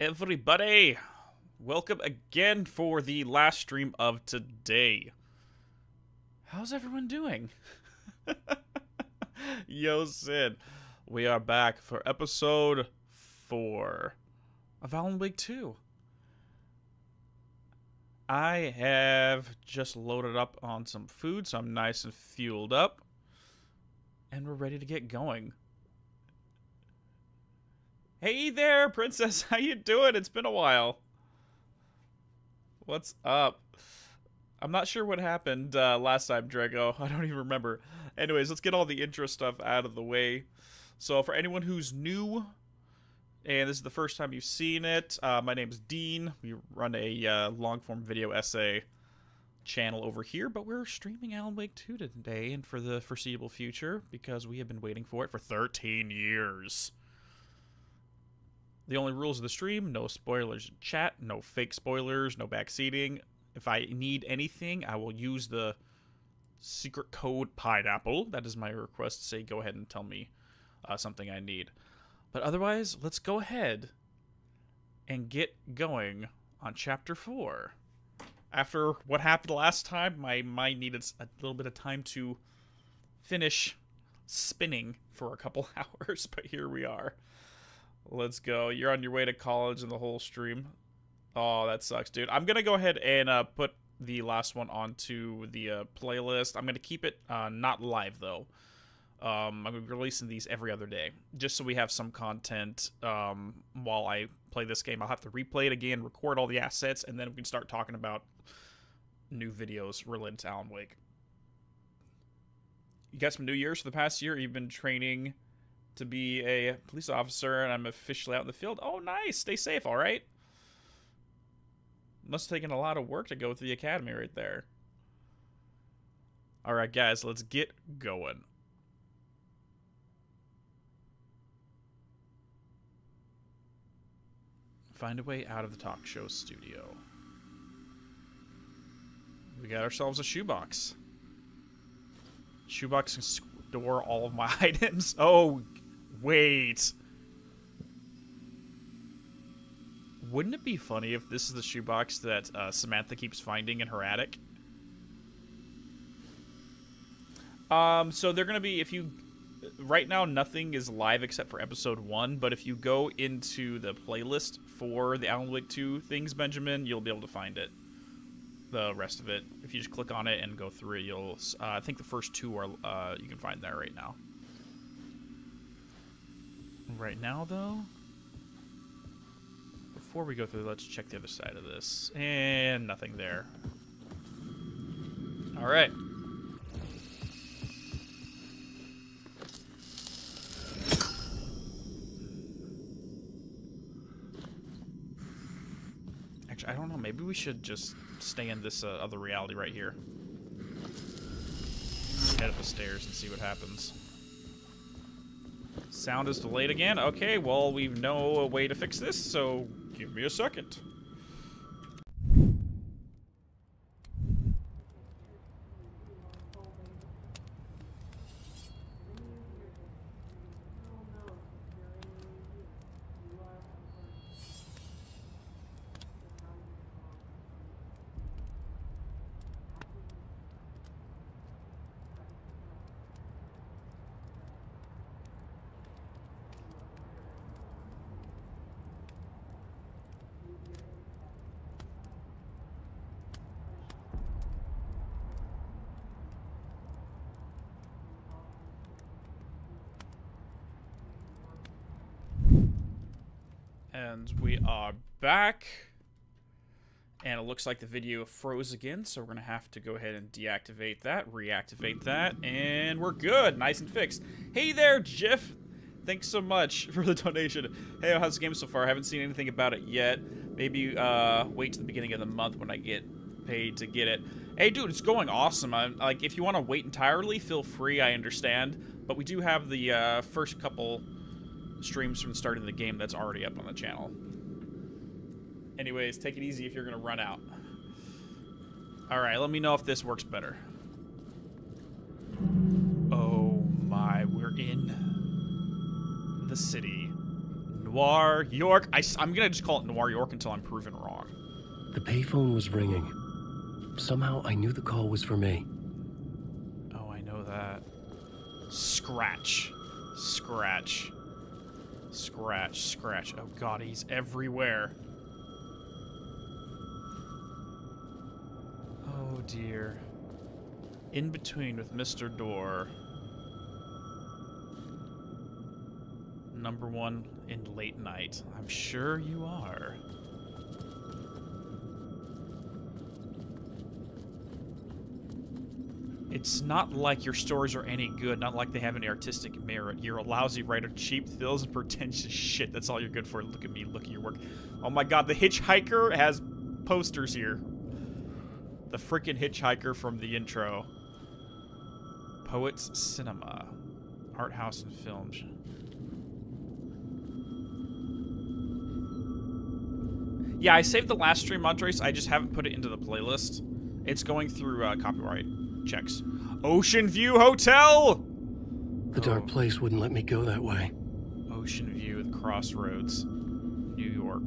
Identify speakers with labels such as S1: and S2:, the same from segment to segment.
S1: everybody. Welcome again for the last stream of today. How's everyone doing? Yo, Sid. We are back for episode four of Alan Wake 2. I have just loaded up on some food, so I'm nice and fueled up. And we're ready to get going. Hey there, princess. How you doing? It's been a while. What's up? I'm not sure what happened uh, last time, Drago. I don't even remember. Anyways, let's get all the intro stuff out of the way. So, for anyone who's new, and this is the first time you've seen it, uh, my name is Dean. We run a uh, long-form video essay channel over here, but we're streaming Alan Wake 2 today and for the foreseeable future because we have been waiting for it for 13 years. The only rules of the stream no spoilers in chat, no fake spoilers, no backseating. If I need anything, I will use the secret code pineapple. That is my request say go ahead and tell me uh, something I need. But otherwise, let's go ahead and get going on chapter 4. After what happened last time, my mind needed a little bit of time to finish spinning for a couple hours, but here we are. Let's go. You're on your way to college and the whole stream. Oh, that sucks, dude. I'm gonna go ahead and uh, put the last one onto the uh, playlist. I'm gonna keep it uh, not live though. Um, I'm gonna be releasing these every other day, just so we have some content um, while I play this game. I'll have to replay it again, record all the assets, and then we can start talking about new videos related to Alan Wake. You got some new years for the past year. You've been training to be a police officer, and I'm officially out in the field. Oh, nice. Stay safe. All right. Must have taken a lot of work to go through the academy right there. All right, guys, let's get going. Find a way out of the talk show studio. We got ourselves a shoebox. Shoebox can store all of my items. Oh, wait. Wouldn't it be funny if this is the shoebox that uh, Samantha keeps finding in her attic? Um, so they're gonna be if you right now nothing is live except for episode one, but if you go into the playlist for the Alan Wake 2 things, Benjamin, you'll be able to find it. The rest of it, if you just click on it and go through it, you'll. Uh, I think the first two are uh, you can find there right now. Right now, though, before we go through, let's check the other side of this, and nothing there. All right. Actually, I don't know. Maybe we should just stay in this uh, other reality right here. Head up the stairs and see what happens. Sound is delayed again. Okay, well, we know a way to fix this, so give me a second. We are back. And it looks like the video froze again, so we're going to have to go ahead and deactivate that, reactivate that, and we're good. Nice and fixed. Hey there, Jiff. Thanks so much for the donation. Hey, how's the game so far? I haven't seen anything about it yet. Maybe uh, wait to the beginning of the month when I get paid to get it. Hey, dude, it's going awesome. I'm, like, if you want to wait entirely, feel free. I understand. But we do have the uh, first couple streams from the start of the game that's already up on the channel. Anyways, take it easy if you're going to run out. Alright, let me know if this works better. Oh my, we're in the city. Noir York. I, am going to just call it Noir York until I'm proven wrong.
S2: The payphone was ringing. Somehow I knew the call was for me.
S1: Oh, I know that. Scratch. Scratch. Scratch, scratch. Oh god, he's everywhere. Oh dear. In between with Mr. Door. Number one in late night. I'm sure you are. It's not like your stories are any good, not like they have any artistic merit. You're a lousy writer, cheap thrills, and pretentious shit. That's all you're good for. Look at me, look at your work. Oh my god, the Hitchhiker has posters here. The freaking Hitchhiker from the intro. Poets Cinema. Art House and Films. Yeah, I saved the last stream, Andres. I just haven't put it into the playlist. It's going through uh, copyright checks. Ocean View Hotel!
S2: The dark oh. place wouldn't let me go that way.
S1: Ocean View at Crossroads, New York.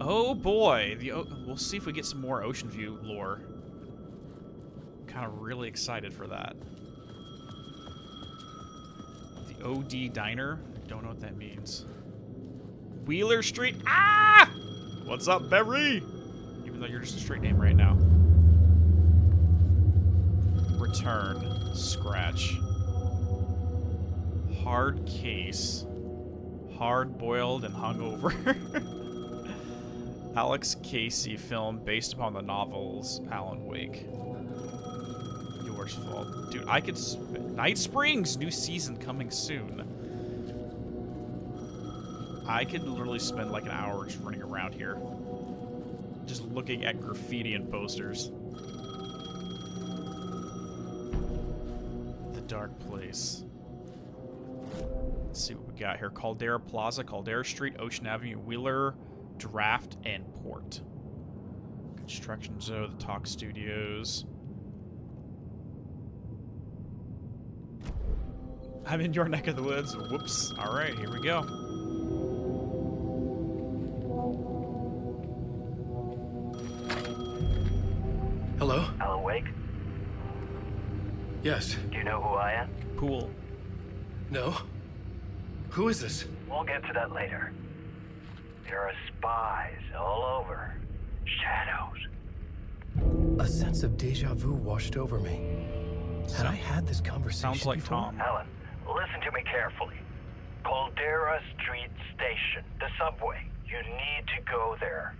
S1: Oh boy, the we'll see if we get some more Ocean View lore. Kind of really excited for that. The OD Diner? Don't know what that means. Wheeler Street. Ah! What's up, Berry? Though you're just a straight name right now. Return. Scratch. Hard case. Hard boiled and hungover. Alex Casey film based upon the novels Alan Wake. Yours fault. Dude, I could. Night Springs, new season coming soon. I could literally spend like an hour just running around here. Just looking at graffiti and posters. The Dark Place. Let's see what we got here. Caldera Plaza, Caldera Street, Ocean Avenue, Wheeler, Draft, and Port. Construction Zone, the Talk Studios. I'm in your neck of the woods. Whoops. Alright, here we go.
S2: Yes.
S3: do you know who I am?
S1: Pool.
S2: No? Who is this?
S3: We'll get to that later. There are spies all over. Shadows.
S2: A sense of deja vu washed over me. Had I had this conversation
S1: Sounds like
S2: before?
S1: Tom.
S3: Alan, listen to me carefully. Caldera Street Station, the subway. You need to go there.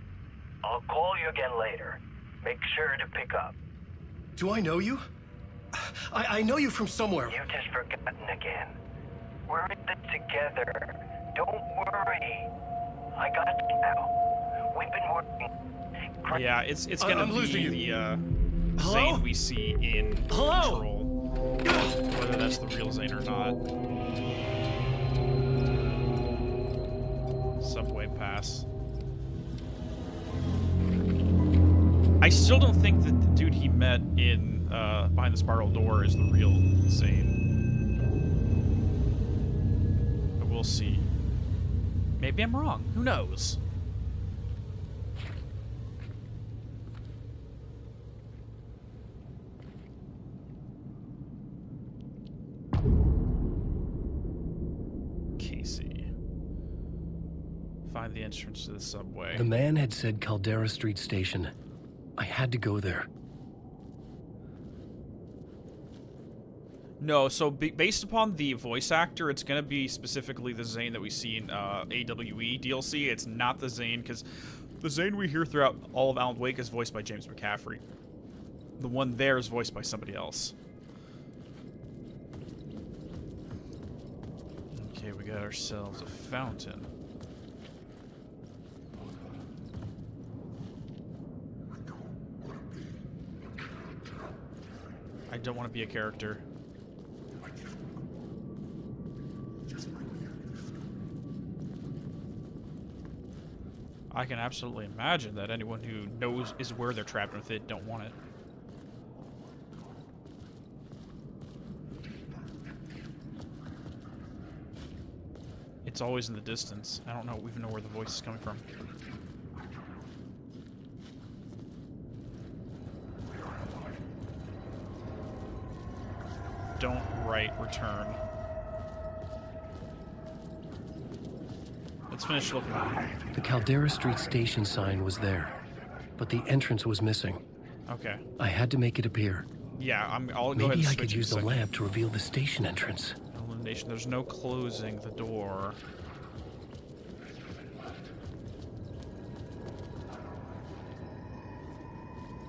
S3: I'll call you again later. Make sure to pick up.
S2: Do I know you? I, I know you from somewhere.
S3: You've just forgotten again. We're in this together. Don't worry. I got you now. We've been working. cr-
S1: Yeah, it's it's
S2: I-
S1: gonna
S2: I'm losing
S1: be
S2: you.
S1: the uh,
S2: Hello?
S1: Zane we see in
S2: Hello?
S1: Control. Whether that's the real Zane or not. Subway pass. I still don't think that the dude he met in uh, behind the spiral door is the real Zane. But we'll see. Maybe I'm wrong. Who knows? Casey. Find the entrance to the subway.
S2: The man had said Caldera Street Station. I had to go there.
S1: No, so based upon the voice actor, it's going to be specifically the Zane that we see in uh, AWE DLC. It's not the Zane, because the Zane we hear throughout all of Alan Wake is voiced by James McCaffrey. The one there is voiced by somebody else. Okay, we got ourselves a fountain. I don't want to be a character. I can absolutely imagine that anyone who knows is where they're trapped with it don't want it. It's always in the distance. I don't know even know where the voice is coming from. Don't write return. Let's finish looking.
S2: The Caldera Street Station sign was there, but the entrance was missing.
S1: Okay.
S2: I had to make it appear.
S1: Yeah, I'm. I'll go ahead
S2: Maybe
S1: and
S2: I
S1: switch
S2: could use the lamp to reveal the station entrance.
S1: Illumination. There's no closing the door.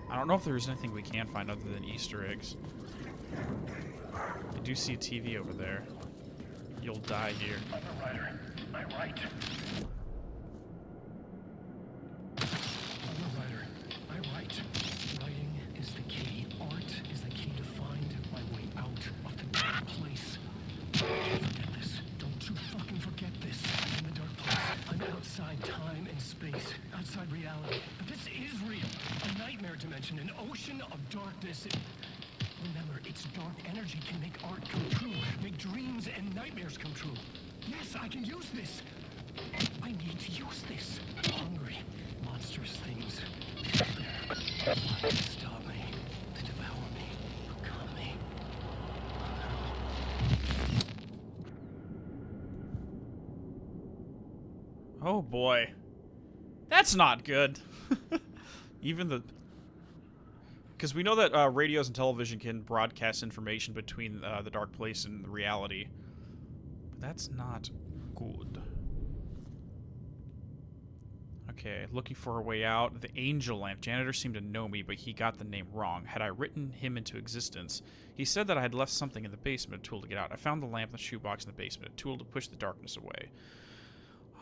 S1: I don't know if there's anything we can find other than Easter eggs. I do see a TV over there. You'll die here.
S3: My right.
S4: Writing is the key. Art is the key to find my way out of place. Don't you fucking forget this. I'm in the dark place. I'm outside time and space. Outside reality. But this is real. A nightmare dimension. An ocean of darkness. Remember, its dark energy can make art come true. Make dreams and nightmares come true. Yes, I can use this. I need to use this. Hungry, monstrous things.
S1: Oh boy. That's not good. Even the. Because we know that uh, radios and television can broadcast information between uh, the dark place and reality. That's not good. Okay, looking for a way out. The angel lamp. Janitor seemed to know me, but he got the name wrong. Had I written him into existence? He said that I had left something in the basement, a tool to get out. I found the lamp in the shoebox in the basement, a tool to push the darkness away.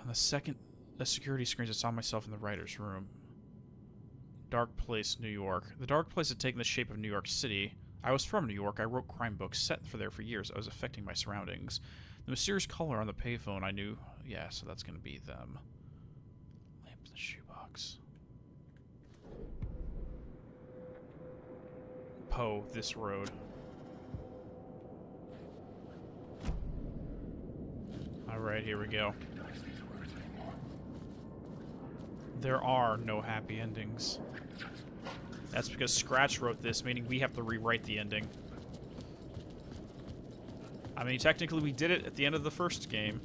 S1: On the second the security screens, I saw myself in the writer's room. Dark Place, New York. The Dark Place had taken the shape of New York City. I was from New York. I wrote crime books set for there for years. I was affecting my surroundings. The mysterious caller on the payphone, I knew. Yeah, so that's going to be them. Lamp in the shoebox. Poe, this road. Alright, here we go. There are no happy endings. That's because Scratch wrote this, meaning we have to rewrite the ending. I mean, technically we did it at the end of the first game.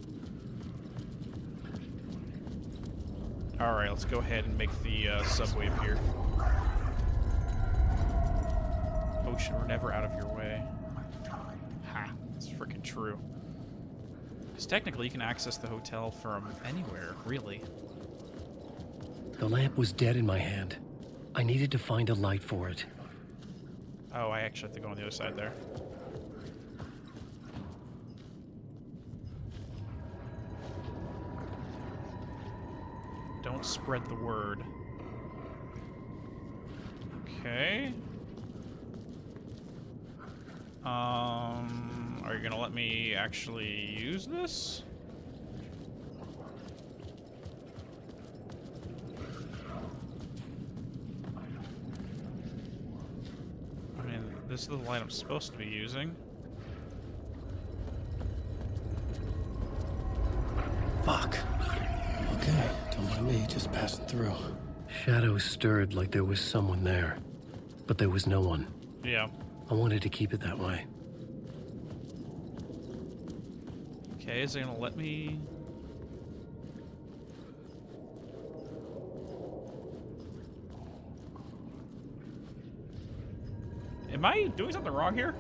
S1: Alright, let's go ahead and make the uh, subway appear. Ocean, we're never out of your way. Ha, it's freaking true. Because technically you can access the hotel from anywhere, really.
S2: The lamp was dead in my hand. I needed to find a light for it.
S1: Oh, I actually have to go on the other side there. Spread the word. Okay. Um, are you gonna let me actually use this? I mean, this is the light I'm supposed to be using.
S2: Fuck. Okay, don't mind me, just passing through. Shadows stirred like there was someone there, but there was no one.
S1: Yeah.
S2: I wanted to keep it that way.
S1: Okay, is it gonna let me? Am I doing something wrong here?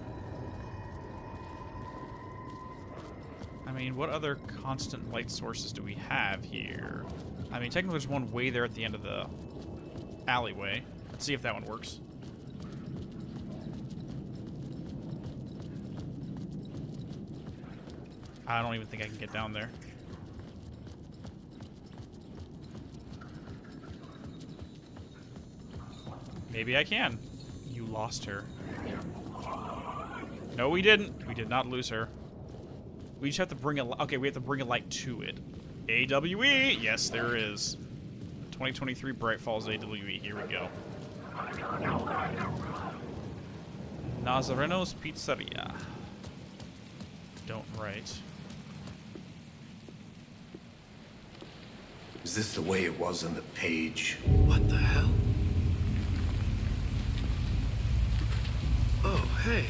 S1: I mean, what other constant light sources do we have here? I mean, technically there's one way there at the end of the alleyway. Let's see if that one works. I don't even think I can get down there. Maybe I can. You lost her. No, we didn't. We did not lose her. We just have to bring a... Okay, we have to bring a light to it. AWE! Yes, there is. 2023 Bright Falls AWE. Here we go. Nazareno's Pizzeria. Don't write.
S5: Is this the way it was on the page?
S2: What the hell? Oh, hey.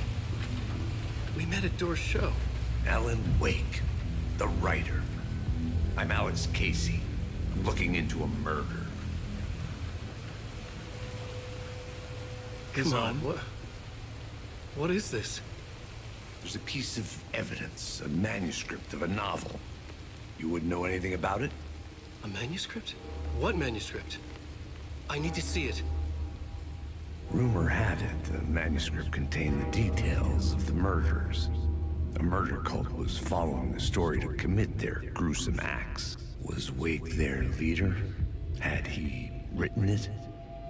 S2: We met at Door's show.
S5: Alan Wake, the writer. I'm Alex Casey. I'm looking into a murder.
S2: Come
S1: own.
S2: on, what? What is this?
S5: There's a piece of evidence, a manuscript of a novel. You wouldn't know anything about it?
S2: A manuscript? What manuscript? I need to see it.
S5: Rumor had it the manuscript contained the details of the murders. A murder cult was following the story to commit their gruesome acts. Was Wake their leader? Had he written it?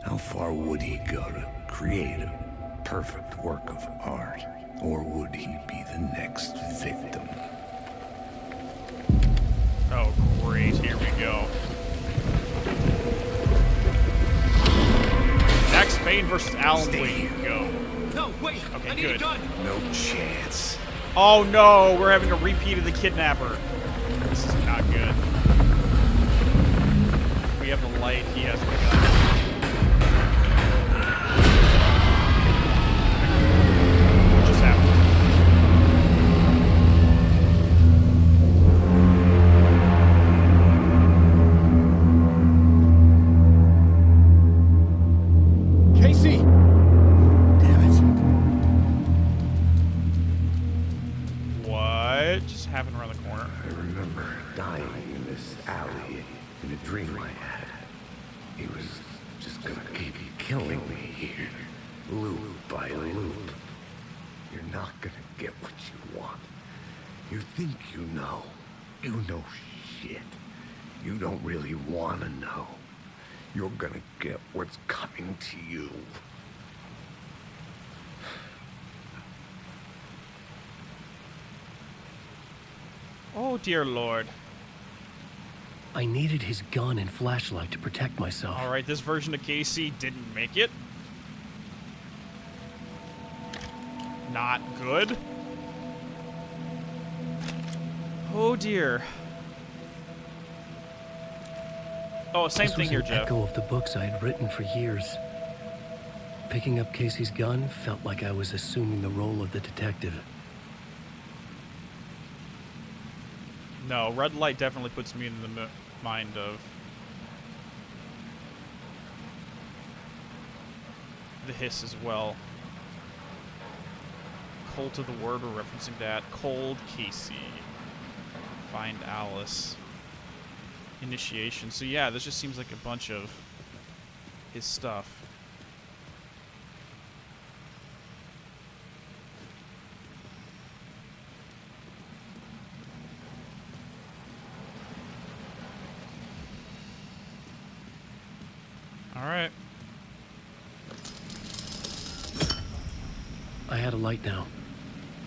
S5: How far would he go to create a perfect work of art? Or would he be the next victim?
S1: Oh, great. Here we go. Max Payne versus Alan Wake.
S5: here.
S1: Go.
S2: No, wait!
S1: Okay,
S2: I need
S1: good.
S2: a gun!
S5: No chance.
S1: Oh no, we're having a repeat of the kidnapper. This is not good. We have the light, he has the gun. Dear lord.
S2: I needed his gun and flashlight to protect myself.
S1: Alright, this version of Casey didn't make it. Not good. Oh dear. Oh, same
S2: this
S1: thing
S2: was
S1: here,
S2: an
S1: Jeff.
S2: echo of the books I had written for years. Picking up Casey's gun felt like I was assuming the role of the detective.
S1: No, red light definitely puts me in the mind of the hiss as well. Cult of the word, we're referencing that. Cold Casey. Find Alice. Initiation. So yeah, this just seems like a bunch of his stuff. All right.
S2: I had a light now.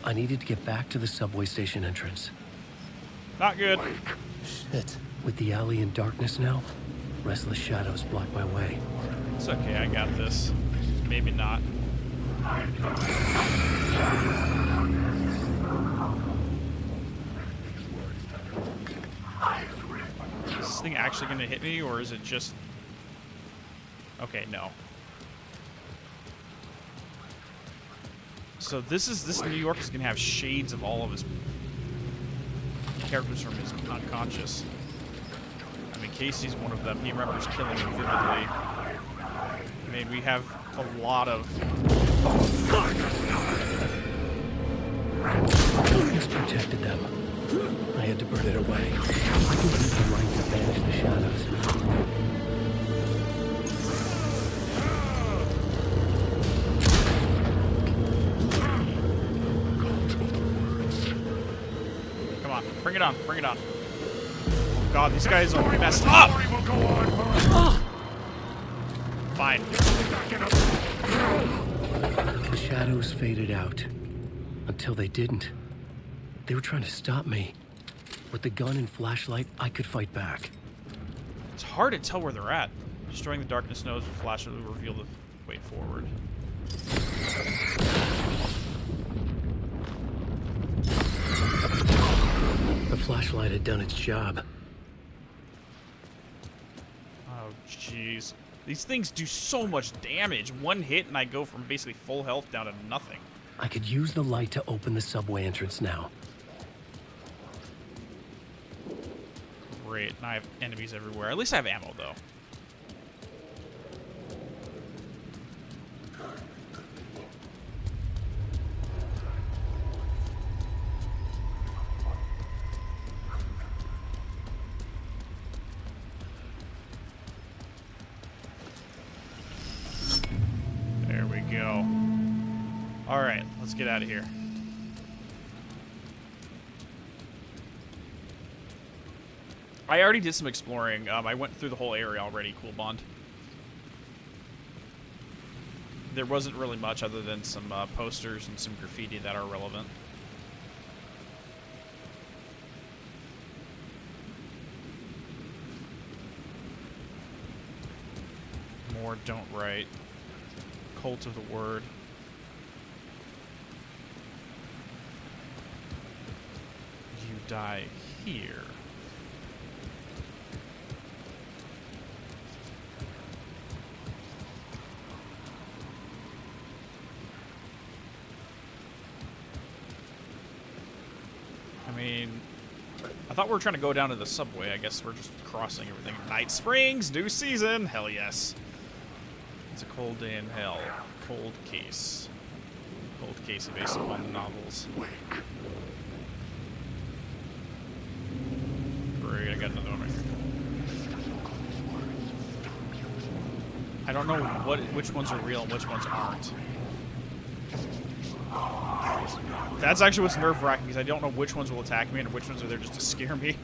S2: I needed to get back to the subway station entrance.
S1: Not good.
S2: Shit. With the alley in darkness now, restless shadows block my way.
S1: It's okay, I got this. Maybe not. Is this thing actually gonna hit me, or is it just... Okay, no. So this is this New York is gonna have shades of all of his characters from his unconscious. I mean, Casey's one of them. He remembers killing him vividly. I mean, we have a lot of
S2: Darkness protected them. I had to burn it away. I could use the light to banish the shadows.
S1: Bring it on, bring it on. Oh god, these guys are messed up! Fine.
S2: The shadows faded out. Until they didn't. They were trying to stop me. With the gun and flashlight, I could fight back.
S1: It's hard to tell where they're at. Destroying the darkness knows with flashlight will reveal the way forward.
S2: Flashlight had done its job.
S1: Oh, jeez. These things do so much damage. One hit and I go from basically full health down to nothing.
S2: I could use the light to open the subway entrance now.
S1: Great. And I have enemies everywhere. At least I have ammo, though. Get out of here. I already did some exploring. Um, I went through the whole area already, Cool Bond. There wasn't really much other than some uh, posters and some graffiti that are relevant. More don't write. Cult of the word. You die here. I mean, I thought we were trying to go down to the subway. I guess we're just crossing everything. Night Springs, new season. Hell yes. It's a cold day in hell. Cold case. Cold case based upon the novels. Great, I got another one right here. I don't know what which ones are real and which ones aren't. That's actually what's nerve-wracking because I don't know which ones will attack me and which ones are there just to scare me.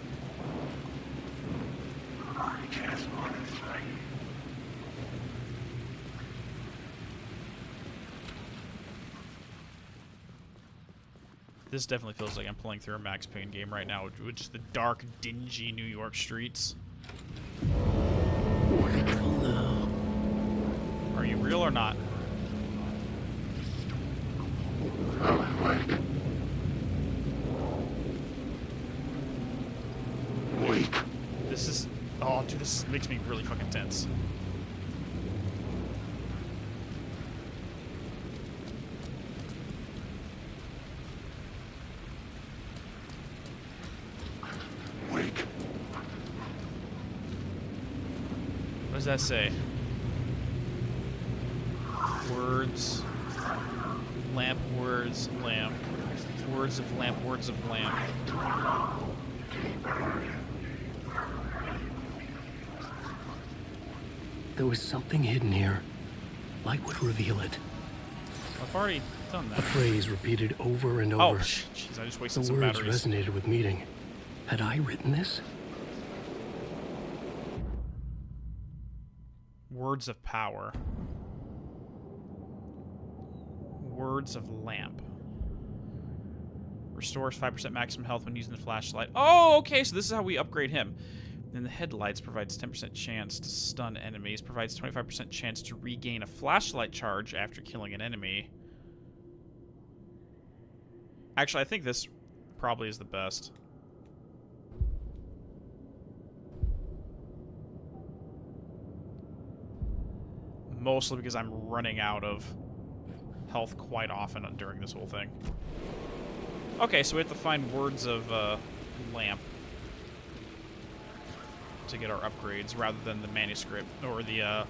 S1: This definitely feels like I'm playing through a Max Payne game right now, which just the dark, dingy New York streets. Real or not?
S4: Wait.
S1: This is... Oh, dude, this makes me really fucking tense.
S4: Wait.
S1: What does that say? Words. Lamp, words, lamp. Words of lamp, words of lamp.
S2: There was something hidden here. Light would reveal it.
S1: I've already done that.
S2: A phrase repeated over and
S1: Oh,
S2: over.
S1: jeez, I just
S2: the
S1: wasted some
S2: words
S1: batteries.
S2: resonated with meaning. Had I written this?
S1: Words of power. Words of lamp. Restores 5% maximum health when using the flashlight. Oh, okay, so this is how we upgrade him. Then the headlights provides 10% chance to stun enemies, provides 25% chance to regain a flashlight charge after killing an enemy. Actually, I think this probably is the best. Mostly because I'm running out of health quite often during this whole thing. Okay, so we have to find words of uh, lamp to get our upgrades rather than the manuscript or the uh,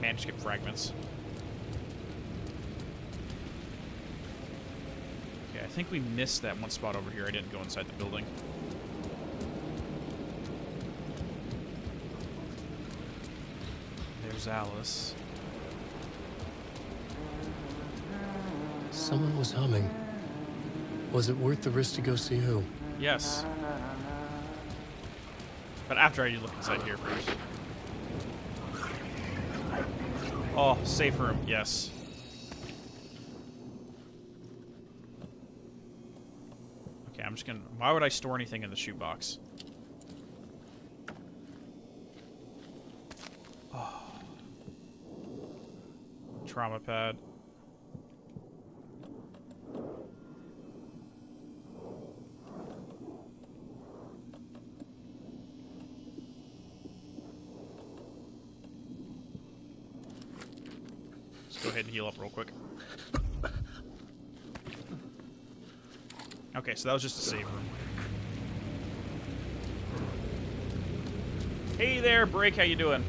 S1: manuscript fragments. Okay, I think we missed that one spot over here. I didn't go inside the building. There's Alice.
S2: Someone was humming. Was it worth the risk to go see who?
S1: Yes. But after I look inside here first. Oh, safe room, yes. Okay, I'm just gonna... Why would I store anything in the shoebox? Oh. Trauma pad. Heal up real quick. Okay, so that was just a save room. Hey there, Break, how you doing?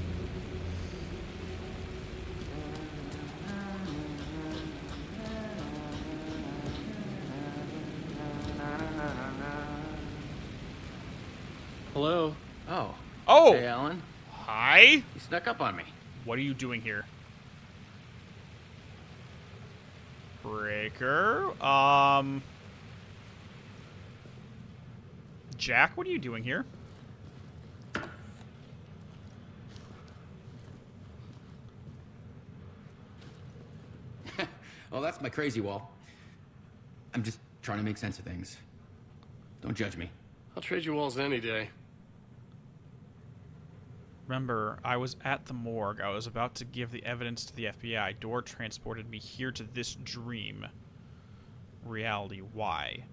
S6: Hello. Oh.
S1: Oh!
S6: Hey, Alan.
S1: Hi?
S6: You snuck up on me.
S1: What are you doing here? Breaker? Um... Jack, what are you doing here?
S6: Well, that's my crazy wall. I'm just trying to make sense of things. Don't judge me.
S2: I'll trade you walls any day.
S1: Remember, I was at the morgue. I was about to give the evidence to the FBI. Door transported me here to this dream. Reality. Why?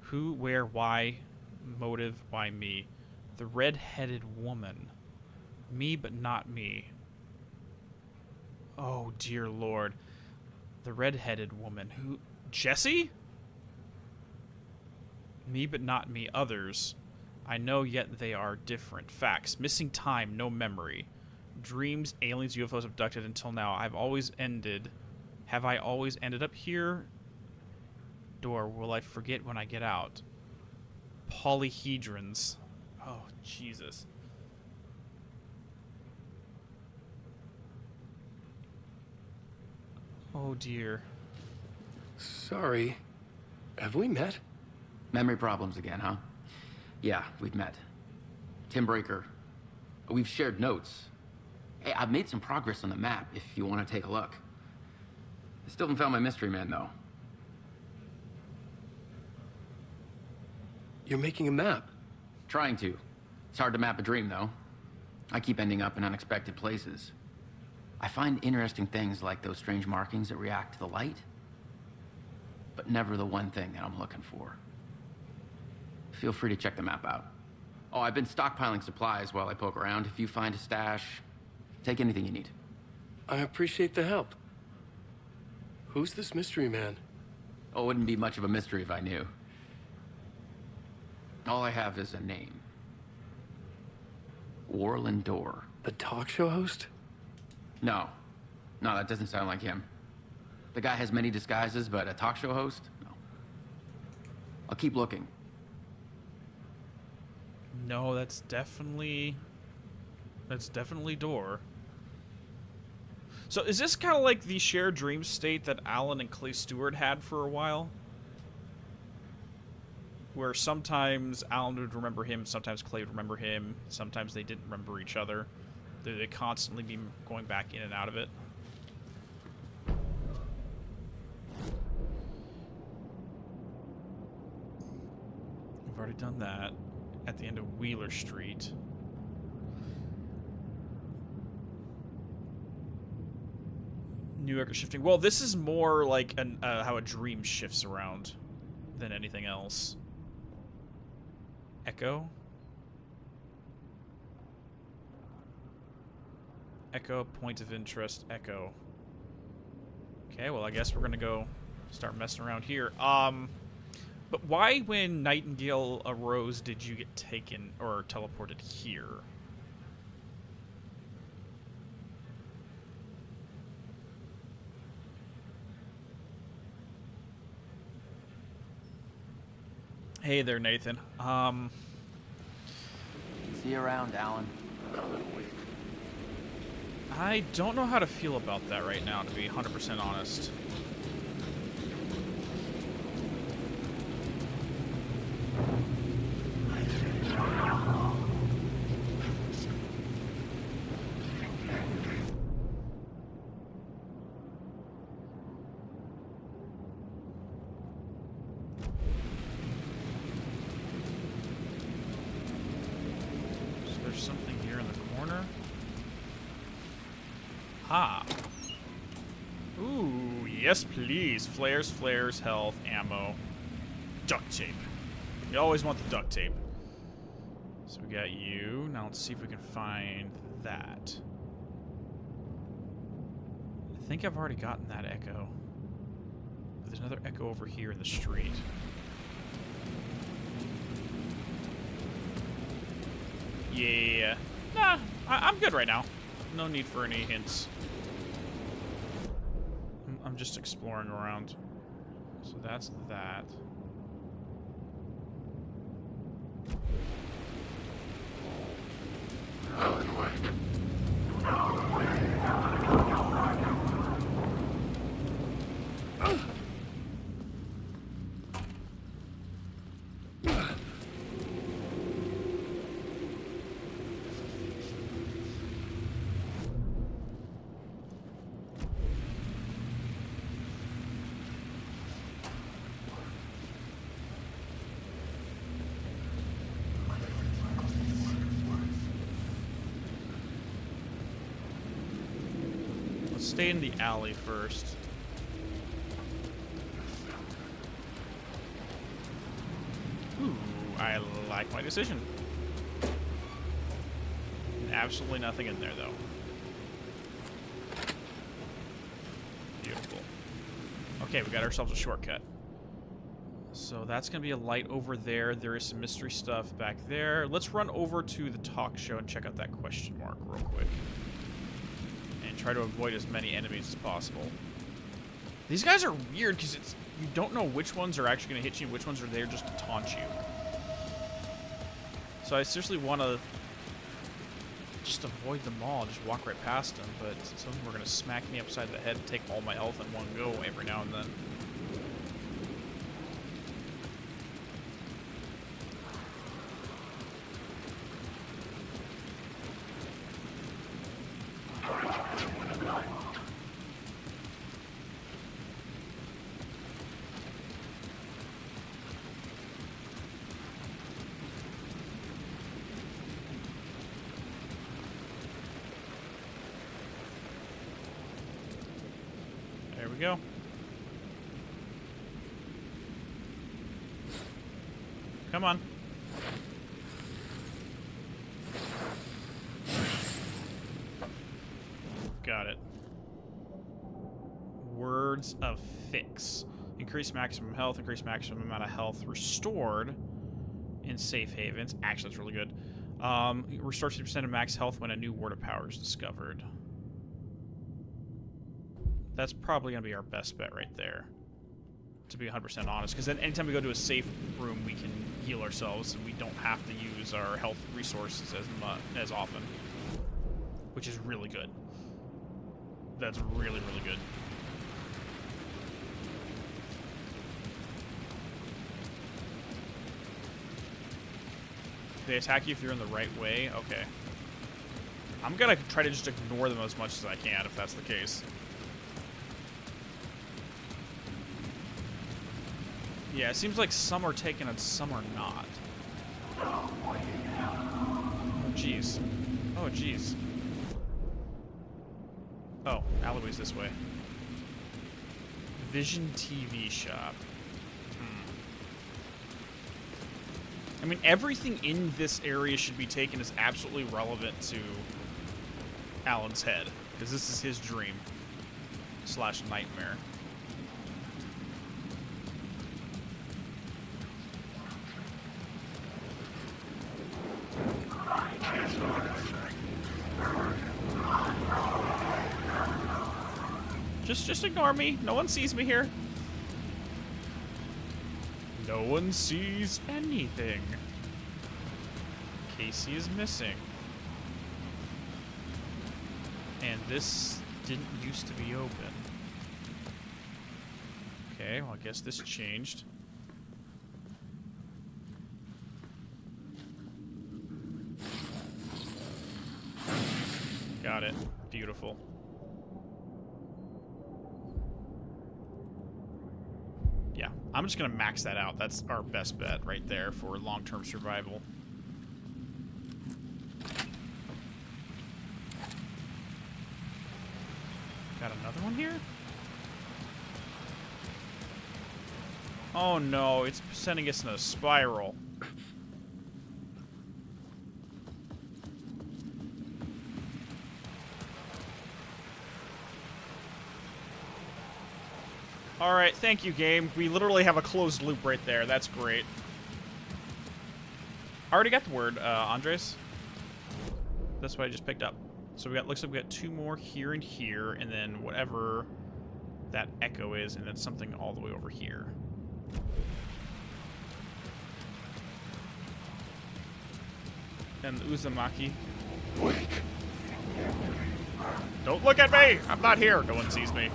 S1: Who, where, why? Motive, why me? The red-headed woman. Me, but not me. Oh, dear lord. The red-headed woman. Who? Jesse? Me, but not me. Others. I know, yet they are different. Facts. Missing time, no memory. Dreams, aliens, UFOs abducted until now. I've always ended. Have I always ended up here? Door, will I forget when I get out? Polyhedrons. Oh, Jesus. Oh dear.
S2: Sorry. Have we met?
S6: Memory problems again, huh? Yeah, we've met. Tim Breaker. We've shared notes. Hey, I've made some progress on the map if you want to take a look. I still haven't found my mystery man, though.
S2: You're making a map.
S6: Trying to. It's hard to map a dream, though. I keep ending up in unexpected places. I find interesting things like those strange markings that react to the light, but never the one thing that I'm looking for. Feel free to check the map out. Oh, I've been stockpiling supplies while I poke around. If you find a stash, take anything you need.
S2: I appreciate the help. Who's this mystery man?
S6: Oh, it wouldn't be much of a mystery if I knew. All I have is a name. Warlin Door.
S2: The talk show host?
S6: No. No, that doesn't sound like him. The guy has many disguises, but a talk show host? No. I'll keep looking.
S1: No, that's definitely that's definitely door. So is this kind of like the shared dream state that Alan and Clay Stewart had for a while? Where sometimes Alan would remember him, sometimes Clay would remember him, sometimes they didn't remember each other. They would constantly be going back in and out of it. We've already done that at the end of Wheeler Street. New York is shifting. Well, this is more like an, uh, how a dream shifts around than anything else. Echo? Echo, point of interest, Echo. Okay, well, I guess we're gonna go start messing around here. Um, but why, when Nightingale arose, did you get taken or teleported here? Hey there, Nathan. Um,
S6: See you around, Alan.
S1: I don't know how to feel about that right now, to be 100% honest. So there's something here in the corner. Ha. Ooh, yes please. Flares, flares, health, ammo, duct tape. You always want the duct tape. So we got you. Now let's see if we can find that. I think I've already gotten that echo. But there's another echo over here in the street. Yeah. Nah, I I'm good right now. No need for any hints. Just exploring around. So that's that. Let's stay in the alley first. Ooh, I like my decision. Absolutely nothing in there, though. Beautiful. Okay, we got ourselves a shortcut. So that's going to be a light over there. There is some mystery stuff back there. Let's run over to the talk show and check out that question mark real quick. Try to avoid as many enemies as possible. These guys are weird because it's you don't know which ones are actually going to hit you and which ones are there just to taunt you. So I seriously want to just avoid them all, just walk right past them, but some of them are going to smack me upside the head and take all my health in one go every now and then. There we go. Come on. Got it. Words of Fix. Increase maximum health, increase maximum amount of health restored in safe havens. Actually, that's really good. Um, restore 50% of max health when a new word of power is discovered. That's probably going to be our best bet right there. To be 100% honest. Because then anytime we go to a safe room, we can heal ourselves and we don't have to use our health resources as, mu- as often. Which is really good. That's really, really good. They attack you if you're in the right way? Okay. I'm gonna try to just ignore them as much as I can if that's the case. Yeah, it seems like some are taken and some are not. Oh, jeez. Oh, jeez. Oh, alleyway's this way. Vision TV shop. Hmm. I mean, everything in this area should be taken as absolutely relevant to Alan's head, because this is his dream slash nightmare. Just, just ignore me. No one sees me here. No one sees anything. Casey is missing. And this didn't used to be open. Okay, well, I guess this changed. Got it. Beautiful. Yeah, I'm just gonna max that out. That's our best bet right there for long-term survival. Got another one here? Oh no, it's sending us in a spiral. Alright, thank you, game. We literally have a closed loop right there. That's great. I already got the word, uh, Andres. That's what I just picked up. So we got, looks like we got two more here and here, and then whatever that echo is, and then something all the way over here. And the Uzumaki. Don't look at me! I'm not here. No one sees me.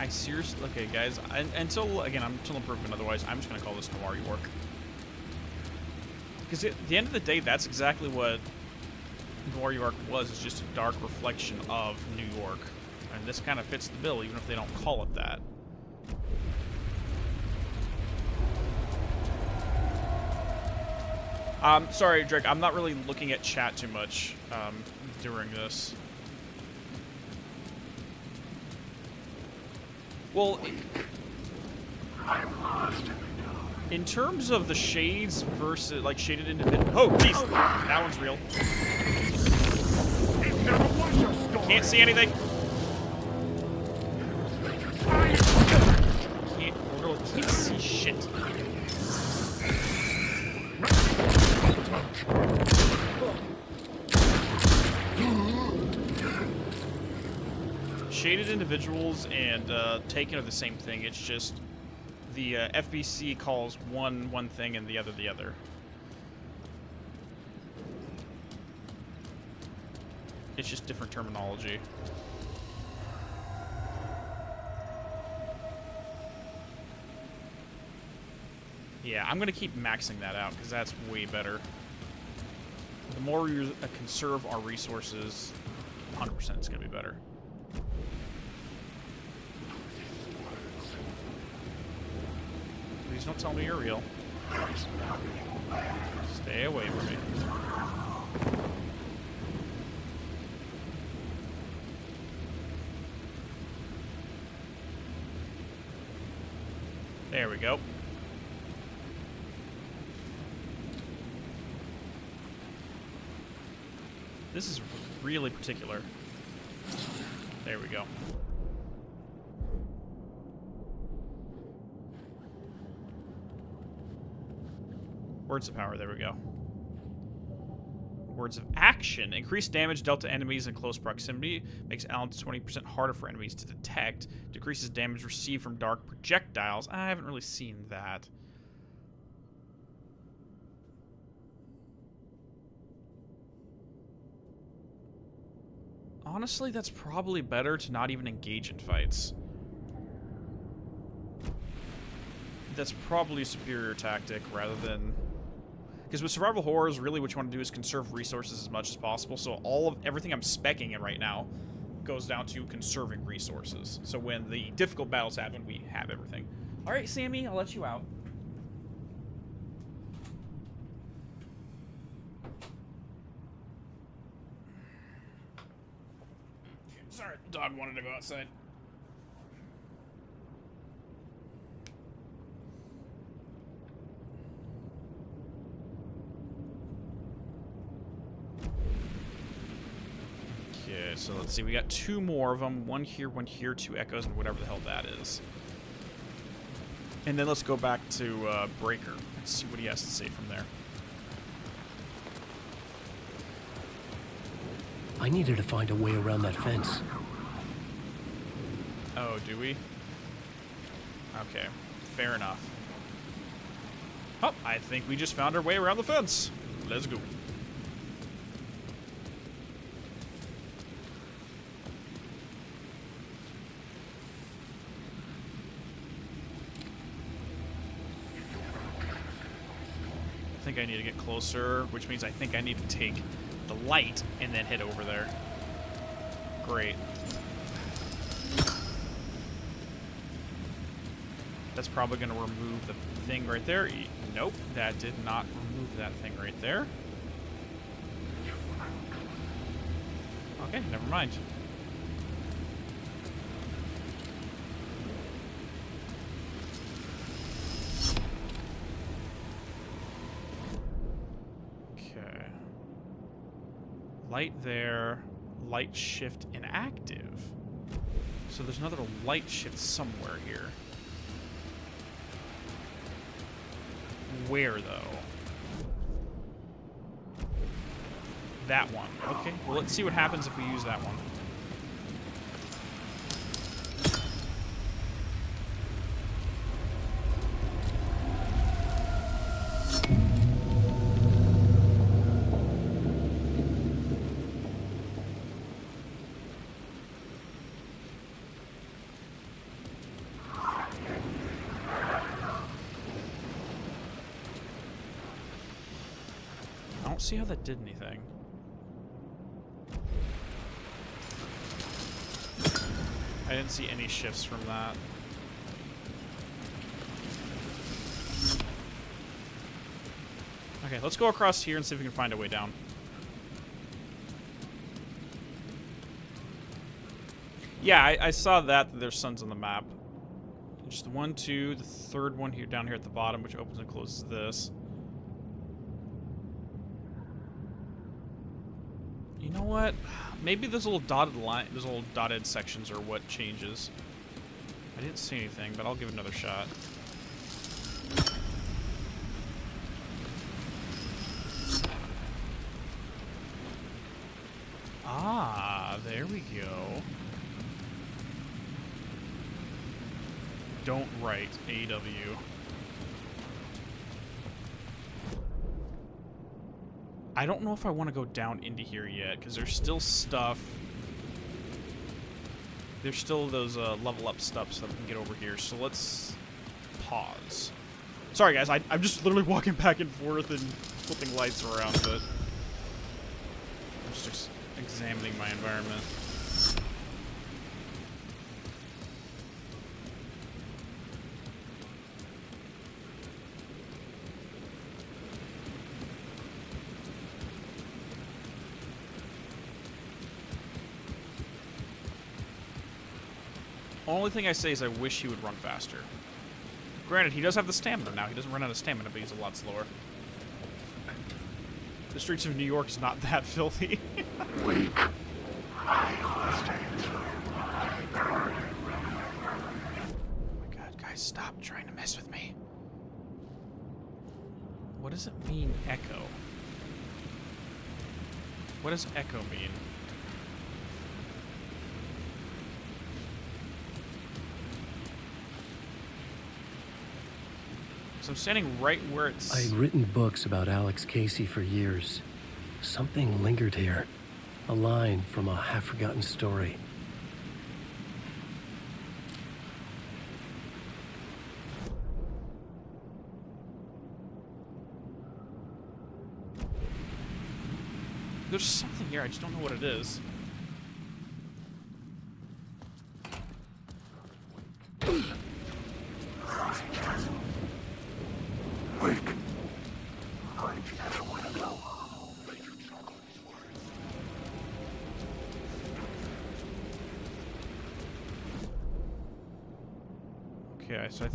S1: I seriously, okay, guys. I, until again, I'm until proven otherwise. I'm just gonna call this Noir York. Because at the end of the day, that's exactly what Noir York was. It's just a dark reflection of New York, and this kind of fits the bill, even if they don't call it that. Um, sorry, Drake. I'm not really looking at chat too much um, during this. Well, in terms of the shades versus like shaded independent. Oh, jeez, that one's real. Can't see anything. Shaded individuals and uh, taken are the same thing. It's just the uh, FBC calls one one thing and the other the other. It's just different terminology. Yeah, I'm gonna keep maxing that out because that's way better. The more we uh, conserve our resources, 100% it's gonna be better. Please don't tell me you're real. Stay away from me. There we go. This is really particular. There we go. Words of power, there we go. Words of action. Increased damage dealt to enemies in close proximity. Makes Alan 20% harder for enemies to detect. Decreases damage received from dark projectiles. I haven't really seen that. Honestly, that's probably better to not even engage in fights. That's probably a superior tactic rather than... Because with survival horrors, really what you want to do is conserve resources as much as possible. So all of everything I'm specking in right now goes down to conserving resources. So when the difficult battles happen, we have everything. All right, Sammy, I'll let you out. Sorry, the dog wanted to go outside. Okay, so let's see. We got two more of them. One here, one here, two echoes, and whatever the hell that is. And then let's go back to uh, Breaker and see what he has to say from there.
S2: I needed to find a way around that fence.
S1: Oh, do we? Okay, fair enough. Oh, I think we just found our way around the fence. Let's go. I think I need to get closer, which means I think I need to take the light and then head over there. Great. That's probably going to remove the thing right there. Nope, that did not remove that thing right there. Okay, never mind. Okay. Light there, light shift inactive. So there's another light shift somewhere here. Where, though? That one. Okay, well, let's see what happens if we use that one. See how that did anything. I didn't see any shifts from that. Okay, let's go across here and see if we can find a way down. Yeah, I, I saw that, that there's suns on the map. Just one, two, the third one here down here at the bottom, which opens and closes this. what? Maybe those little dotted line, those little dotted sections are what changes. I didn't see anything, but I'll give it another shot. Ah, there we go. Don't write AW. I don't know if I want to go down into here yet, because there's still stuff. There's still those uh, level up steps that we can get over here, so let's pause. Sorry guys, I, I'm just literally walking back and forth and flipping lights around, but I'm just ex examining my environment. Only thing I say is I wish he would run faster. Granted, he does have the stamina now. He doesn't run out of stamina, but he's a lot slower. The streets of New York is not that filthy.
S4: Weak.
S1: Oh my god, guys, stop trying to mess with me. What does it mean, echo? What does echo mean? So I'm standing right where it's...
S2: I'd written books about Alex Casey for years. Something lingered here. A line from a half-forgotten story.
S1: There's something here, I just don't know what it is.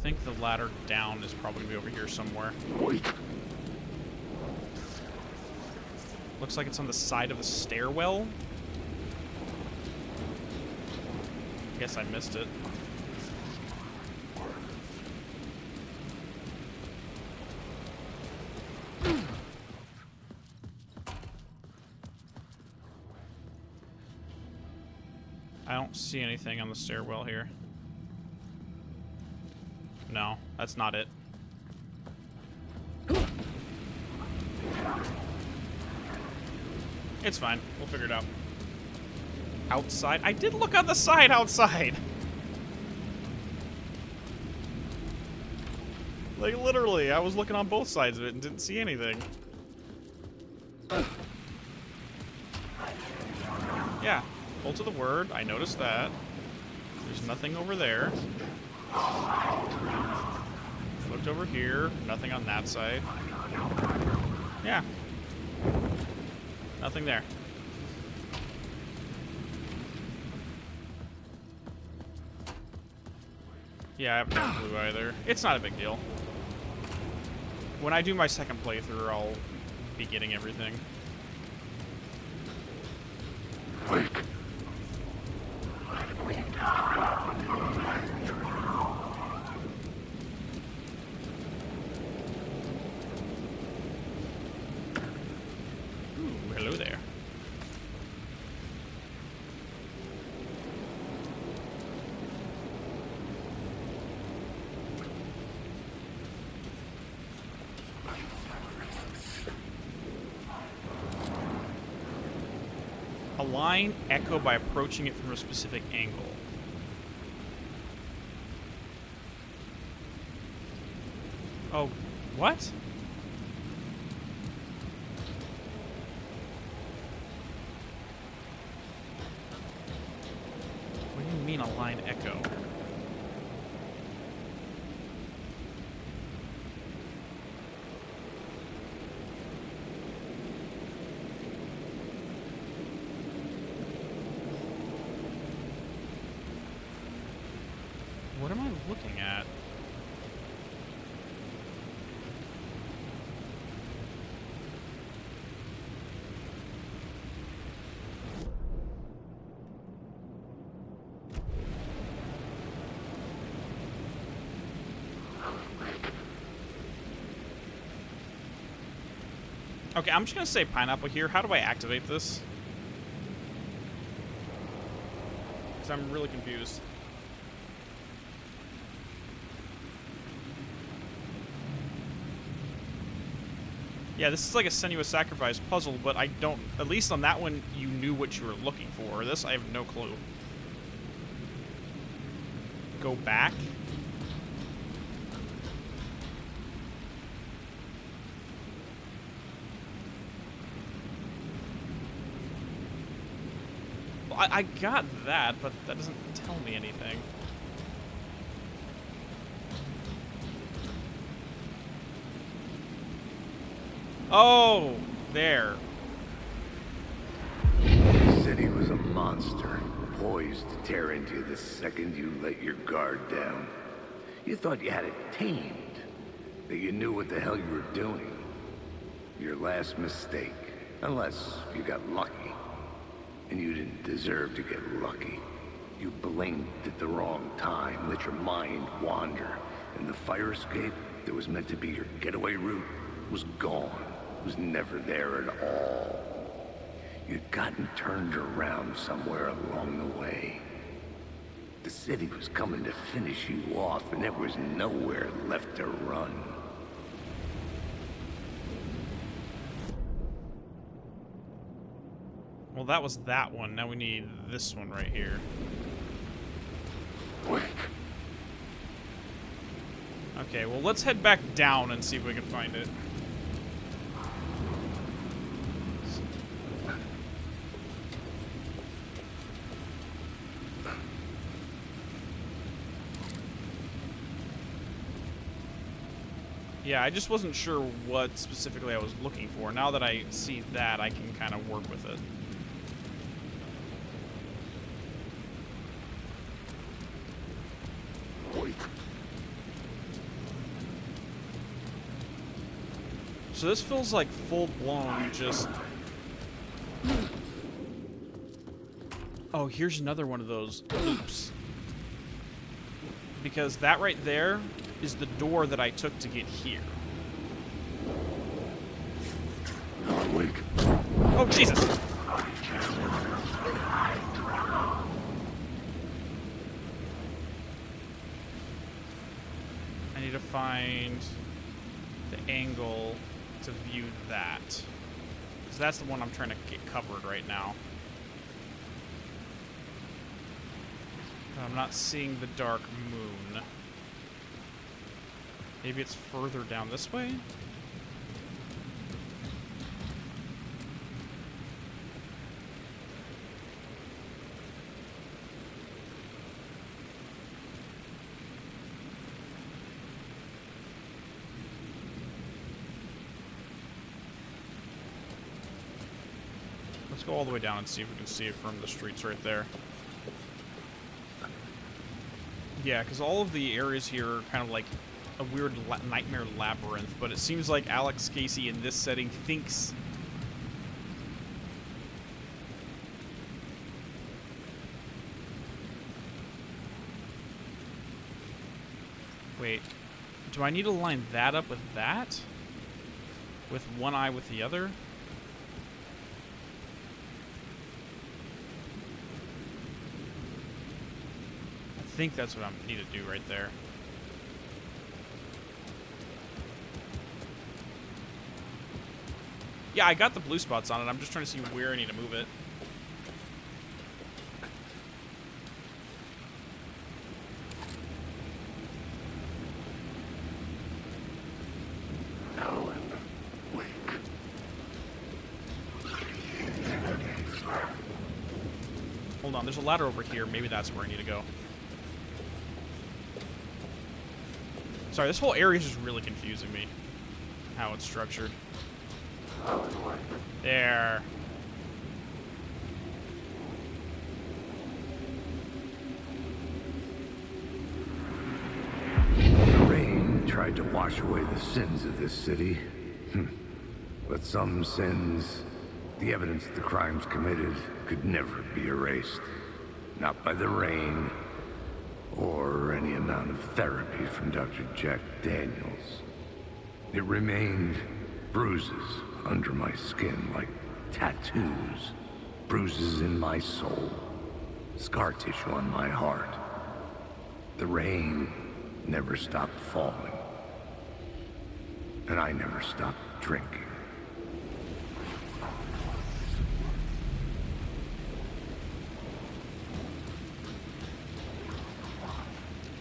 S1: Think the ladder down is probably gonna be over here somewhere. Looks like it's on the side of the stairwell. I Guess I missed it. I don't see anything on the stairwell here. No, that's not it. It's fine. We'll figure it out. Outside? I did look on the side outside! Like, literally, I was looking on both sides of it and didn't see anything. Yeah, full to the word. I noticed that. There's nothing over there. Looked over here. Nothing on that side. Yeah. Nothing there. Yeah, I have no clue either. It's not a big deal. When I do my second playthrough, I'll be getting everything.
S4: Weak.
S1: Ooh, hello there. Align echo by approaching it from a specific angle. Oh? What Okay, I'm just going to say pineapple here. How do I activate this? Because I'm really confused. Yeah, this is like a sinuous sacrifice puzzle, but I don't... At least on that one, you knew what you were looking for. This, I have no clue. Go back? I, I got that, but that doesn't tell me anything. Oh, there.
S5: The city was a monster, poised to tear into you the second you let your guard down. You thought you had it tamed, that you knew what the hell you were doing. Your last mistake, unless you got lucky. And you didn't deserve to get lucky. You blinked at the wrong time, let your mind wander, and the fire escape that was meant to be your getaway route was gone, It was never there at all. You'd gotten turned around somewhere along the way. The city was coming to finish you off, and there was nowhere left to run.
S1: Well, that was that one. Now we need this one right here. Okay, well, let's head back down and see if we can find it. Yeah, I just wasn't sure what specifically I was looking for. Now that I see that, I can kind of work with it. So this feels like full-blown just... Oh, here's another one of those Oops. Because that right there is the door that I took to get here.
S5: Not Awake.
S1: Oh, Jesus! I need to find the angle to view that. Because that's the one I'm trying to get covered right now. I'm not seeing the dark moon. Maybe it's further down this way? Go all the way down and see if we can see it from the streets right there. Yeah, because all of the areas here are kind of like a weird la nightmare labyrinth, but it seems like Alex Casey in this setting thinks Wait, do I need to line that up with that? With one eye with the other? I think that's what I need to do right there. Yeah, I got the blue spots on it. I'm just trying to see where I need to move it. Hold on, there's a ladder over here. Maybe that's where I need to go. Sorry, this whole area is just really confusing me. How it's structured. There.
S5: The rain tried to wash away the sins of this city. Hmm. But some sins, the evidence of the crimes committed, could never be erased. Not by the rain, or any amount of therapy from Dr. Jack Daniels. It remained bruises under my skin like tattoos, bruises in my soul, scar tissue on my heart. The rain never stopped falling. And I never stopped drinking.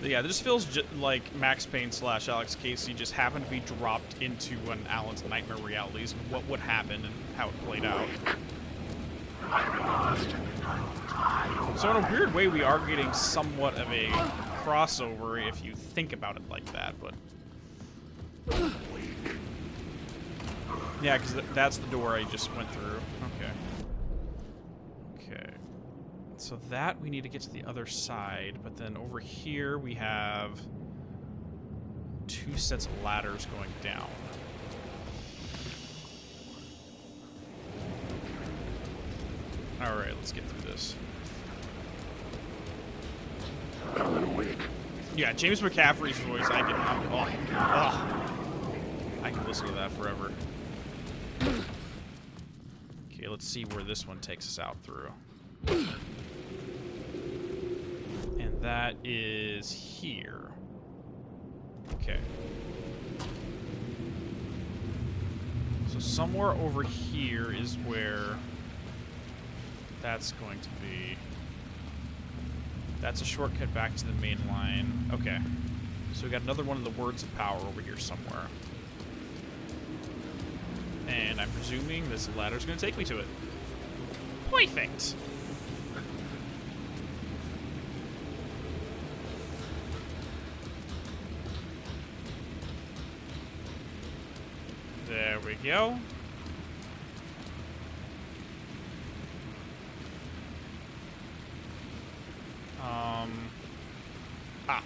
S1: Yeah, this feels like Max Payne slash Alex Casey just happened to be dropped into an Alan's Nightmare realities and what would happen and how it played out. So in a weird way, we are getting somewhat of a crossover if you think about it like that, but... Yeah, because th that's the door I just went through. Okay. So that we need to get to the other side, but then over here we have two sets of ladders going down. Alright, let's get through this.
S4: Alan Wake.
S1: Yeah, James McCaffrey's voice, I can... Oh, oh, I can listen to that forever. Okay, let's see where this one takes us out through. That is here. Okay. So somewhere over here is where that's going to be. That's a shortcut back to the main line. Okay. So we got another one of the words of power over here somewhere. And I'm presuming this ladder's going to take me to it. Perfect. Go. Um. Ah.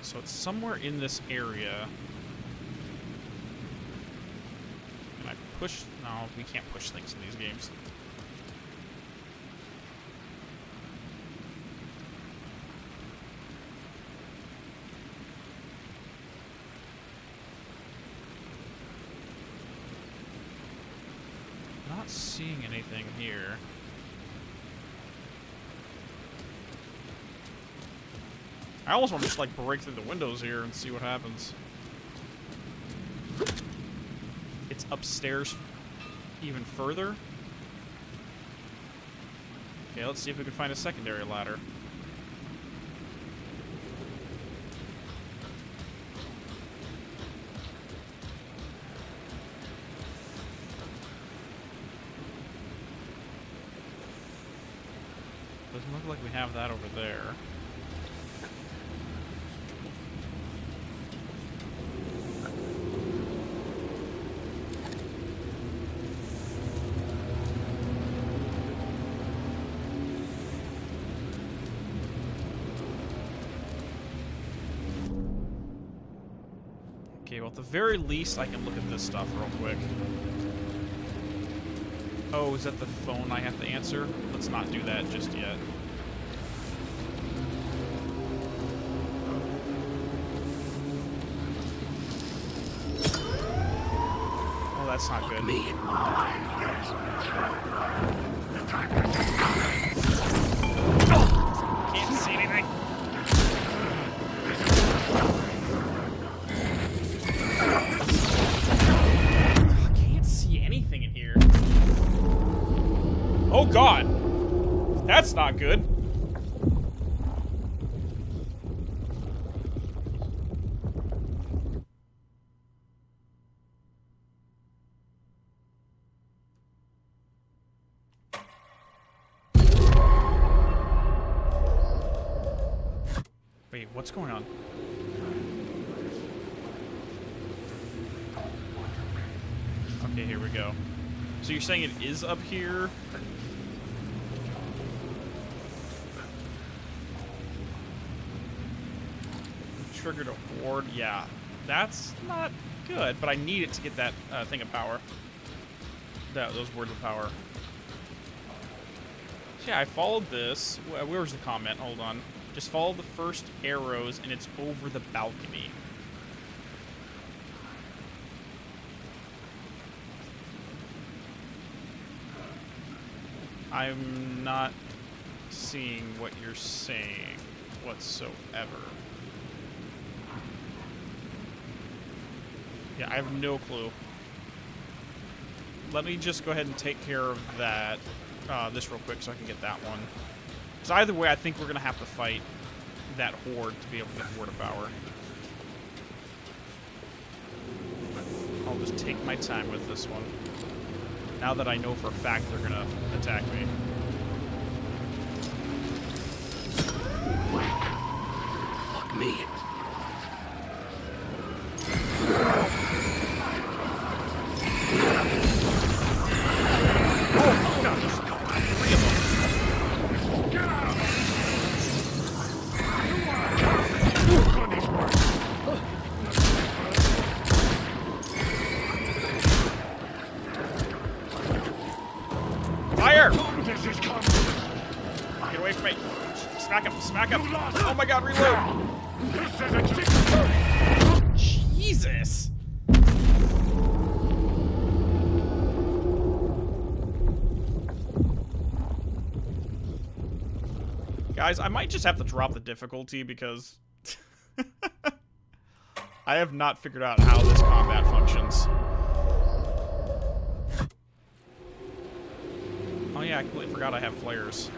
S1: So it's somewhere in this area. Can I push? No, we can't push things in these games. Not seeing anything here. I almost want to just like break through the windows here and see what happens. It's upstairs even further. Okay, let's see if we can find a secondary ladder. Like we have that over there. Okay, well, at the very least, I can look at this stuff real quick. Oh, is that the phone I have to answer? Let's not do that just yet. That's not good.
S2: Me.
S1: Can't see anything. Can't see anything in here. Oh god. That's not good. Wait, what's going on? Okay, here we go. So you're saying it is up here? Triggered a ward. Yeah, that's not good, but I need it to get that uh, thing of power. That those words of power. Yeah, I followed this. Wh- Where was the comment? Hold on. Just follow the first arrows, and it's over the balcony. I'm not seeing what you're saying whatsoever. Yeah, I have no clue. Let me just go ahead and take care of that, uh, this real quick so I can get that one. So either way, I think we're going to have to fight that horde to be able to get Word of Power. I'll just take my time with this one. Now that I know for a fact they're to attack me.
S2: Fuck me.
S1: Guys, I might just have to drop the difficulty because I have not figured out how this combat functions. Oh yeah, I completely forgot I have flares.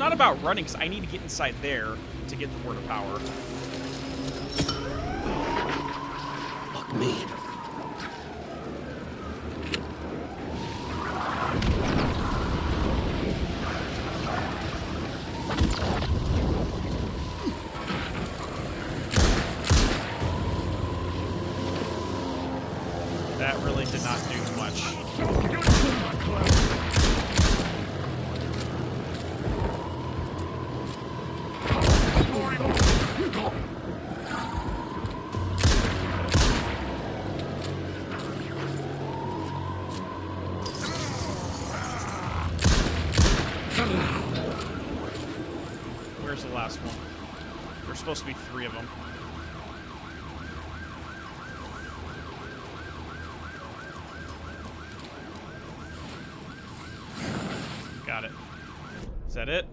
S1: Not about running, because I need to get inside there to get the Word of Power.
S2: Fuck me.
S1: That really did not do much. Where's the last one? There's supposed to be three of them. Got it. Is that it?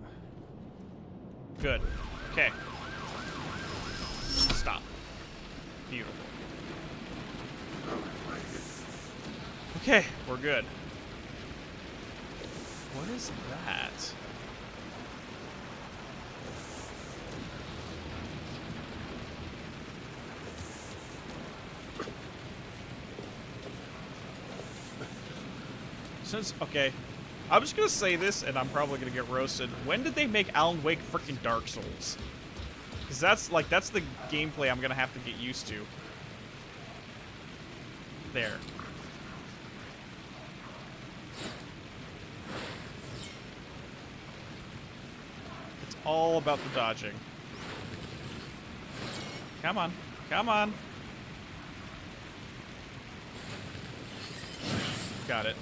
S1: Good. Okay. Stop. Beautiful. Okay, we're good. What is that? Since okay, I'm just gonna say this, and I'm probably gonna get roasted. When did they make Alan Wake freaking Dark Souls? Because that's like that's the gameplay I'm gonna have to get used to. There. It's all about the dodging. Come on, come on. Got it.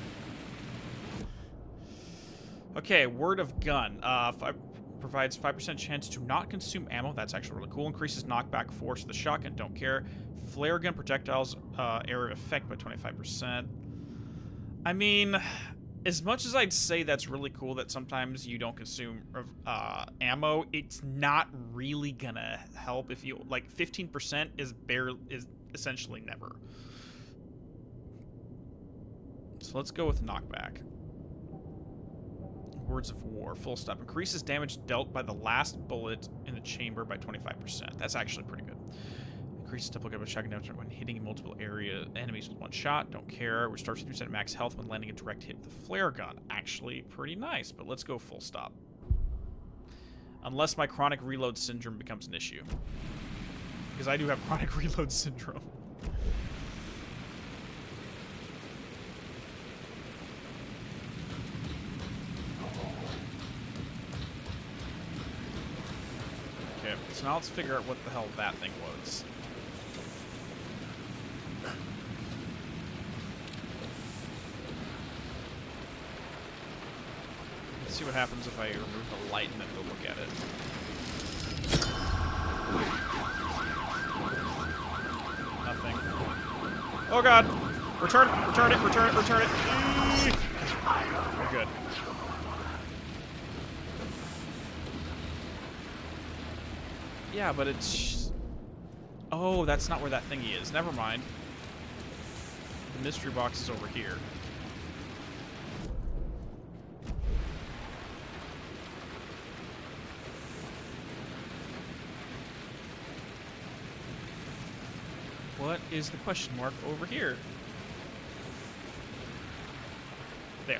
S1: Okay, word of gun. Uh, provides 5% chance to not consume ammo. That's actually really cool. Increases knockback force of the shotgun. Don't care. Flare gun projectiles uh, area effect by 25%. I mean, as much as I'd say that's really cool that sometimes you don't consume uh, ammo, it's not really gonna help if you like 15% is barely is essentially never. So let's go with knockback. Words of War. Full stop. Increases damage dealt by the last bullet in the chamber by 25%. That's actually pretty good. Increases typical damage shotgun damage when hitting multiple area enemies with one shot. Don't care. Restores 50% max health when landing a direct hit with the flare gun. Actually pretty nice, but let's go full stop. Unless my chronic reload syndrome becomes an issue. Because I do have chronic reload syndrome. Okay, now let's figure out what the hell that thing was. Let's see what happens if I remove the light and then go look at it. Nothing. Oh god. Return it, return it, return it, return it. We're good. Yeah, but it's... Oh, that's not where that thingy is. Never mind. The mystery box is over here. What is the question mark over here? There.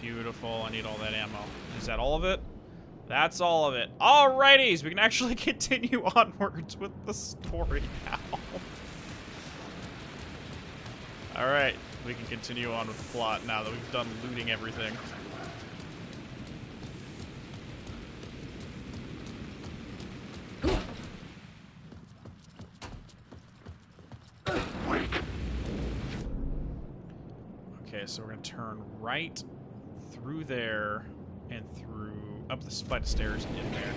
S1: Beautiful. I need all that ammo. Is that all of it? That's all of it. Alrighties, we can actually continue onwards with the story now. Alright, we can continue on with the plot now that we've done looting everything. Okay, so we're gonna turn right through there and through up the flight of stairs in there.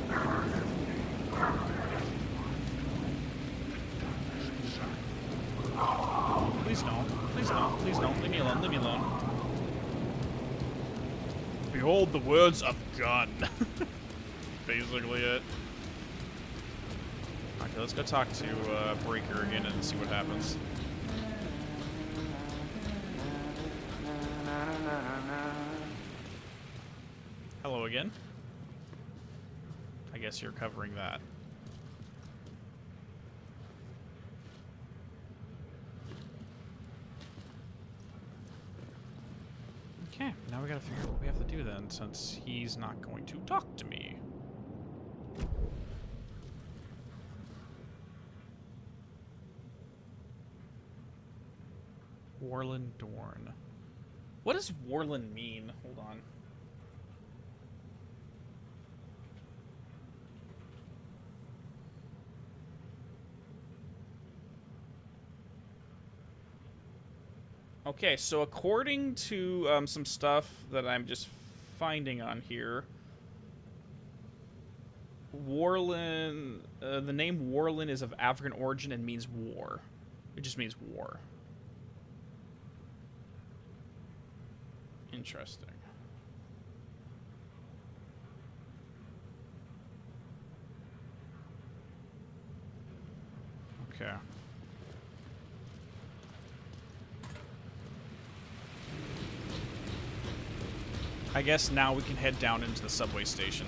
S1: Please don't. Please don't. Please don't. Leave me alone. Leave me alone. Behold the words of gun. Basically it. Okay, let's go talk to uh, Breaker again and see what happens. Hello again. I guess you're covering that. Okay, now we gotta figure out what we have to do then, since he's not going to talk to me. Warlin Door. What does Warland mean? Hold on. Okay, so according to um, some stuff that I'm just finding on here, Warlin, uh, the name Warlin is of African origin and means war. It just means war. Interesting. Okay. I guess now we can head down into the subway station.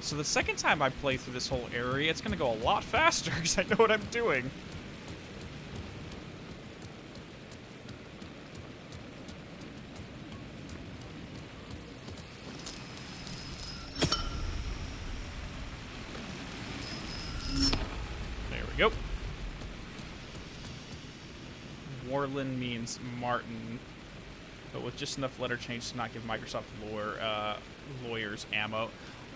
S1: Alright, so the second time I play through this whole area, it's gonna go a lot faster because I know what I'm doing. There we go. Warlin means Martin, but with just enough letter change to not give Microsoft lawyer, uh, lawyers ammo.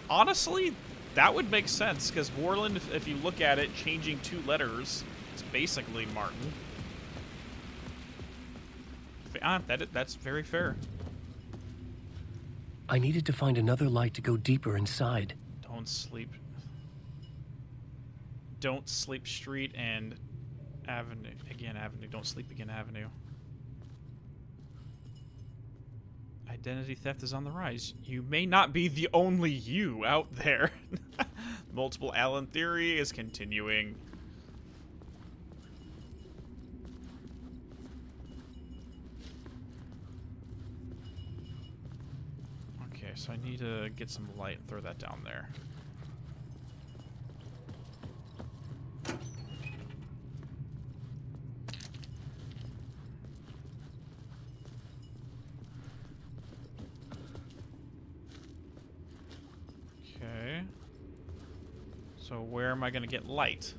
S1: Honestly, that would make sense because Warlin, if, if you look at it, changing two letters, it's basically Martin. Ah, that that's very fair.
S2: I needed to find another light to go deeper inside.
S1: Don't sleep. Don't sleep street and avenue again avenue. Don't sleep again avenue. Identity theft is on the rise. You may not be the only you out there. Multiple Alan theory is continuing. Okay, so I need to get some light and throw that down there. So where am I going to get light?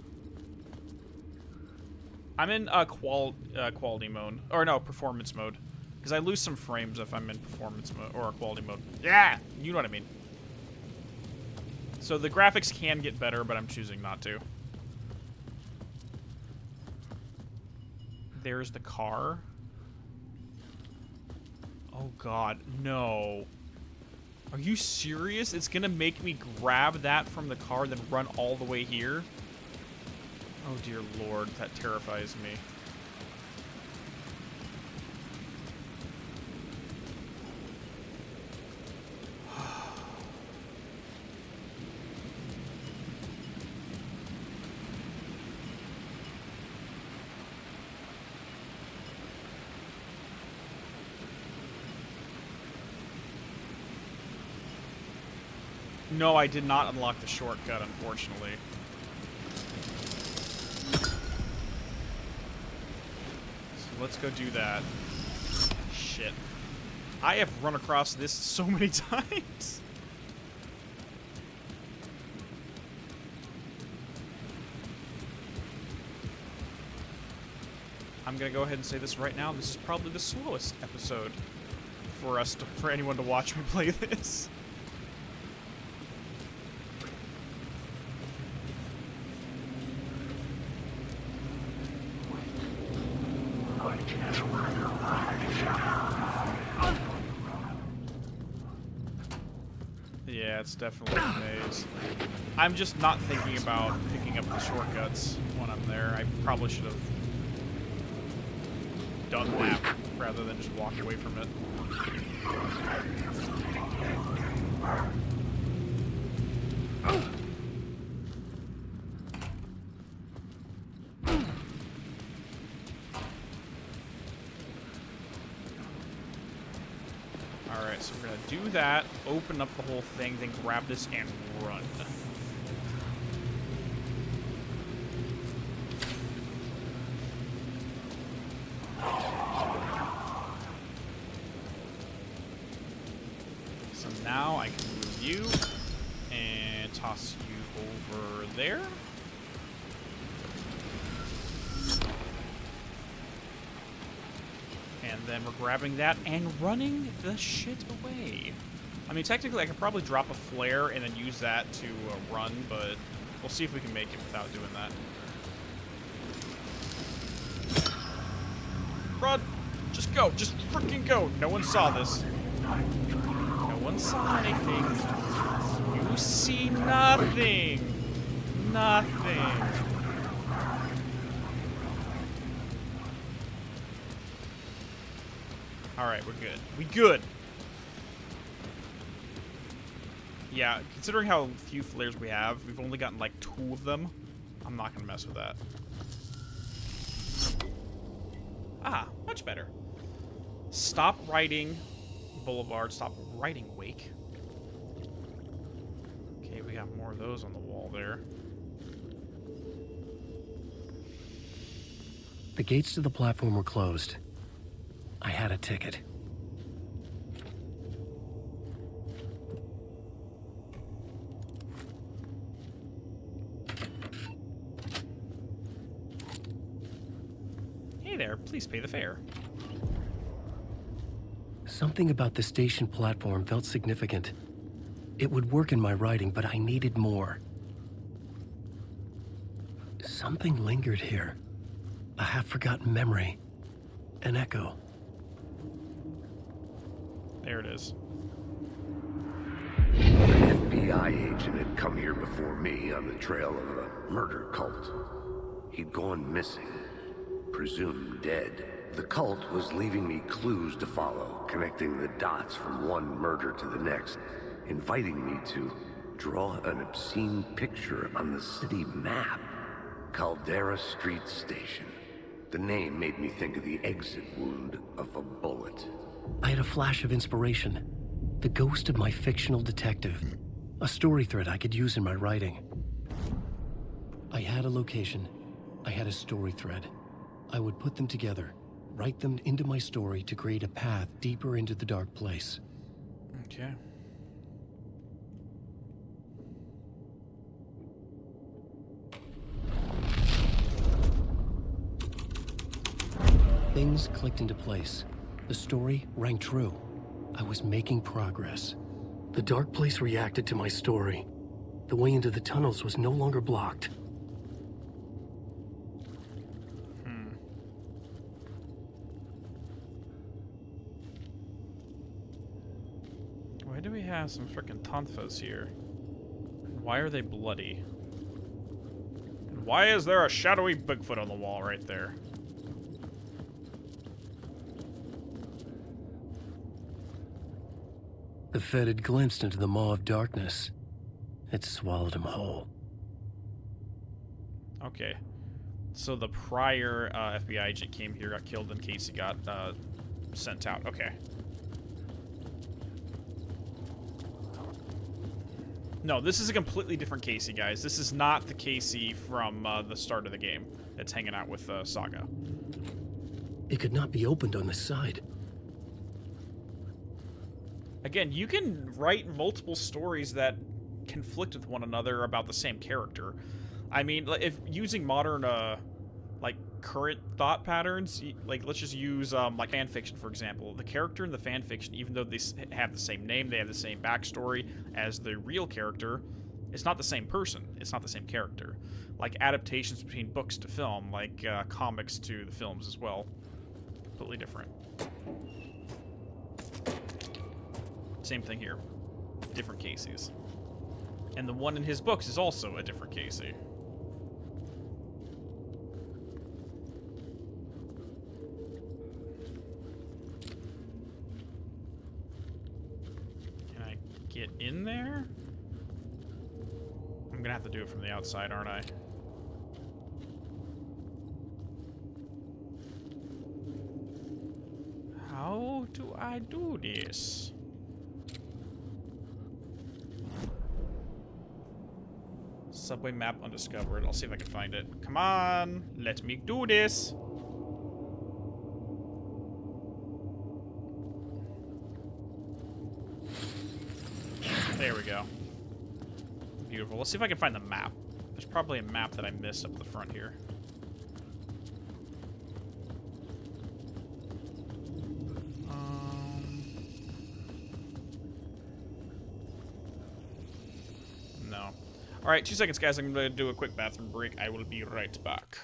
S1: I'm in uh, qual uh, quality mode. Or no, performance mode. Because I lose some frames if I'm in performance mode or quality mode. Yeah! You know what I mean. So the graphics can get better, but I'm choosing not to. There's the car. Oh god, no. Are you serious? It's gonna make me grab that from the car, then run all the way here? Oh dear lord, that terrifies me. No, I did not unlock the shortcut, unfortunately. So let's go do that. Shit. I have run across this so many times. I'm gonna go ahead and say this right now. This is probably the slowest episode for us to, for anyone to watch me play this. Yeah, it's definitely a maze. I'm just not thinking about picking up the shortcuts when I'm there. I probably should have done that rather than just walk away from it. Alright, so we're gonna do that, open up the whole thing, then grab this and run. That and running the shit away. I mean, technically, I could probably drop a flare and then use that to uh, run, but we'll see if we can make it without doing that. Run! Just go! Just freaking go! No one saw this. No one saw anything. You see nothing! Nothing. Alright, we're good. We good! Yeah, considering how few flares we have, we've only gotten like two of them. I'm not gonna mess with that. Ah, much better. Stop writing Boulevard. Stop writing Wake. Okay, we got more of those on the wall there.
S2: The gates to the platform were closed. I had a ticket.
S1: Hey there, please pay the fare.
S2: Something about the station platform felt significant. It would work in my writing, but I needed more. Something lingered here. A half-forgotten memory. An echo.
S1: There it is.
S5: An FBI agent had come here before me on the trail of a murder cult. He'd gone missing, presumed dead. The cult was leaving me clues to follow, connecting the dots from one murder to the next, inviting me to draw an obscene picture on the city map. Caldera Street Station. The name made me think of the exit wound of a bullet.
S2: I had a flash of inspiration. The ghost of my fictional detective. A story thread I could use in my writing. I had a location. I had a story thread. I would put them together, write them into my story to create a path deeper into the dark place.
S1: Okay.
S2: Things clicked into place. The story rang true. I was making progress. The dark place reacted to my story. The way into the tunnels was no longer blocked. Hmm.
S1: Why do we have some frickin' tonfas here? Why are they bloody? And why is there a shadowy Bigfoot on the wall right there?
S2: The Fed had glimpsed into the maw of darkness. It swallowed him whole.
S1: Okay. So the prior uh, FBI agent came here, got killed, and Casey got uh, sent out. Okay. No, this is a completely different Casey, guys. This is not the Casey from uh, the start of the game that's hanging out with uh, Saga.
S2: It could not be opened on the side.
S1: Again, you can write multiple stories that conflict with one another about the same character. I mean, if using modern, uh, like current thought patterns, like let's just use um, like fan fiction for example. The character in the fan fiction, even though they have the same name, they have the same backstory as the real character, it's not the same person. It's not the same character. Like adaptations between books to film, like uh, comics to the films as well, completely different. Same thing here. Different Caseys. And the one in his books is also a different Casey. Can I get in there? I'm gonna have to do it from the outside, aren't I? How do I do this? Subway map undiscovered. I'll see if I can find it. Come on, let me do this. There we go. Beautiful. Let's see if I can find the map. There's probably a map that I missed up the front here. Um, no. All right, two seconds, guys. I'm going to do a quick bathroom break. I will be right back.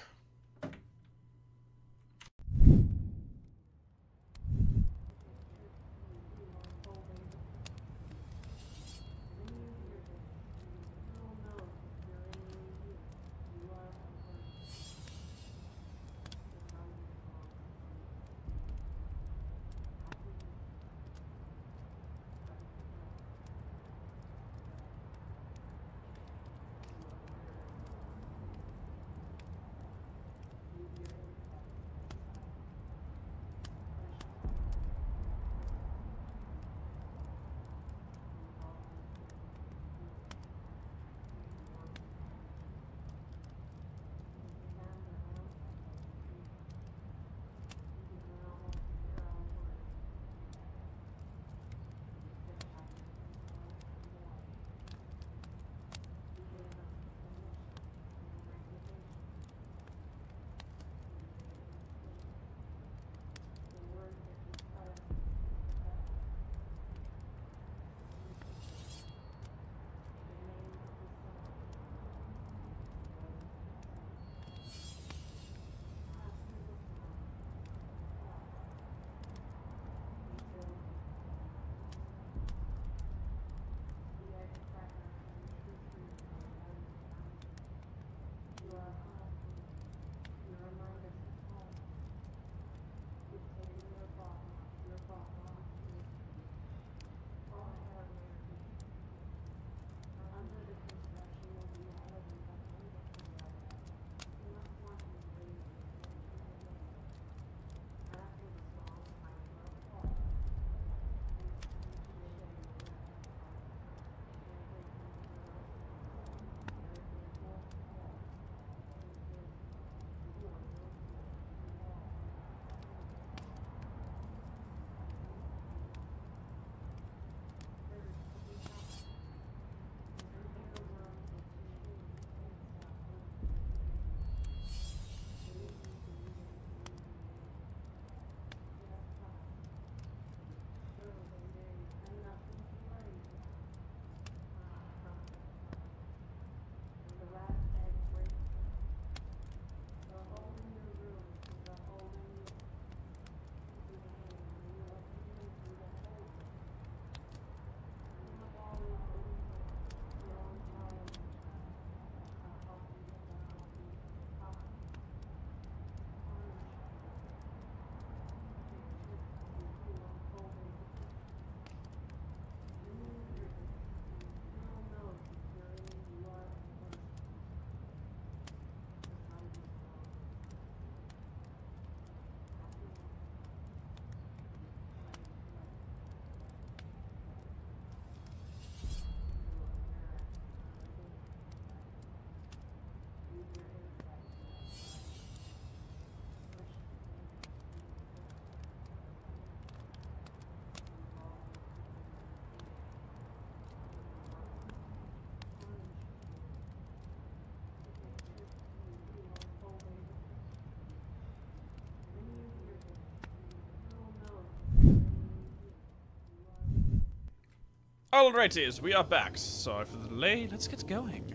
S1: Alrighties, we are back. Sorry for the delay. Let's get going.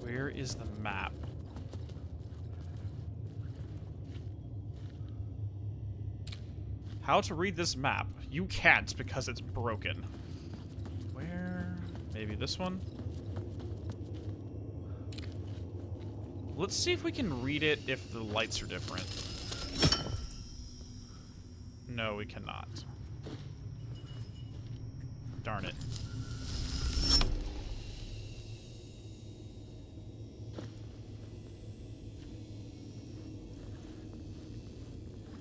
S1: Where is the map? How to read this map? You can't because it's broken. Where? Maybe this one? Let's see if we can read it if the lights are different. No, we cannot. Darn it.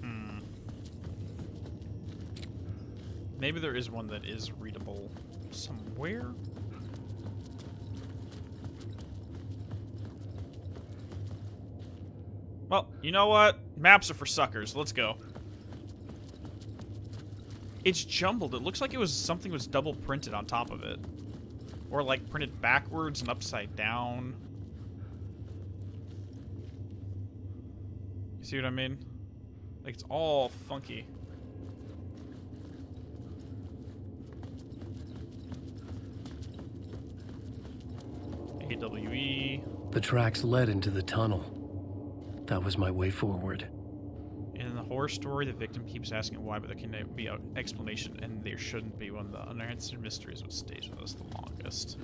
S1: Hmm. Maybe there is one that is readable somewhere. Well, you know what? Maps are for suckers. Let's go. It's jumbled. It looks like it was something was double printed on top of it. Or like printed backwards and upside down. You see what I mean? Like it's all funky. AWE.
S2: The tracks led into the tunnel. That was my way forward.
S1: Horror story, the victim keeps asking why, but there can be an explanation, and there shouldn't be one. The unanswered mystery is what stays with us the longest.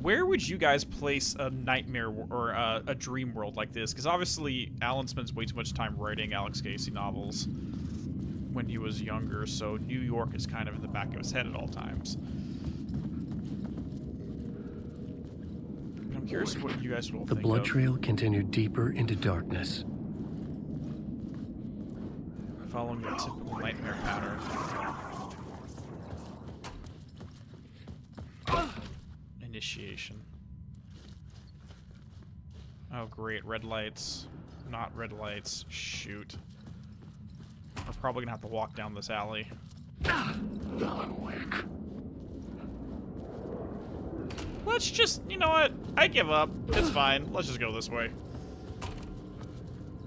S1: Where would you guys place a nightmare or a, a dream world like this? Because obviously, Alan spends way too much time writing Alex Casey novels when he was younger, so New York is kind of in the back of his head at all times. Curious what you guys will
S2: The
S1: think
S2: blood
S1: of.
S2: trail continued deeper into darkness.
S1: following the typical nightmare pattern. Initiation. Oh great, red lights. Not red lights. Shoot. We're probably gonna have to walk down this alley. Let's just, you know what? I give up. It's fine. Let's just go this way.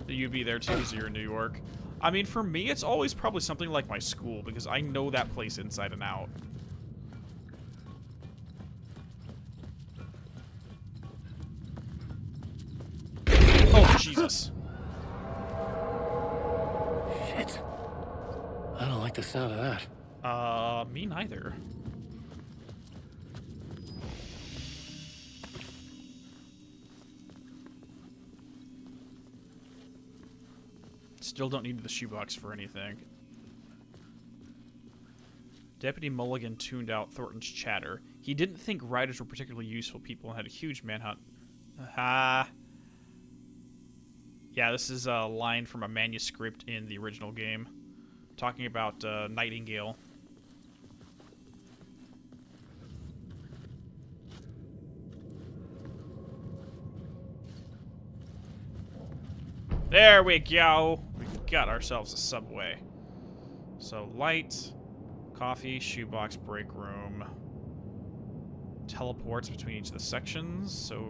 S1: You'd be there too, because you're in New York. I mean, for me, it's always probably something like my school, because I know that place inside and out. Oh, Jesus.
S2: Shit. I don't like the sound of that.
S1: Uh, me neither. Still don't need the shoebox for anything. Deputy Mulligan tuned out Thornton's chatter. He didn't think riders were particularly useful people and had a huge manhunt. Ah. Yeah, this is a line from a manuscript in the original game talking about uh, Nightingale. There we go. Got ourselves a subway. So light, coffee, shoebox, break room, teleports between each of the sections. So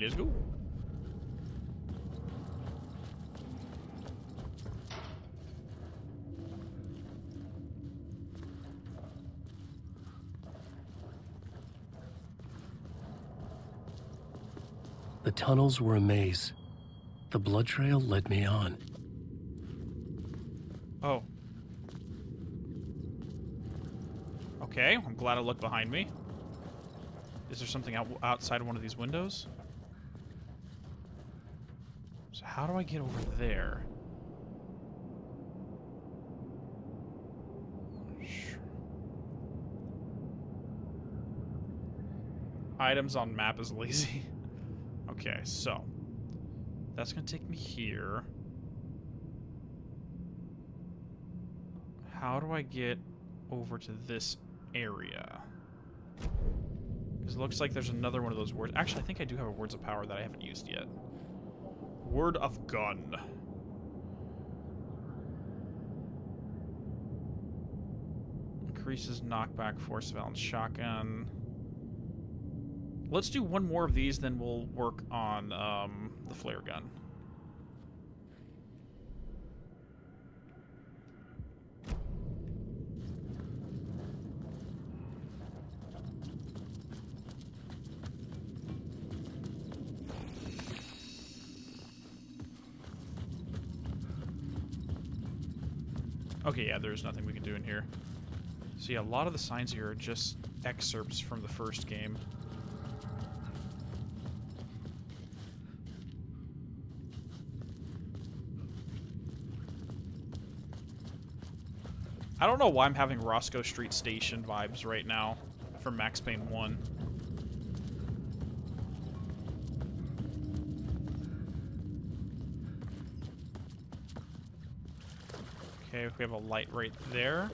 S1: let's go.
S2: The tunnels were a maze. The blood trail led me on.
S1: Oh. Okay, I'm glad I looked behind me. Is there something out outside one of these windows? So how do I get over there? Items on map is lazy. okay, so that's gonna take me here. How do I get over to this area? Because it looks like there's another one of those words. Actually, I think I do have a words of power that I haven't used yet. Word of gun. Increases knockback force valve shotgun. Let's do one more of these, then we'll work on um, the flare gun. Okay, yeah, there's nothing we can do in here. See, a lot of the signs here are just excerpts from the first game. I don't know why I'm having Roscoe Street Station vibes right now from Max Payne 1. We have a light right there.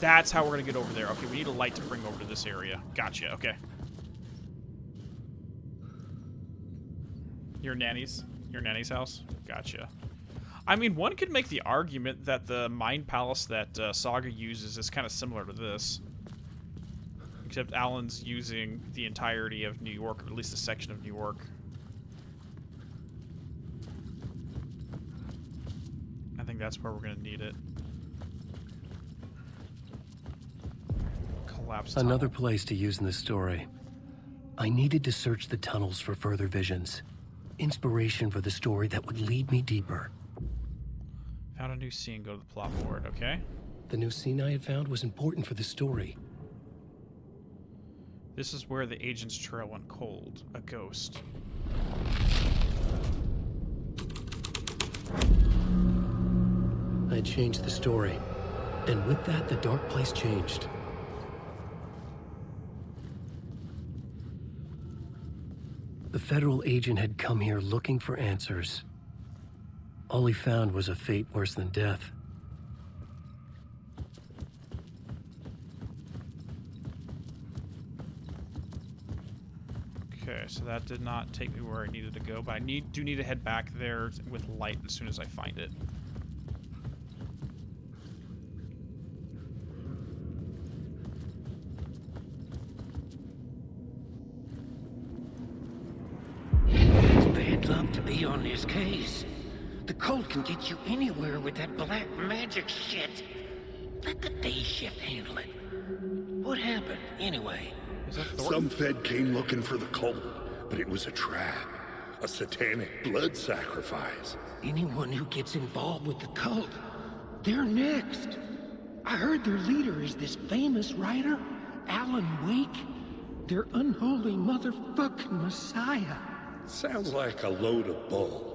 S1: That's how we're gonna get over there. Okay, we need a light to bring over to this area. Gotcha, okay. Your nanny's? Your nanny's house? Gotcha. I mean, one could make the argument that the Mind Palace that uh, Saga uses is kind of similar to this. Except Alan's using the entirety of New York, or at least a section of New York. I think that's where we're going to need it. Collapse tunnel.
S2: Another place to use in the story. I needed to search the tunnels for further visions. Inspiration for the story that would lead me deeper.
S1: Found a new scene, go to the plot board, okay?
S2: The new scene I had found was important for the story.
S1: This is where the agent's trail went cold. A ghost.
S2: Changed the story. And with that, the dark place changed. The federal agent had come here looking for answers. All he found was a fate worse than death.
S1: Okay, so that did not take me where I needed to go, but I need do need to head back there with light as soon as I find it.
S7: It's bad luck to be on this case. The cult can get you anywhere with that black magic shit. Let the day shift handle it. What happened, anyway?
S1: Is that Thornton?
S8: Some Fed came looking for the cult, but it was a trap. A satanic blood sacrifice.
S7: Anyone who gets involved with the cult, they're next. I heard their leader is this famous writer, Alan Wake. Their unholy motherfucking messiah.
S8: Sounds like a load of bull.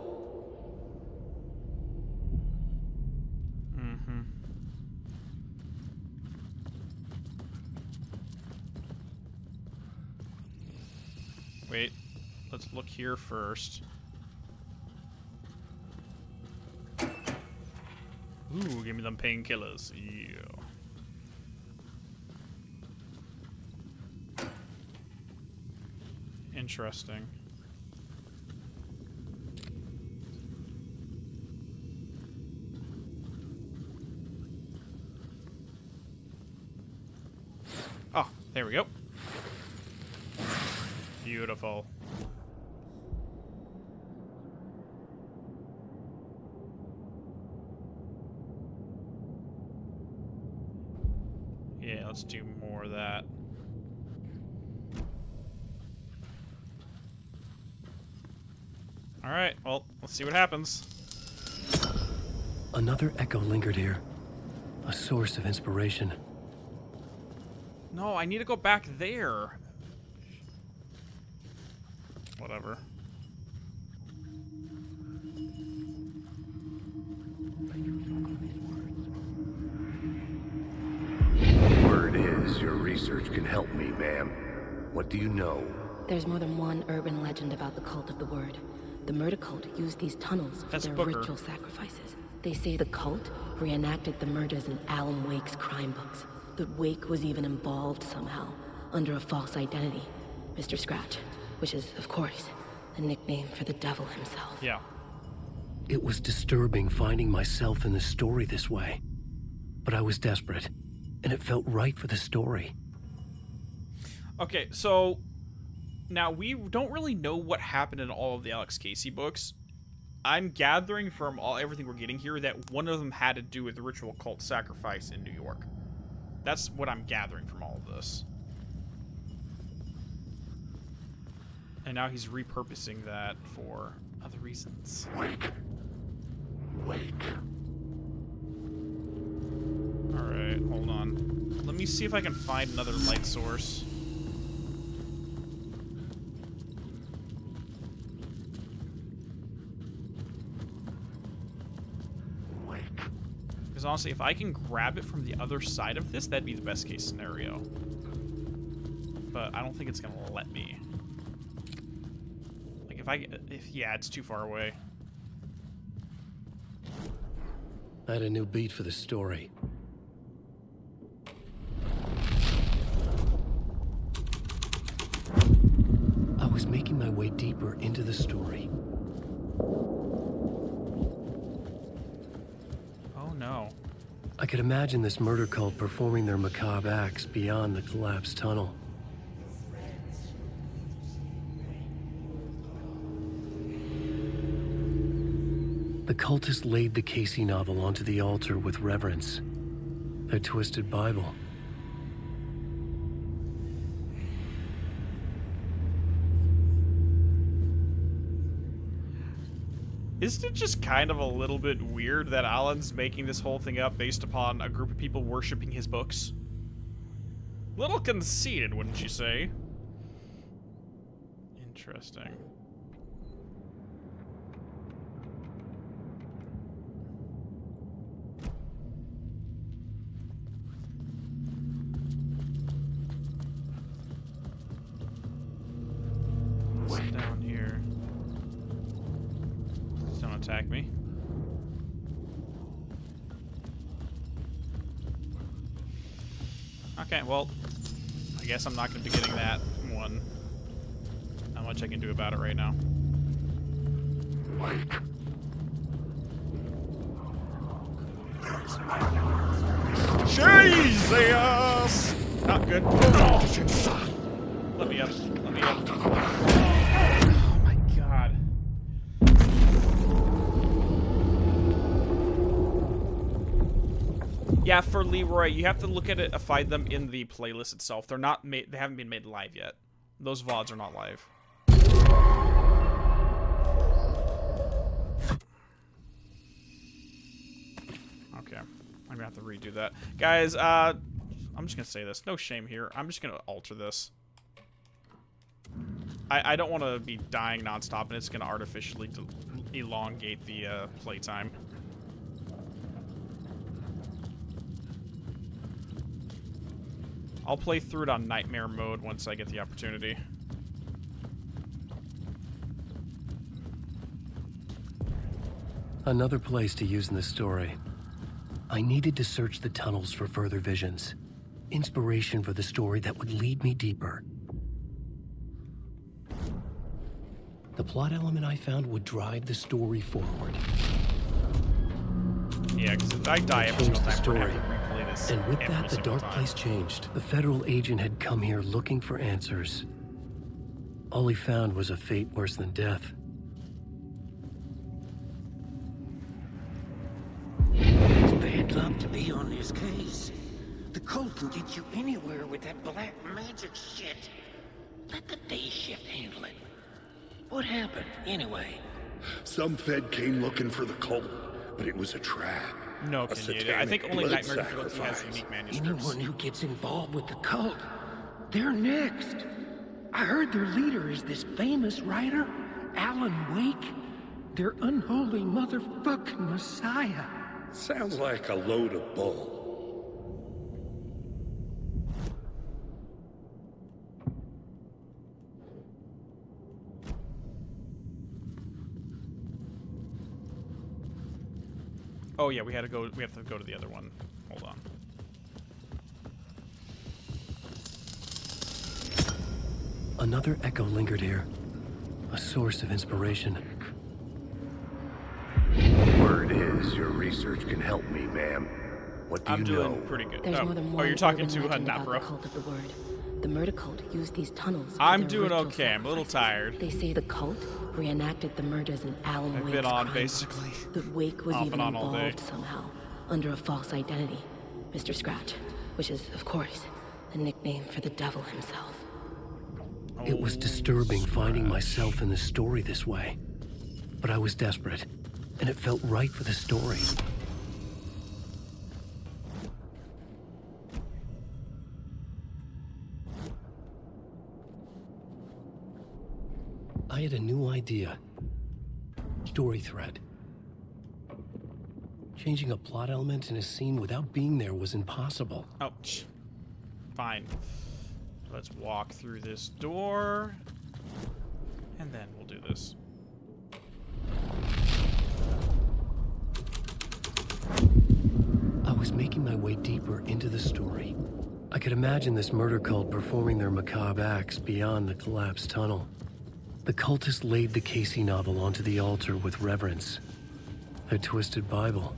S1: Mm-hmm. Wait, let's look here first. Ooh, give me them painkillers. Yeah. Interesting. Oh, there we go. Beautiful. Yeah, let's do more of that. Alright, well, let's see what happens.
S2: Another echo lingered here. A source of inspiration.
S1: No, I need to go back there. Whatever.
S5: Help me, ma'am. What do you know?
S9: There's more than one urban legend about the cult of the word. The murder cult used these tunnels for
S1: That's
S9: their
S1: Booker.
S9: ritual sacrifices. They say the cult reenacted the murders in Alan Wake's crime books. That Wake was even involved somehow, under a false identity. Mr. Scratch, which is, of course, a nickname for the devil himself.
S1: Yeah.
S2: It was disturbing finding myself in the story this way. But I was desperate, and it felt right for the story.
S1: Okay, so now we don't really know what happened in all of the Alex Casey books. I'm gathering from all everything we're getting here that one of them had to do with the ritual cult sacrifice in New York. That's what I'm gathering from all of this. And now he's repurposing that for other reasons.
S8: Wake.
S1: Alright, hold on. Let me see if I can find another light source. Because honestly, if I can grab it from the other side of this, that'd be the best case scenario. But I don't think it's gonna let me. Like if I, if yeah, it's too far away.
S2: I had a new beat for the story. I was making my way deeper into the story.
S1: Oh no.
S2: I could imagine this murder cult performing their macabre acts beyond the collapsed tunnel. The cultists laid the Casey novel onto the altar with reverence. Their twisted Bible.
S1: Isn't it just kind of a little bit weird that Alan's making this whole thing up based upon a group of people worshipping his books? Little conceited, wouldn't you say? Interesting. I'm not going to be getting that one. Not much I can do about it right now. Jesus! Not good. Let me up. Let me up. Yeah, for Leroy, you have to look at it, uh, find them in the playlist itself. They're not made. They haven't been made live yet. Those vods are not live. Okay, I'm gonna have to redo that, guys. Uh, I'm just gonna say this. No shame here. I'm just gonna alter this. I, I don't want to be dying nonstop, and it's gonna artificially elongate the uh, playtime. I'll play through it on nightmare mode once I get the opportunity.
S2: Another place to use in the story. I needed to search the tunnels for further visions. Inspiration for the story that would lead me deeper. The plot element I found would drive the story forward.
S1: Yeah, because if I die every single
S2: the
S1: time, we're
S2: story.
S1: Have to replay this
S2: And with
S1: every
S2: that, the dark
S1: time.
S2: place changed. The federal agent had come here looking for answers. All he found was a fate worse than death.
S7: It's bad luck to be on this case. The cult can get you anywhere with that black magic shit. Let the day shift handle it. What happened, anyway?
S8: Some Fed came looking for the cult, but it was a trap.
S1: No,
S8: A
S1: Kenyatta. I
S8: satanic
S1: think only
S8: blood
S1: Nightmare Difficulty has unique manuscripts.
S7: Anyone who gets involved with the cult, they're next. I heard their leader is this famous writer, Alan Wake. Their unholy motherfucking messiah.
S8: Sounds like a load of bull.
S1: Oh yeah, we had to go. We have to go to the other one. Hold on.
S2: Another echo lingered here. A source of inspiration.
S5: Word is your research can help me, ma'am. What do
S1: I'm
S5: you
S1: doing
S5: know?
S1: pretty good.
S9: There's
S1: oh,
S9: more than
S1: oh,
S9: one
S1: you're talking to uh,
S9: legend
S1: Napro.
S9: the cult of the word. The murder cult used these tunnels.
S1: I'm doing okay. I'm a little tired.
S9: They say the cult reenacted the murders in Alan
S1: I've
S9: Wake's
S1: been on
S9: crime
S1: basically
S9: book. The Wake was
S1: off
S9: even
S1: and on all day.
S9: involved somehow, under a false identity, Mr. Scratch, which is, of course, a nickname for the devil himself.
S2: It was disturbing finding myself in the story this way. But I was desperate. and it felt right for the story. I had a new idea. Story thread. Changing a plot element in a scene without being there was impossible.
S1: Ouch. Fine. Let's walk through this door. And then we'll do this.
S2: I was making my way deeper into the story. I could imagine this murder cult performing their macabre acts beyond the collapsed tunnel. The cultists laid the Casey novel onto the altar with reverence. Their twisted Bible.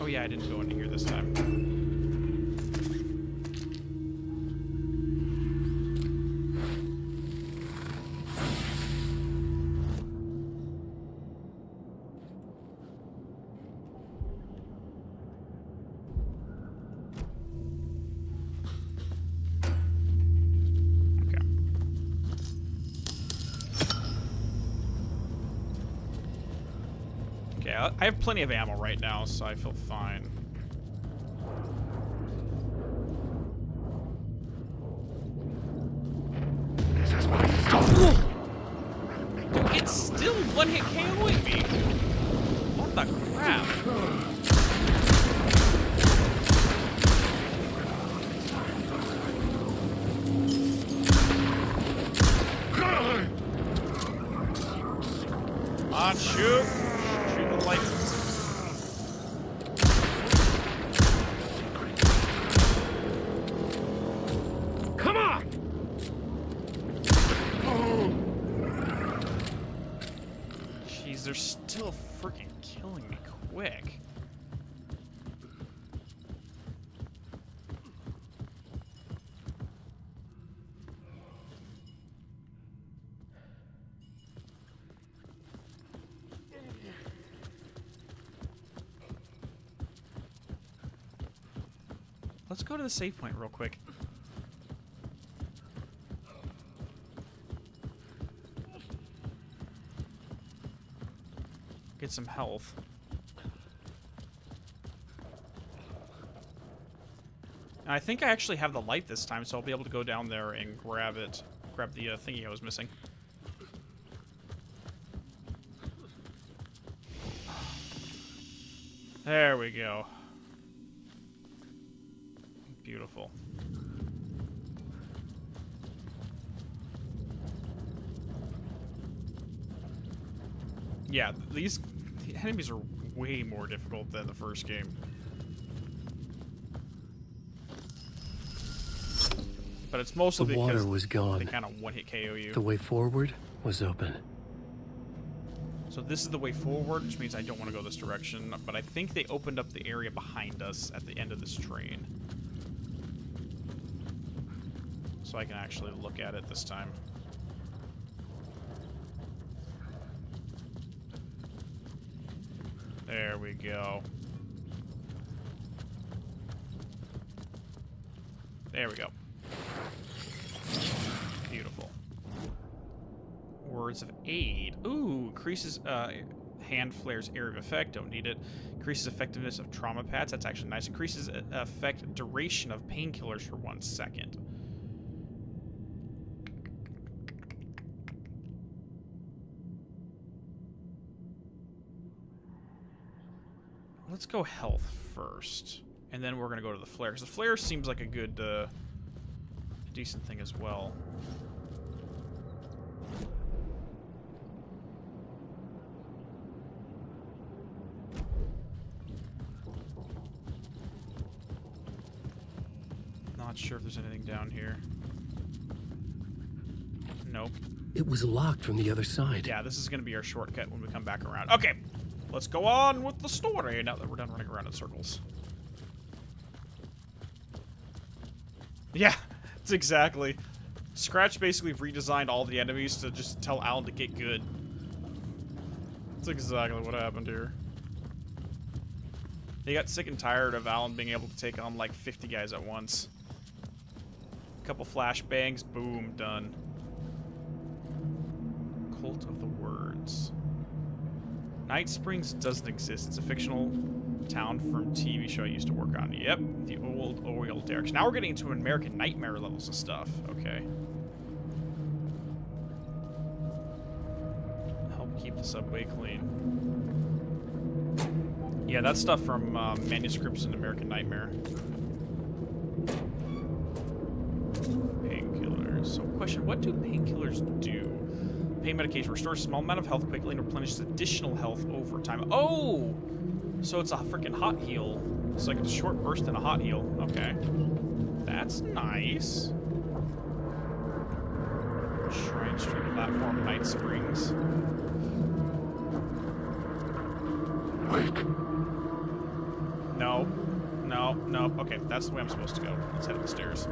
S1: Oh yeah, I didn't go into here this time. Plenty of ammo right now, so I feel fine. Let's go to the save point real quick. Get some health. And I think I actually have the light this time, so I'll be able to go down there and grab it. Grab the uh, thingy I was missing. There we go. Beautiful. Yeah, these the enemies are way more difficult than the first game. But it's mostly
S2: The water
S1: because
S2: was gone.
S1: they kind of one-hit KO you.
S2: The way forward was open.
S1: So this is the way forward, which means I don't want to go this direction. But I think they opened up the area behind us at the end of this train. So I can actually look at it this time. There we go. There we go. Beautiful. Words of aid. Ooh, increases uh, hand flares area of effect. Don't need it. Increases effectiveness of trauma pads. That's actually nice. Increases uh, effect duration of painkillers for one second. Let's go health first, and then we're gonna go to the flare. Cause the flare seems like a good, uh, decent thing as well. Not sure if there's anything down here. Nope.
S2: It was locked from the other side.
S1: Yeah, this is going to be our shortcut when we come back around. Okay, let's go on with the story now that we're done running around in circles. Yeah, it's exactly. Scratch basically redesigned all the enemies to just tell Alan to get good. That's exactly what happened here. They got sick and tired of Alan being able to take on like 50 guys at once. A Couple flashbangs, boom, done. Cult of the Words. Night Springs doesn't exist. It's a fictional town from TV show I used to work on. Yep, the old oil derricks. Now we're getting into American Nightmare levels of stuff. Okay. Help keep the subway clean. Yeah, that's stuff from um, manuscripts in American Nightmare. Painkillers. So, question: What do painkillers do? Pain medication restores a small amount of health quickly and replenishes additional health over time. Oh, so it's a freaking hot heal. It's like a short burst and a hot heal. Okay, that's nice. Shrine Street platform, Night Springs.
S8: Wake.
S1: No. No, no. Okay, that's the way I'm supposed to go. Let's head up the stairs.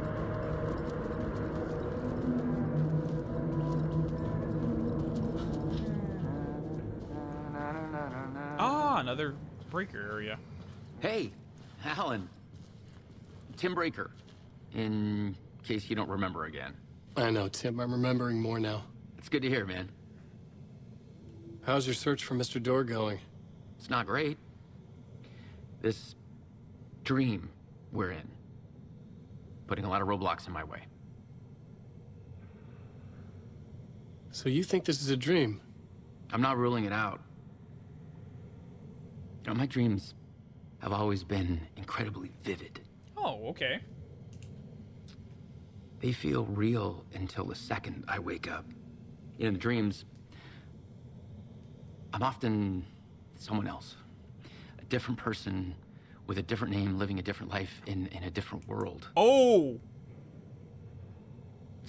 S1: Breaker area.
S6: Hey, Alan. Tim Breaker. In case you don't remember again.
S2: I know, Tim. I'm remembering more now.
S6: It's good to hear, man.
S2: How's your search for Mr. Door going?
S6: It's not great. This dream we're in. Putting a lot of roadblocks in my way.
S2: So you think this is a dream?
S6: I'm not ruling it out. You know, my dreams have always been incredibly vivid.
S1: Oh, okay.
S6: They feel real until the second I wake up. In the dreams, I'm often someone else. A different person with a different name living a different life in, in a different world.
S1: Oh!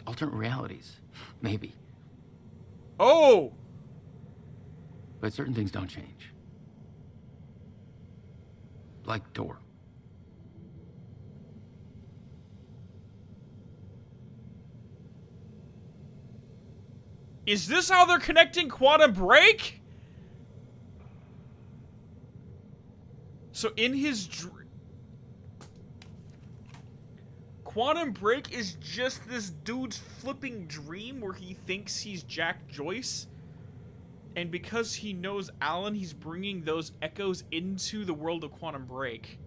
S6: Alternate realities, maybe.
S1: Oh!
S6: But certain things don't change. Like Door.
S1: Is this how they're connecting Quantum Break? So in his dr- Quantum Break is just this dude's flipping dream where he thinks he's Jack Joyce. And because he knows Alan, he's bringing those echoes into the world of Quantum Break.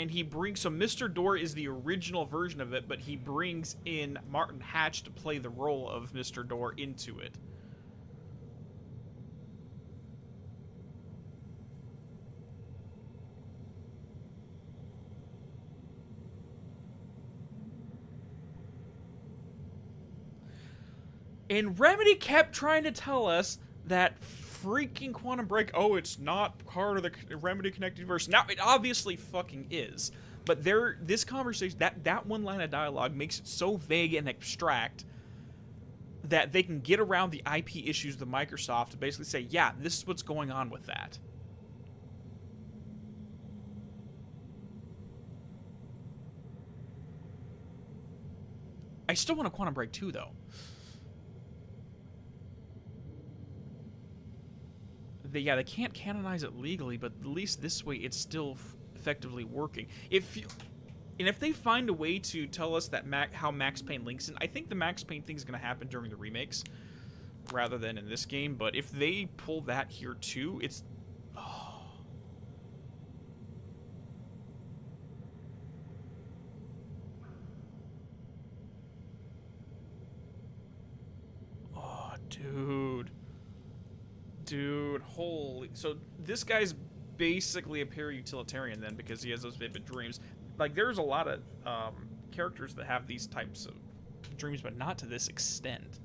S1: and he brings so Mr. Door is the original version of it, but he brings in Martin Hatch to play the role of Mr. Door into it. And Remedy kept trying to tell us that freaking Quantum Break, oh, it's not part of the Remedy Connected Universe. Now, it obviously fucking is. But there, this conversation, that, that one line of dialogue makes it so vague and abstract that they can get around the IP issues of Microsoft to basically say, yeah, this is what's going on with that. I still want a Quantum Break 2, though. They yeah they can't canonize it legally, but at least this way it's still effectively working. If you, and if they find a way to tell us that Mac, how Max Payne links in, I think the Max Payne thing is going to happen during the remakes rather than in this game. But if they pull that here too, it's oh. oh, dude dude, holy. So this guy's basically a pure utilitarian then because he has those vivid dreams. Like there's a lot of um, characters that have these types of dreams, but not to this extent.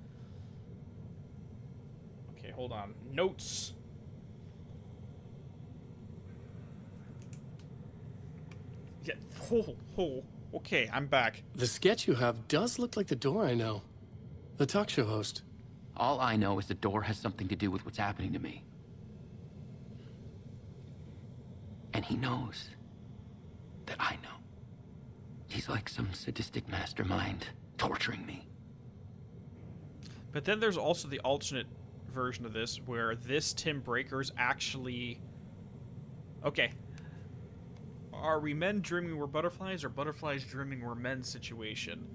S1: Okay, hold on. Notes. Yeah. Oh, oh. Okay, I'm back.
S2: The sketch you have does look like the door I know. The talk show host.
S6: All I know is the door has something to do with what's happening to me. And he knows that I know. He's like some sadistic mastermind torturing me.
S1: But then there's also the alternate version of this where this Tim Breaker's actually. Okay. Are we men dreaming we're butterflies or butterflies dreaming we're men situation?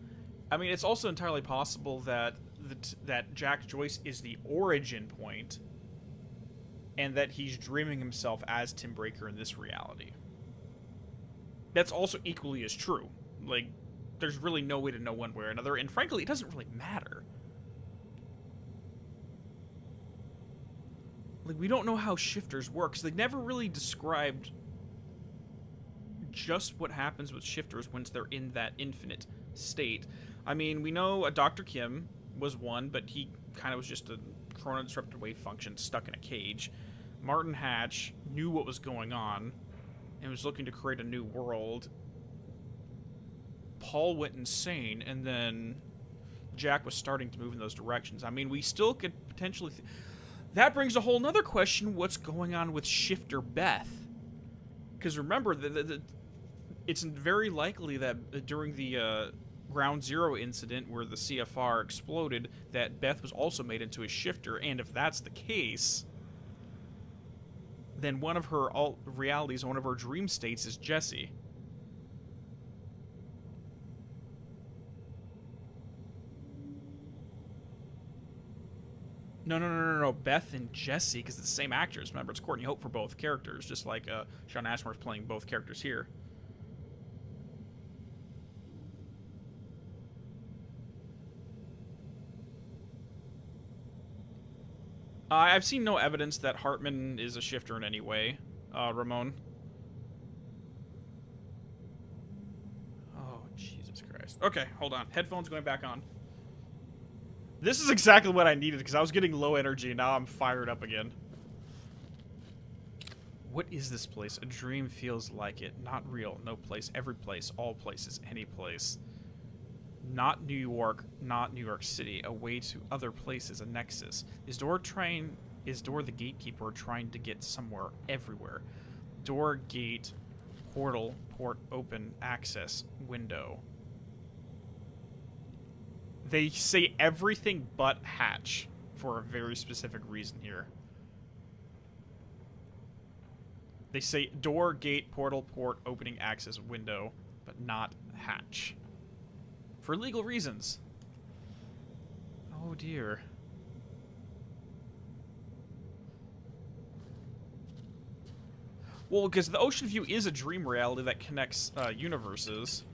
S1: I mean, it's also entirely possible that that, that Jack Joyce is the origin point, and that he's dreaming himself as Tim Breaker in this reality. That's also equally as true. Like, there's really no way to know one way or another, and frankly, it doesn't really matter. Like, we don't know how shifters work, 'cause they never really described just what happens with shifters once they're in that infinite state. I mean, we know a Dr. Kim was one, but he kind of was just a chrono disrupted wave function stuck in a cage. Martin Hatch knew what was going on and was looking to create a new world. Paul went insane, and then Jack was starting to move in those directions. I mean, we still could potentially. Th- that brings a whole nother question what's going on with Shifter Beth? Because remember, the, the, the, it's very likely that during the uh, Ground Zero incident where the CFR exploded, that Beth was also made into a shifter, and if that's the case, then one of her alt realities, one of her dream states is Jesse. No, no, no, no, no. Beth and Jesse, because it's the same actors. Remember, it's Courtney Hope for both characters, just like uh, Shawn Ashmore's playing both characters here. Uh, I've seen no evidence that Hartman is a shifter in any way, uh, Ramon. Oh, Jesus Christ. Okay, hold on. Headphones going back on. This is exactly what I needed because I was getting low energy now I'm fired up again. What is this place? A dream feels like it. Not real. No place. Every place. All places. Any place. Not New York. Not New York City. A way to other places. A nexus. Is door trying... Is door the gatekeeper trying to get somewhere? Everywhere. Door, gate, portal, port, open, access, window. They say everything but hatch for a very specific reason here. They say door, gate, portal, port, opening, access, window, but not hatch. For legal reasons. Oh dear. Well, because the Ocean View is a dream reality that connects uh, universes.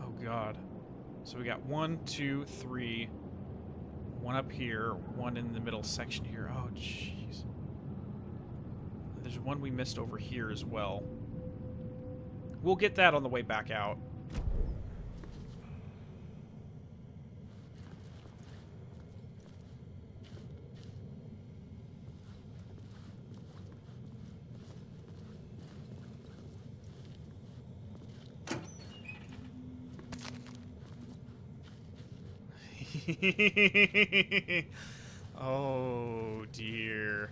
S1: Oh god. So we got one, two, three, one up here, one in the middle section here. Oh, jeez. There's one we missed over here as well. We'll get that on the way back out. oh dear.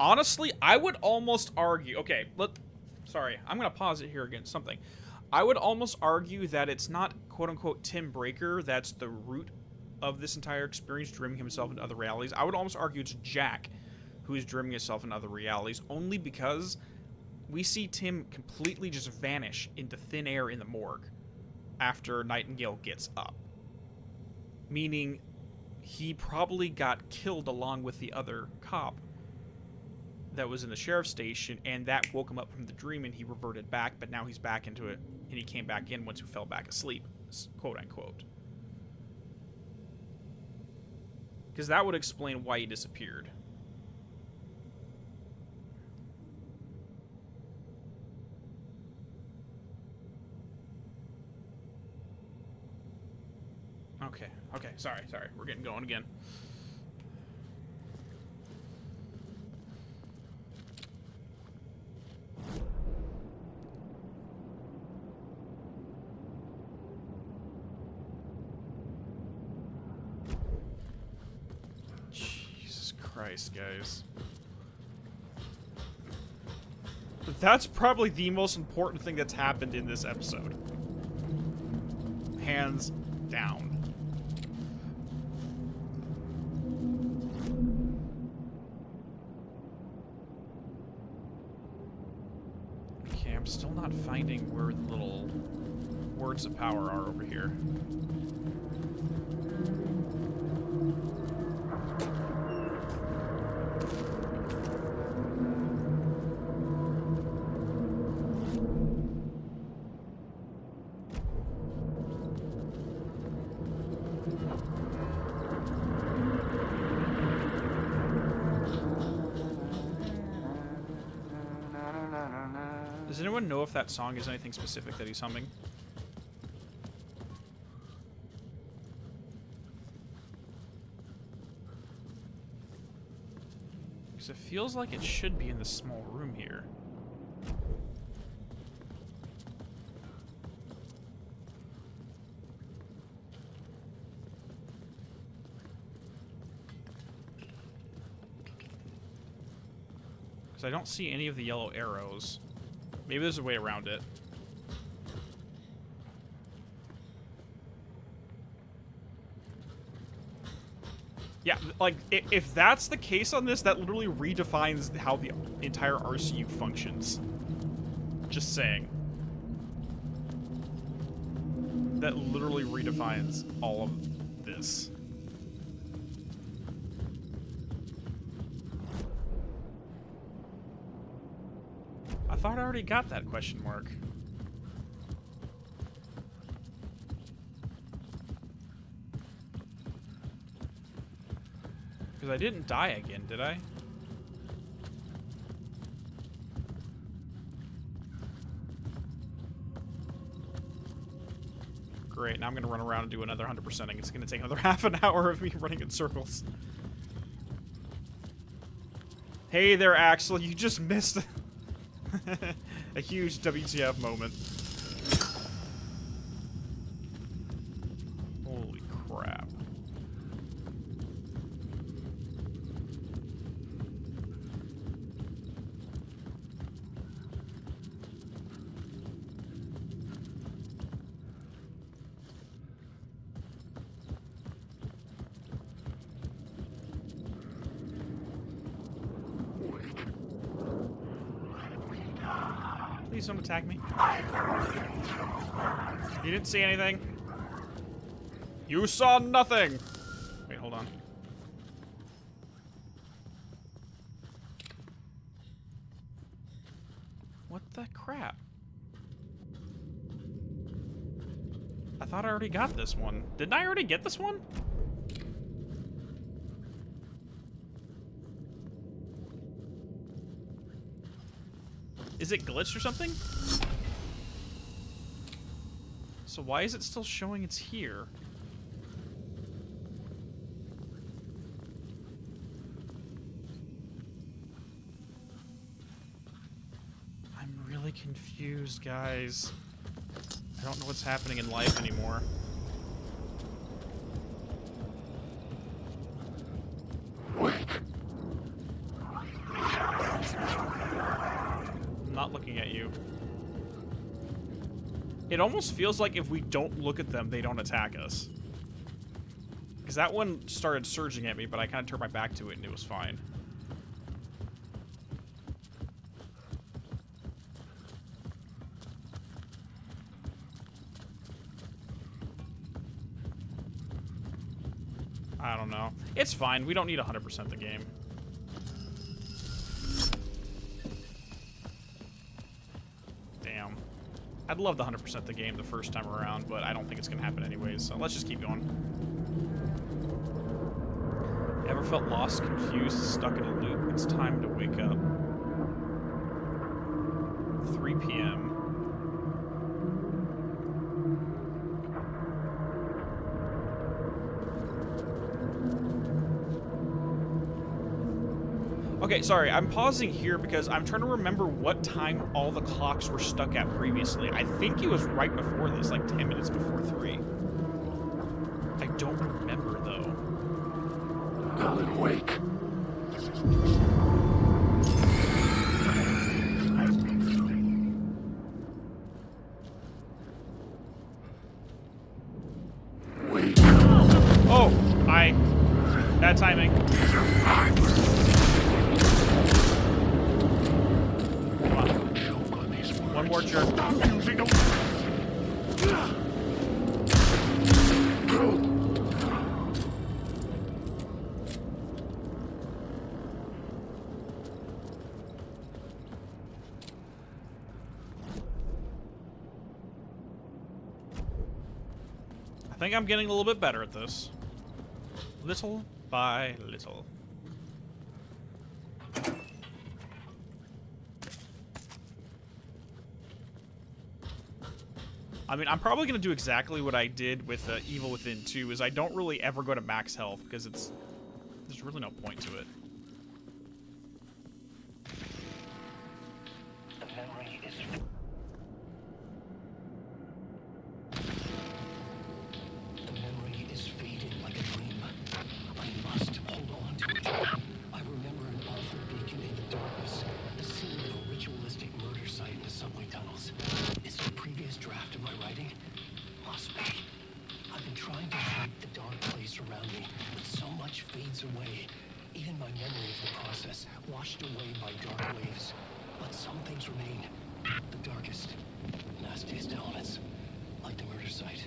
S1: Honestly, I would almost argue. Okay, let. Sorry, I'm gonna pause it here against something. I would almost argue that it's not quote unquote Tim Breaker that's the root of this entire experience, dreaming himself into other realities. I would almost argue it's Jack who is dreaming himself into other realities, only because we see Tim completely just vanish into thin air in the morgue after Nightingale gets up. Meaning he probably got killed along with the other cop that was in the sheriff's station, and that woke him up from the dream and he reverted back, but now he's back into it, and he came back in once he fell back asleep, quote unquote. Because that would explain why he disappeared. Okay, okay, sorry, sorry. We're getting going again. Jesus Christ, guys. That's probably the most important thing that's happened in this episode. Hands down. Not finding where the little words of power are over here. Does anyone know if that song is anything specific that he's humming? Because it feels like it should be in this small room here. Because I don't see any of the yellow arrows. Maybe there's a way around it. Yeah, like, if that's the case on this, that literally redefines how the entire RCU functions. Just saying. That literally redefines all of this. I thought I already got that question mark. Because I didn't die again, did I? Great, now I'm going to run around and do another 100%ing. It's going to take another half an hour of me running in circles. Hey there, Axel, you just missed a huge WTF moment. Holy crap. Please don't attack me. You didn't see anything? You saw nothing! Wait, hold on. What the crap? I thought I already got this one. Didn't I already get this one? Is it glitched or something? So why is it still showing it's here? I'm really confused, guys. I don't know what's happening in life anymore. I'm not looking at you. It almost feels like if we don't look at them, they don't attack us. Because that one started surging at me, but I kind of turned my back to it and it was fine. I don't know. It's fine. We don't need 100% the game. I'd love the 100% the game the first time around, but I don't think it's going to happen anyways, so let's just keep going. Ever felt lost, confused, stuck in a loop? It's time to wake up. 3 p.m. Okay, sorry, I'm pausing here because I'm trying to remember what time all the clocks were stuck at previously. I think it was right before this, like 10 minutes before 3. I don't remember, though.
S8: Alan Wake. Wake.
S1: Think I'm getting a little bit better at this. Little by little. I mean, I'm probably going to do exactly what I did with uh, Evil Within 2, is I don't really ever go to max health, because it's... There's really no point to it.
S7: Must be. I've been trying to shape the dark place around me, but so much fades away. Even my memory of the process, washed away by dark waves. But some things remain. The darkest, nastiest elements, like the murder site.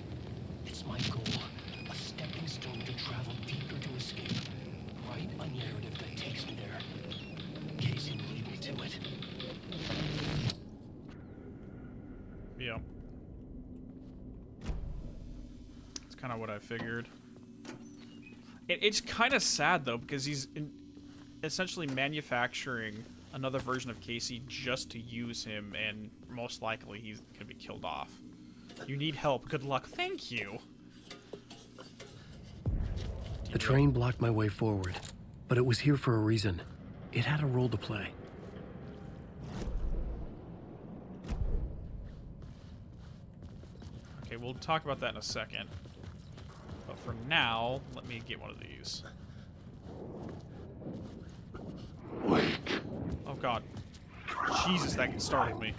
S7: It's my goal, a stepping stone to travel deeper to escape. Write a narrative that takes me there.
S1: Kind of what I figured. It, it's kind of sad, though, because he's in, essentially manufacturing another version of Casey just to use him, and most likely he's going to be killed off. You need help. Good luck. Thank you.
S2: The train blocked my way forward, but it was here for a reason. It had a role to play.
S1: Okay, we'll talk about that in a second. For now, let me get one of these. Wake. Oh god. Jesus, that startled me.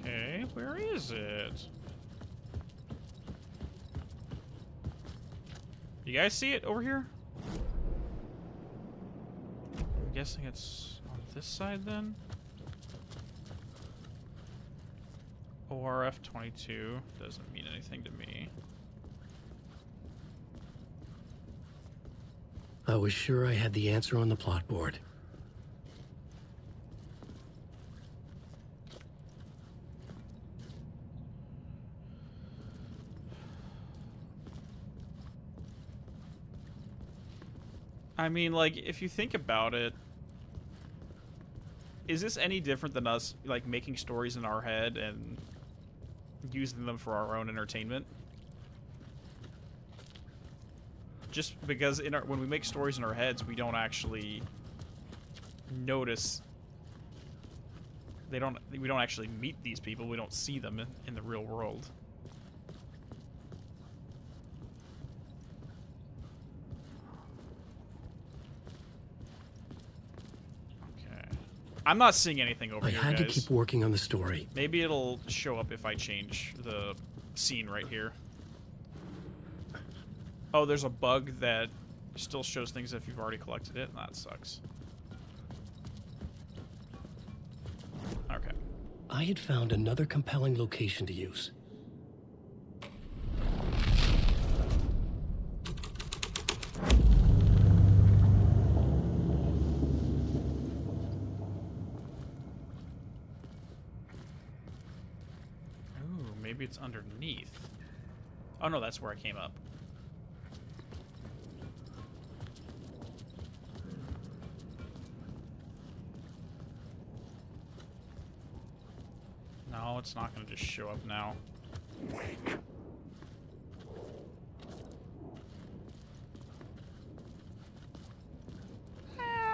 S1: Okay, where is it? You guys see it over here? I'm guessing it's on this side then. ORF 22 doesn't mean anything to me.
S2: I was sure I had the answer on the plot board.
S1: I mean, like, if you think about it, is this any different than us, like, making stories in our head and using them for our own entertainment? Just because in our, when we make stories in our heads, we don't actually notice. They don't. We don't actually meet these people. We don't see them in, in the real world. Okay. I'm not seeing anything over
S2: I
S1: here,
S2: had to keep working on the story.
S1: Maybe it'll show up if I change the scene right here. Oh, there's a bug that still shows things if you've already collected it. and That sucks. Okay.
S2: I had found another compelling location to use.
S1: Ooh, maybe it's underneath. Oh no, that's where I came up. No, it's not going to just show up now. Eh,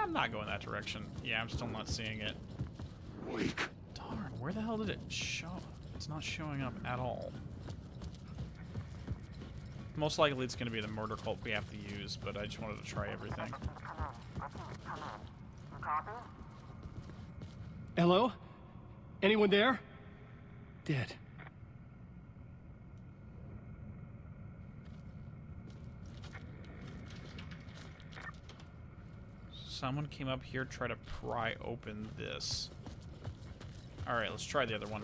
S1: I'm not going that direction. Yeah, I'm still not seeing it. Darn, where the hell did it show? It's not showing up at all. Most likely it's going to be the murder cult we have to use, but I just wanted to try everything.
S2: Hello? Anyone there? Dead.
S1: Someone came up here try to pry open this. Alright, let's try the other one.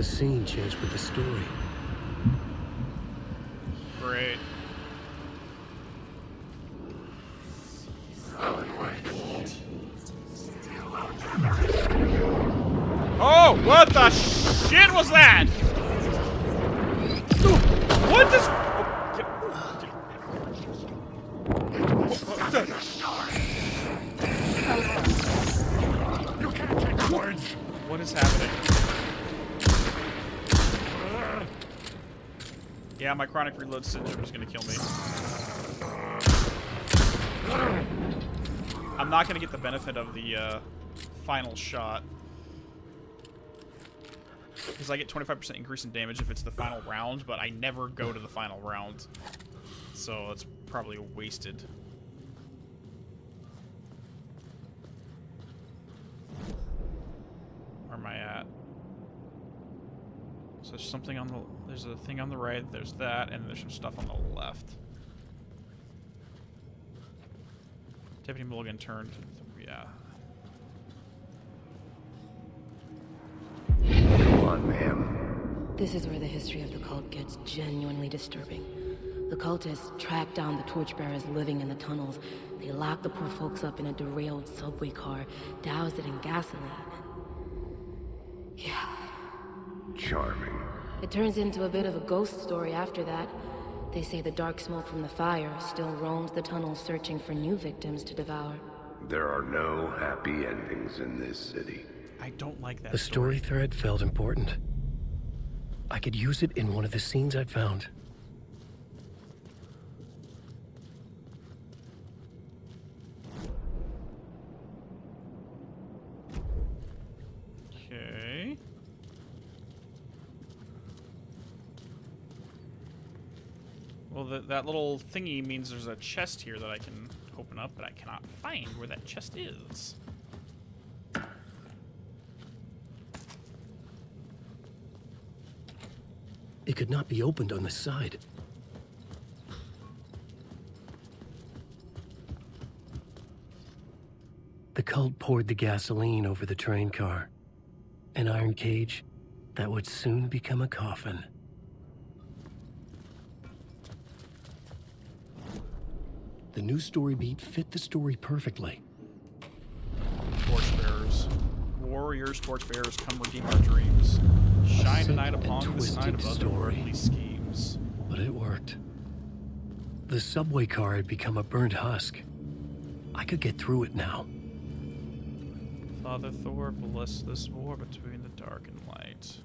S2: The scene changed with the story.
S1: Great. Oh, what the shit was that? What this? What is happening? Yeah, reload syndrome is gonna kill me. I'm not gonna get the benefit of the uh, final shot. Because I get 25% increase in damage if it's the final round, but I never go to the final round. So it's probably wasted. Where am I at? So there's something on the... There's a thing on the right, there's that, and there's some stuff on the left. Deputy Mulligan turned... Yeah.
S5: Come on, ma'am.
S9: This is where the history of the cult gets genuinely disturbing. The cultists tracked down the torchbearers living in the tunnels. They locked the poor folks up in a derailed subway car, doused it in gasoline. Yeah.
S5: Charming.
S9: It turns into a bit of a ghost story after that. They say the dark smoke from the fire still roams the tunnels searching for new victims to devour.
S5: There are no happy endings in this city.
S1: I don't like that
S2: The story thread felt important. I could use it in one of the scenes I'd found.
S1: Okay. Well, the, that little thingy means there's a chest here that I can open up, but I cannot find where that chest is.
S2: It could not be opened on the side. The cult poured the gasoline over the train car. An iron cage that would soon become a coffin. The new story beat fit the story perfectly.
S1: Torchbearers. Warriors, torchbearers, come redeem our dreams. Shine a night upon this night of otherworldly schemes.
S2: But it worked. The subway car had become a burnt husk. I could get through it now.
S1: Father Thor, bless this war between the dark and light.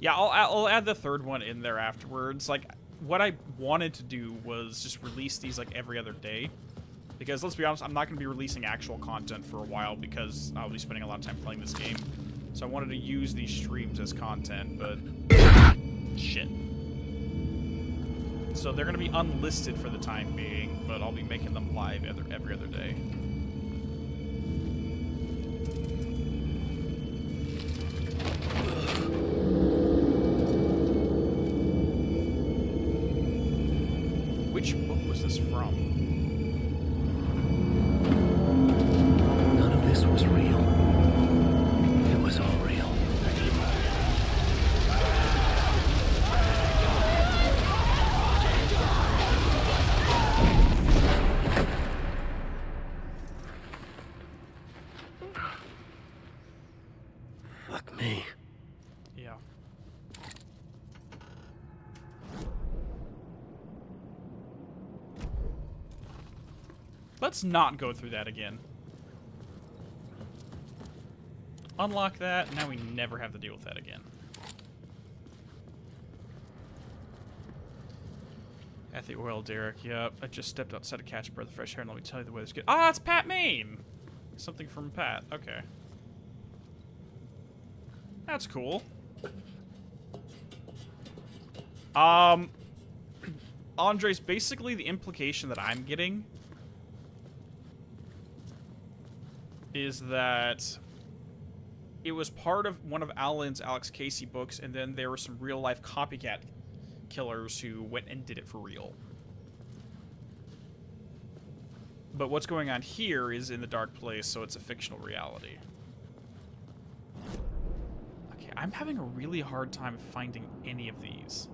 S1: Yeah, I'll, I'll add the third one in there afterwards. Like, what I wanted to do was just release these like every other day. Because let's be honest, I'm not going to be releasing actual content for a while because I'll be spending a lot of time playing this game. So I wanted to use these streams as content, but shit. So they're going to be unlisted for the time being, but I'll be making them live every, every other day. Let's not go through that again. Unlock that, now we never have to deal with that again. At the oil derrick, yep. I just stepped outside to catch a breath of fresh air and let me tell you the weather's good. Ah, it's Pat Maine! Something from Pat. Okay. That's cool. Um, Andres, basically the implication that I'm getting is that it was part of one of Alan's Alex Casey books, and then there were some real life copycat killers who went and did it for real. But what's going on here is in the dark place, so it's a fictional reality. Okay, I'm having a really hard time finding any of these.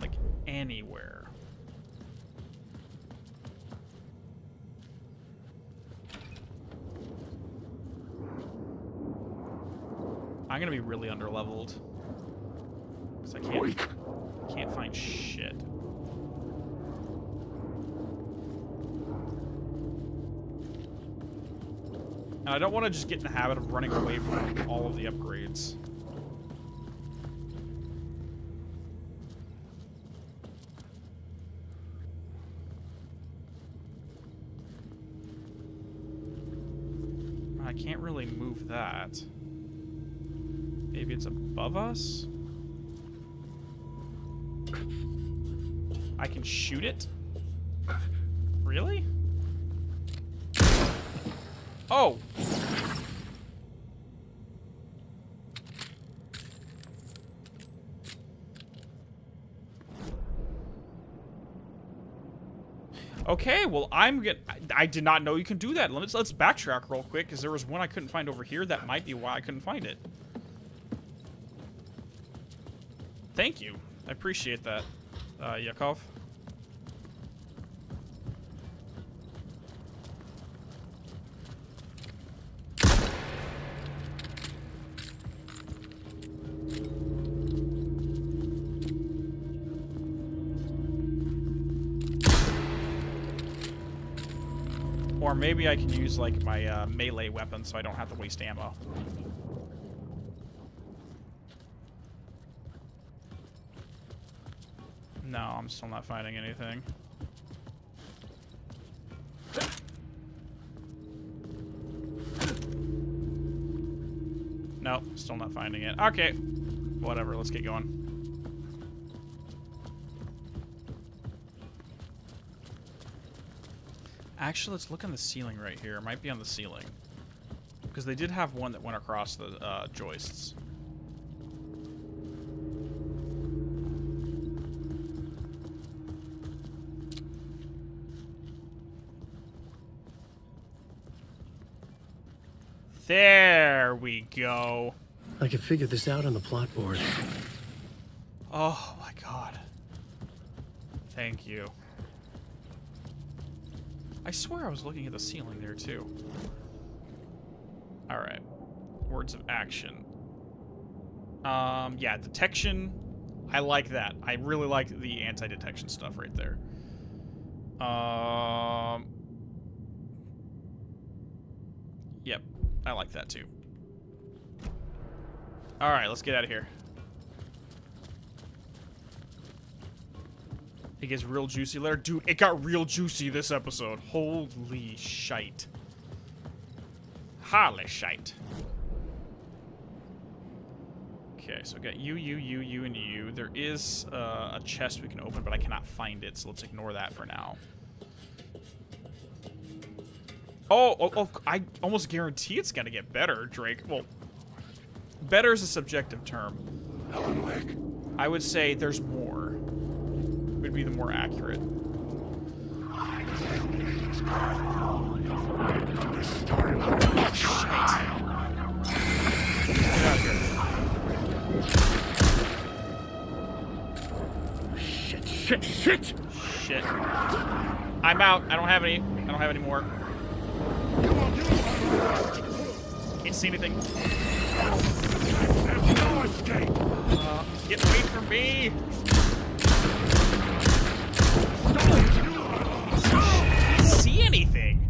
S1: Like, anywhere. I'm gonna be really underleveled. Because I can't, can't find shit. And I don't want to just get in the habit of running away from all of the upgrades. I can't really move that. Maybe it's above us? I can shoot it? Really? Oh! Okay, well, I'm gonna... I, I did not know you can do that. Let's, let's backtrack real quick, because there was one I couldn't find over here. That might be why I couldn't find it. Thank you. I appreciate that, uh, Yakov. Or maybe I can use, like, my uh, melee weapon so I don't have to waste ammo. No, I'm still not finding anything. Nope, still not finding it. Okay, whatever, let's get going. Actually, let's look on the ceiling right here. It might be on the ceiling. Because they did have one that went across the uh, joists. There we go.
S2: I could figure this out on the plot board.
S1: Oh my god. Thank you. I swear I was looking at the ceiling there too. Alright. Words of action. Um, yeah, detection. I like that. I really like the anti-detection stuff right there. Um, yep, I like that too. All right, let's get out of here. It gets real juicy later. Dude, it got real juicy this episode. Holy shite. Holy shite. Okay, so we got you, you, you, you, and you. There is uh, a chest we can open, but I cannot find it, so let's ignore that for now. Oh, oh, oh I almost guarantee it's gonna get better, Drake. Well, better is a subjective term. I would say there's more. Would be the more accurate.
S7: Shit, shit, shit!
S1: Shit. I'm out. I don't have any. I don't have any more. Can't see anything. Uh, get away from me! See anything.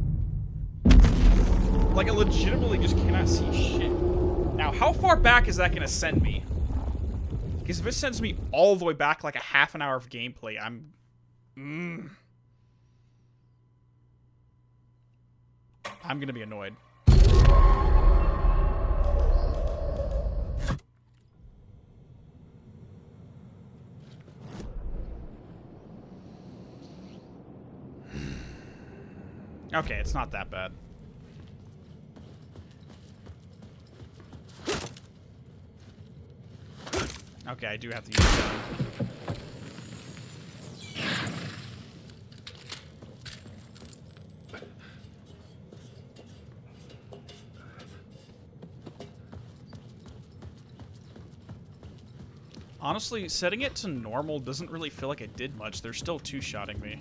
S1: Like I legitimately just cannot see shit. Now how far back is that to send me? Because if it sends me all the way back like a half an hour of gameplay, I'm... Mm, I'm to be annoyed. Okay, it's not that bad. Okay, I do have to use. Honestly, setting it to normal doesn't really feel like it did much. They're still two-shotting me.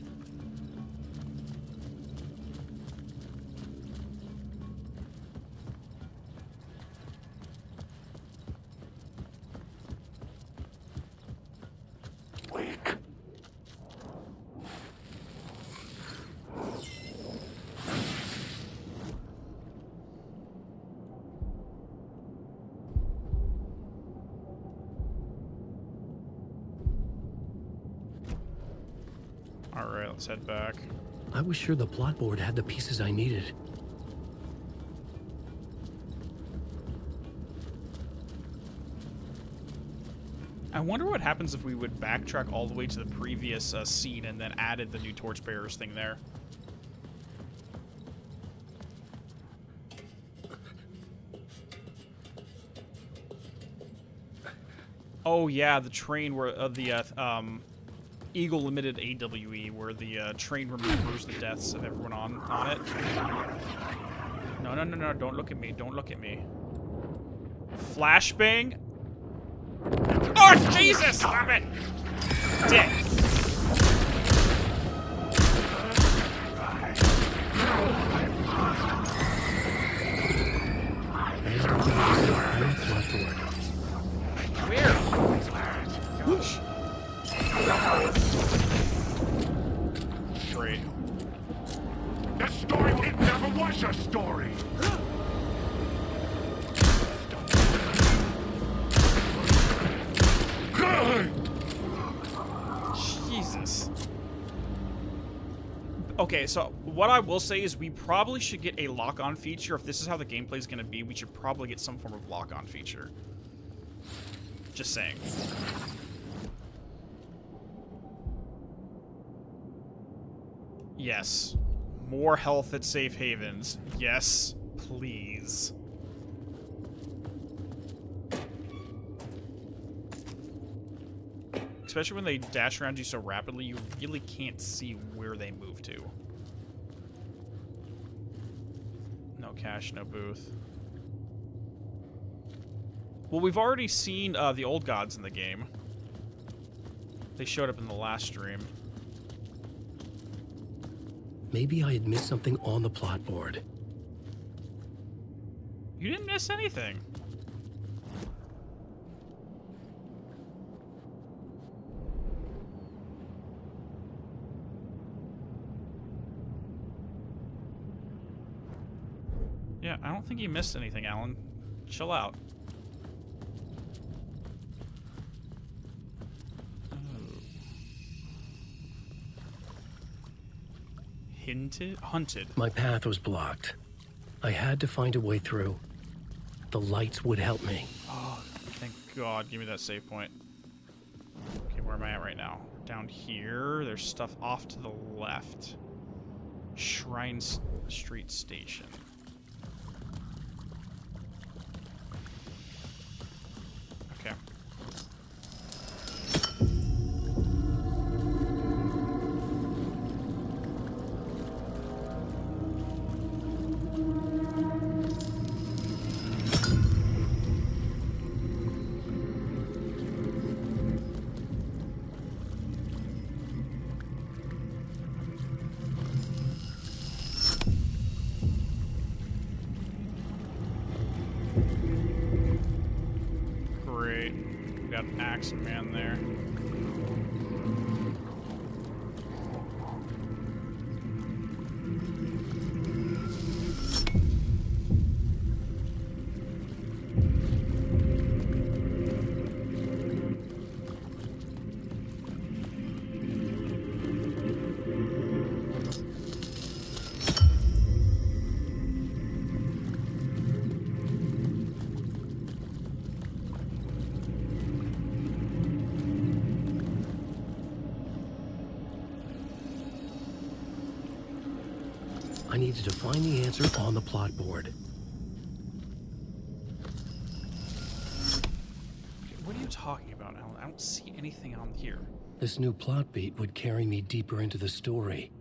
S8: Wake.
S1: Alright, let's head back.
S2: I was sure the plot board had the pieces I needed.
S1: I wonder what happens if we would backtrack all the way to the previous uh, scene and then added the new torchbearers thing there. Oh yeah, the train where uh, the uh, um, Eagle Limited AWE, where the uh, train remembers the deaths of everyone on on it. No, no, no, no! Don't look at me! Don't look at me! Flashbang. Oh Jesus! Stop it! Dick.
S8: A story.
S1: Jesus. Okay, so what I will say is we probably should get a lock-on feature. If this is how the gameplay is going to be, we should probably get some form of lock-on feature. Just saying. Yes. More health at safe havens. Yes, please. Especially when they dash around you so rapidly, you really can't see where they move to. No cash, no booth. Well, we've already seen uh, the old gods in the game. They showed up in the last stream.
S2: Maybe I had missed something on the plot board.
S1: You didn't miss anything. Yeah, I don't think you missed anything, Alan. Chill out. Hinted? Hunted.
S2: My path was blocked. I had to find a way through. The lights would help me.
S1: Oh, thank God. Give me that save point. Okay, where am I at right now? Down here. There's stuff off to the left. Shrine Street Station.
S2: Find the answer on the plot board.
S1: What are you talking about, Alan? I don't see anything on here.
S2: This new plot beat would carry me deeper into the story.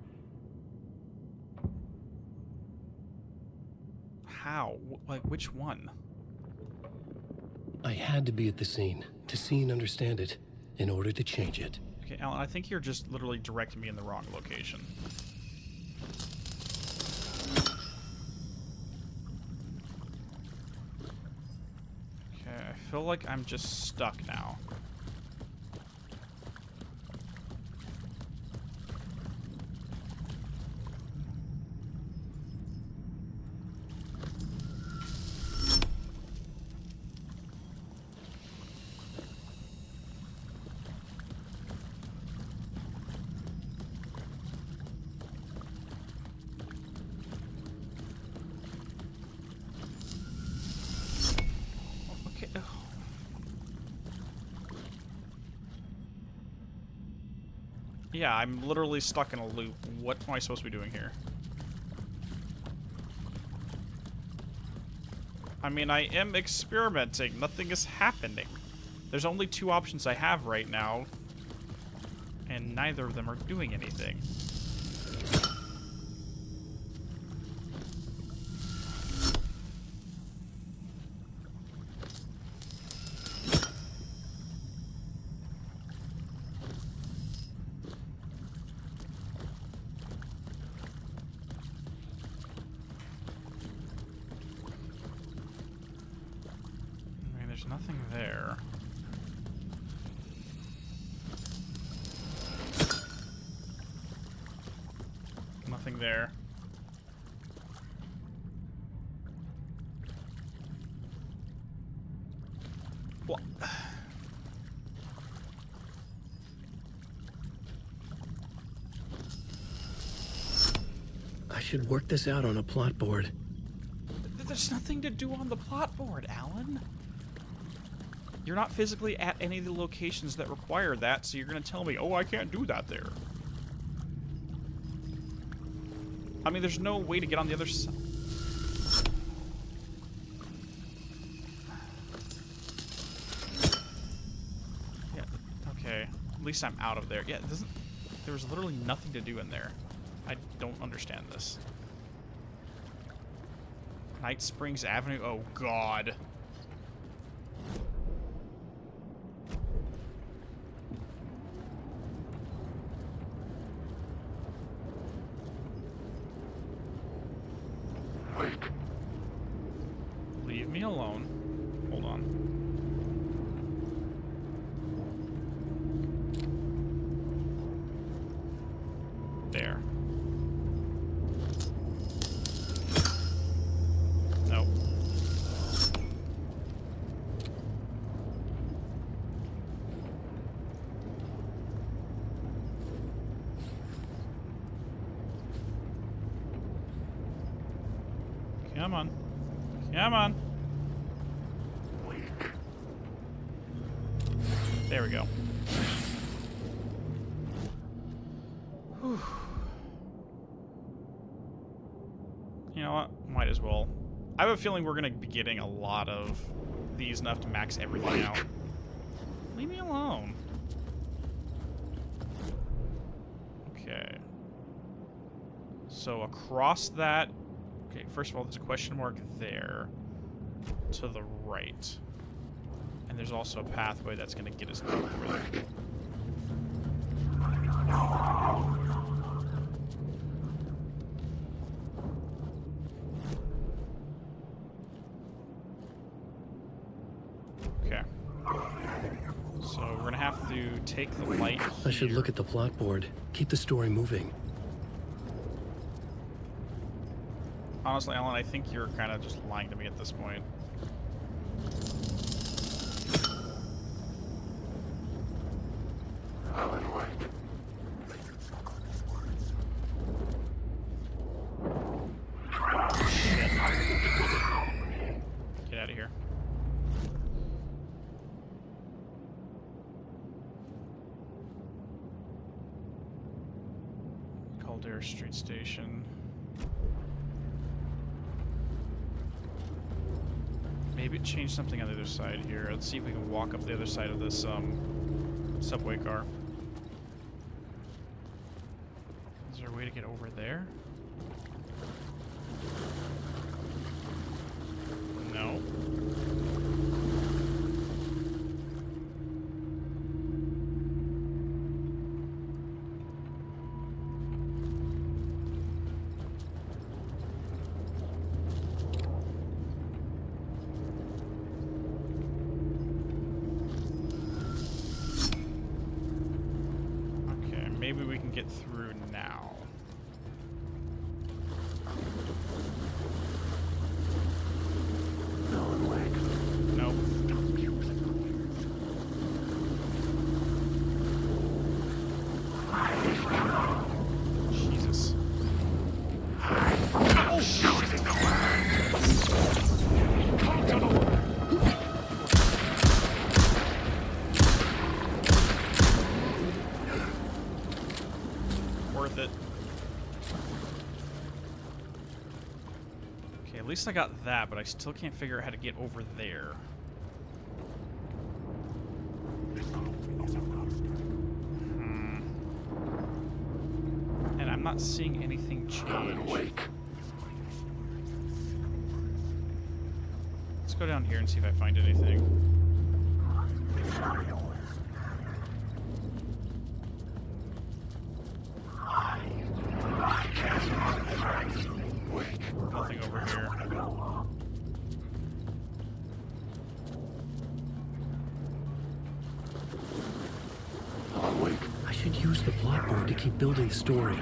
S1: How? Like, which one?
S2: I had to be at the scene to see and understand it in order to change it.
S1: Okay, Alan, I think you're just literally directing me in the wrong location. Okay, I feel like I'm just stuck now. Okay. ugh. Yeah, I'm literally stuck in a loop. What am I supposed to be doing here? I mean, I am experimenting. Nothing is happening. There's only two options I have right now, and neither of them are doing anything. I mean, there's nothing there. Nothing there. What?
S2: I should work this out on a plot board.
S1: There's nothing to do on the plot. You're not physically at any of the locations that require that, so you're going to tell me, oh, I can't do that there. I mean, there's no way to get on the other side. Yeah, okay. At least I'm out of there. Yeah, it doesn't... There was literally nothing to do in there. I don't understand this. Night Springs Avenue. Oh, God.
S8: Wait.
S1: Leave me alone. Hold on. There. Nope. Come on. Come on. There we go. Whew. You know what? Might as well. I have a feeling we're going to be getting a lot of these enough to max everything out. Leave me alone. Okay. So across that... Okay, first of all, there's a question mark there to the right. And there's also a pathway that's going to get us over there. Okay. So we're going to have to take the light
S2: I should look at the plot board. Keep the story moving.
S1: Honestly, Alan, I think you're kind of just lying to me at this point.
S8: Alan, wait.
S1: Get out of here. Caldera Street Station. maybe it changed something on the other side here. Let's see if we can walk up the other side of this um, subway car. Is there a way to get over there? No. Okay, maybe we can get through least I got that, but I still can't figure out how to get over there. Hmm. And I'm not seeing anything change. Wake. Let's go down here and see if I find anything. Nothing over here.
S2: I should use the plotboard to keep building the story.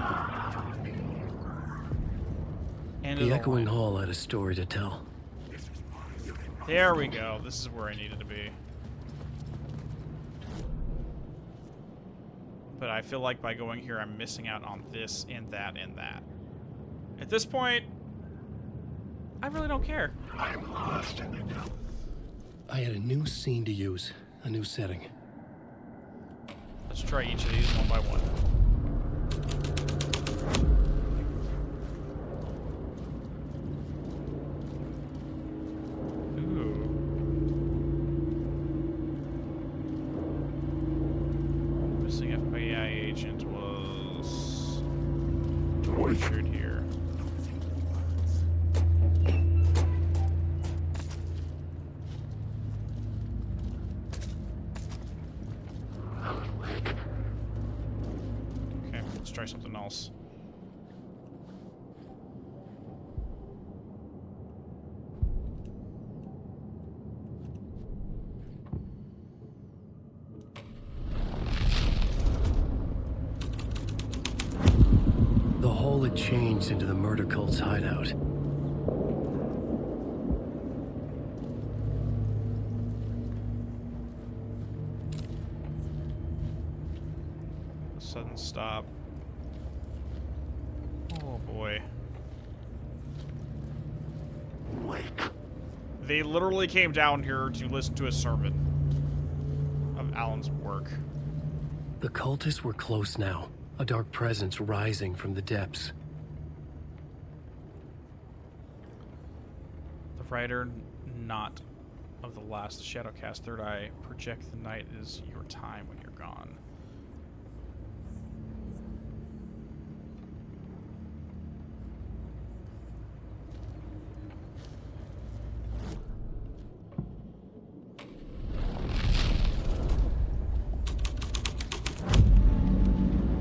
S1: End of
S2: The
S1: the
S2: Echoing
S1: line.
S2: Hall had a story to tell.
S1: There we go. This is where I needed to be. But I feel like by going here, I'm missing out on this and that and that. At this point, I really don't care.
S8: I'm lost in the dark.
S2: I had a new scene to use, a new setting.
S1: Let's try each of these one by one. Literally came down here to listen to a sermon of Alan's work.
S2: The cultists were close now, a dark presence rising from the depths.
S1: The writer, not of the last Shadowcast Third Eye, project the night is your time when you're gone.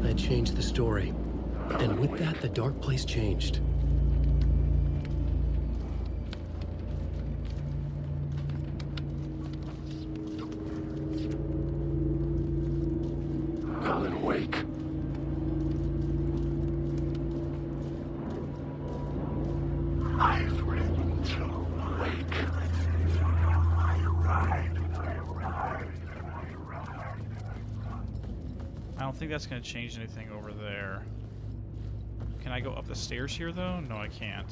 S2: I had changed the story. And with that, the dark place changed.
S8: Alan Wake. I've written to Wake. I arrived, I arrived, I arrived.
S1: I don't think that's going to change anything over there. I go up the stairs here, though? No, I can't.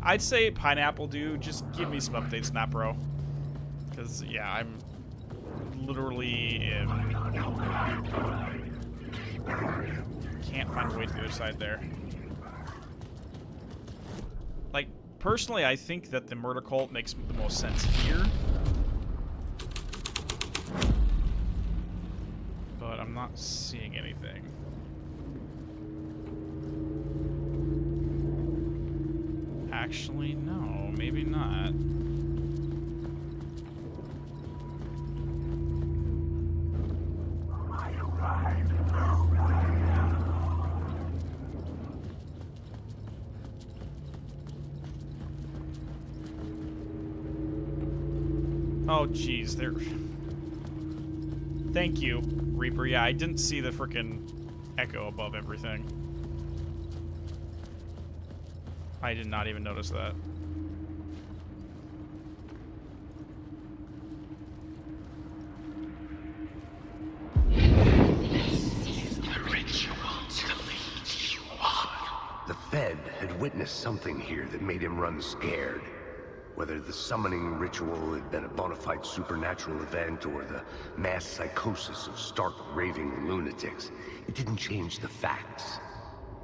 S1: I'd say Pineapple Dude, just give me some updates, not bro. Because, yeah, I'm literally in... Can't find a way to the other side there. Like, personally, I think that the murder cult makes the most sense here. But I'm not seeing anything. Actually, no, maybe not. Oh, jeez, there. Thank you, Reaper. Yeah, I didn't see the freaking echo above everything. I did not even notice that.
S5: The Fed had witnessed something here that made him run scared. Whether the summoning ritual had been a bona fide supernatural event or the mass psychosis of stark raving lunatics, it didn't change the facts.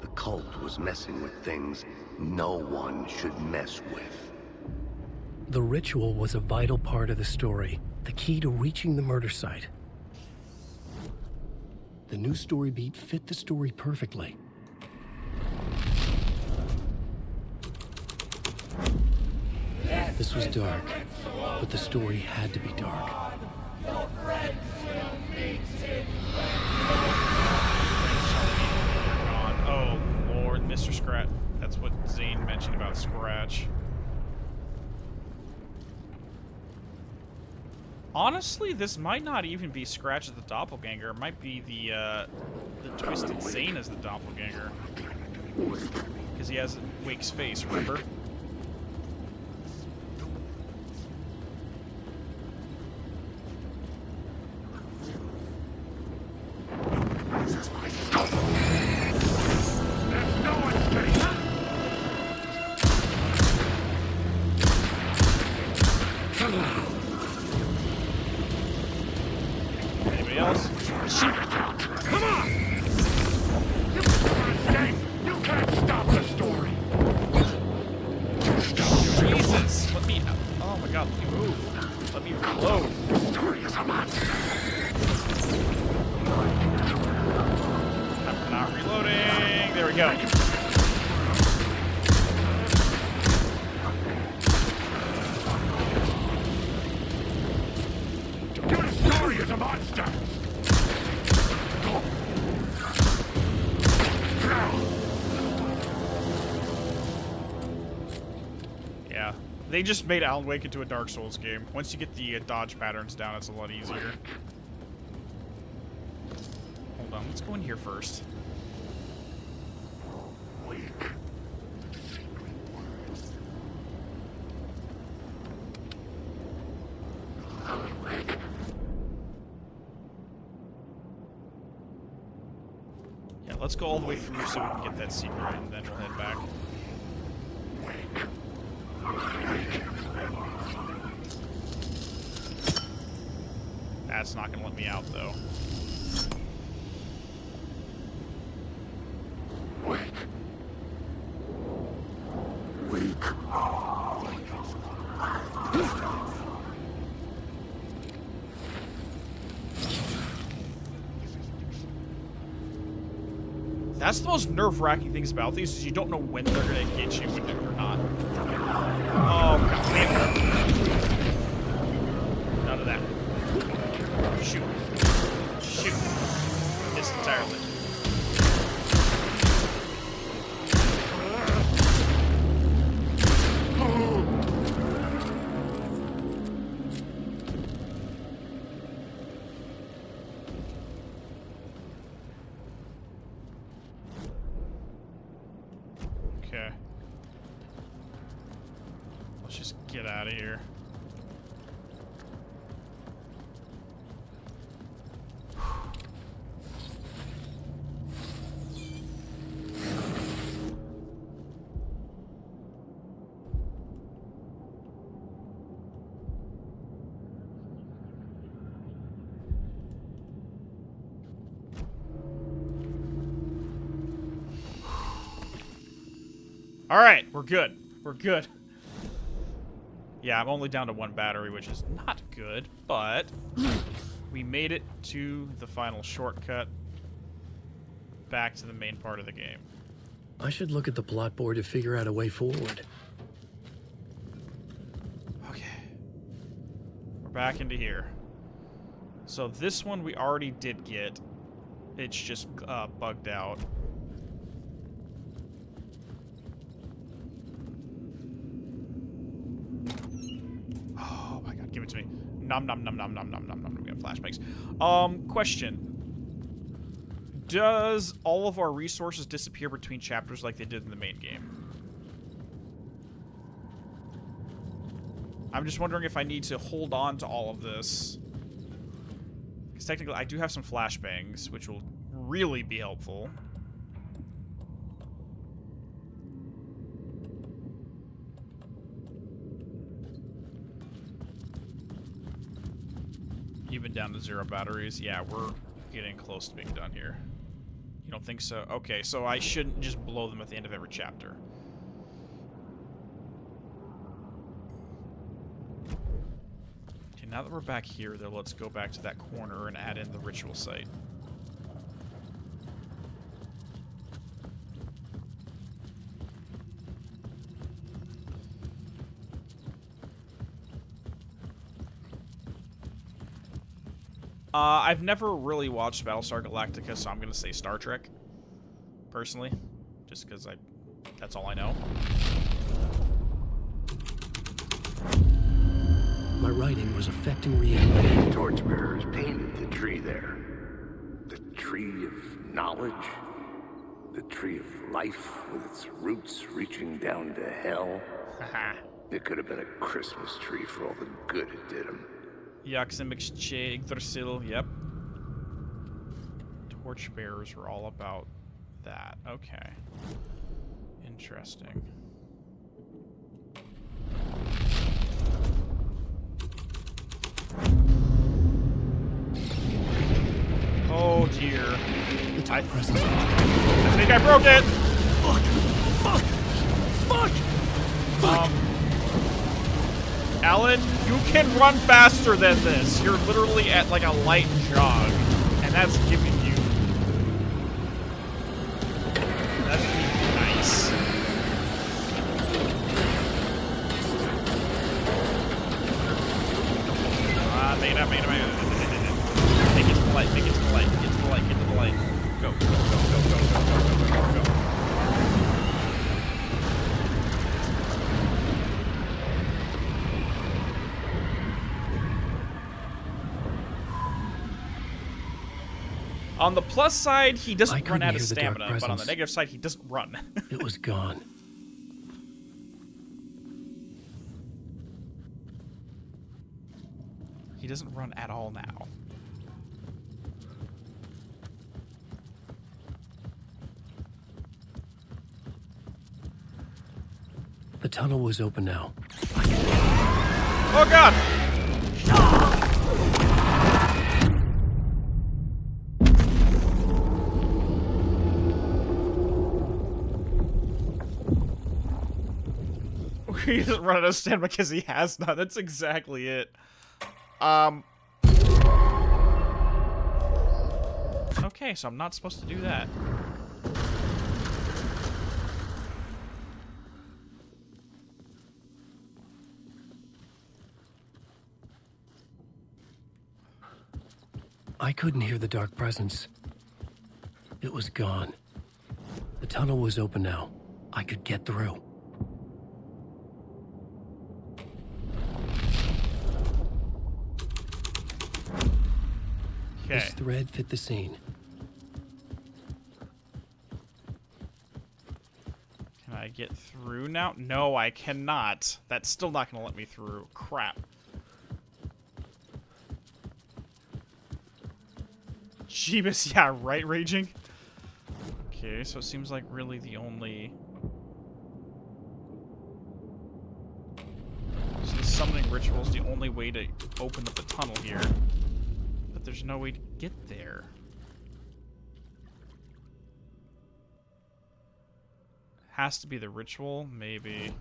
S5: The cult was messing with things no one should mess with.
S2: The ritual was a vital part of the story, the key to reaching the murder site. The new story beat fit the story perfectly. This was dark, but the story had to be dark.
S1: Oh, Lord, Mr. Scratch. That's what Zane mentioned about Scratch. Honestly, this might not even be Scratch as the doppelganger. It might be the, uh, the Twisted Zane as the doppelganger. Because he has Wake's face, remember? They just made Alan Wake into a Dark Souls game. Once you get the uh, dodge patterns down, it's a lot easier. Hold on, let's go in here first. Yeah, let's go all the way through so we can get that secret, and then we'll head back. That's not gonna let me out, though.
S8: Wake. Weak.
S1: That's the most nerve-wracking things about these is you don't know when they're gonna get you when or All right, we're good. We're good. Yeah, I'm only down to one battery, which is not good, but we made it to the final shortcut back to the main part of the game.
S2: I should look at the plot board to figure out a way forward.
S1: Okay. We're back into here. So this one we already did get. It's just uh, bugged out. Oh my god, give it to me. Nom nom nom nom nom nom nom nom. We got flashbacks. Um, question. Does all of our resources disappear between chapters like they did in the main game? I'm just wondering if I need to hold on to all of this. Because technically, I do have some flashbangs, which will really be helpful. Even down to zero batteries. Yeah, we're getting close to being done here. You don't think so? Okay, so I shouldn't just blow them at the end of every chapter. Okay, now that we're back here, though, let's go back to that corner and add in the ritual site. Uh, I've never really watched Battlestar Galactica, so I'm gonna say Star Trek, personally, just because I, that's all I know.
S2: My writing was affecting reality.
S5: Torchbearers painted the tree there. The tree of knowledge. The tree of life with its roots reaching down to hell. it could have been a Christmas tree for all the good it did him.
S1: Yaximixche Yggdrasil, yep. Torchbearers were all about that. Okay. Interesting. Oh dear. I, I think I broke it!
S4: Fuck! Fuck! Fuck! Fuck!
S1: Um, Alan, you can run faster than this. You're literally at like a light jog, and that's giving On the plus side, he doesn't run out of
S2: hear the dark
S1: stamina, but on the negative side, he doesn't run.
S2: It was gone.
S1: he doesn't run at all now.
S2: The tunnel was open now.
S1: Oh god! he doesn't run out of stamina because he has none. That's exactly it. Um. Okay, so I'm not supposed to do that.
S2: I couldn't hear the dark presence. It was gone. The tunnel was open now. I could get through.
S1: Okay.
S2: This thread fit the scene.
S1: Can I get through now? No, I cannot. That's still not going to let me through. Crap. Jeebus, yeah, right, Raging? Okay, so it seems like really the only... So the summoning ritual is the only way to open up the tunnel here. There's no way to get there. Has to be the ritual, maybe.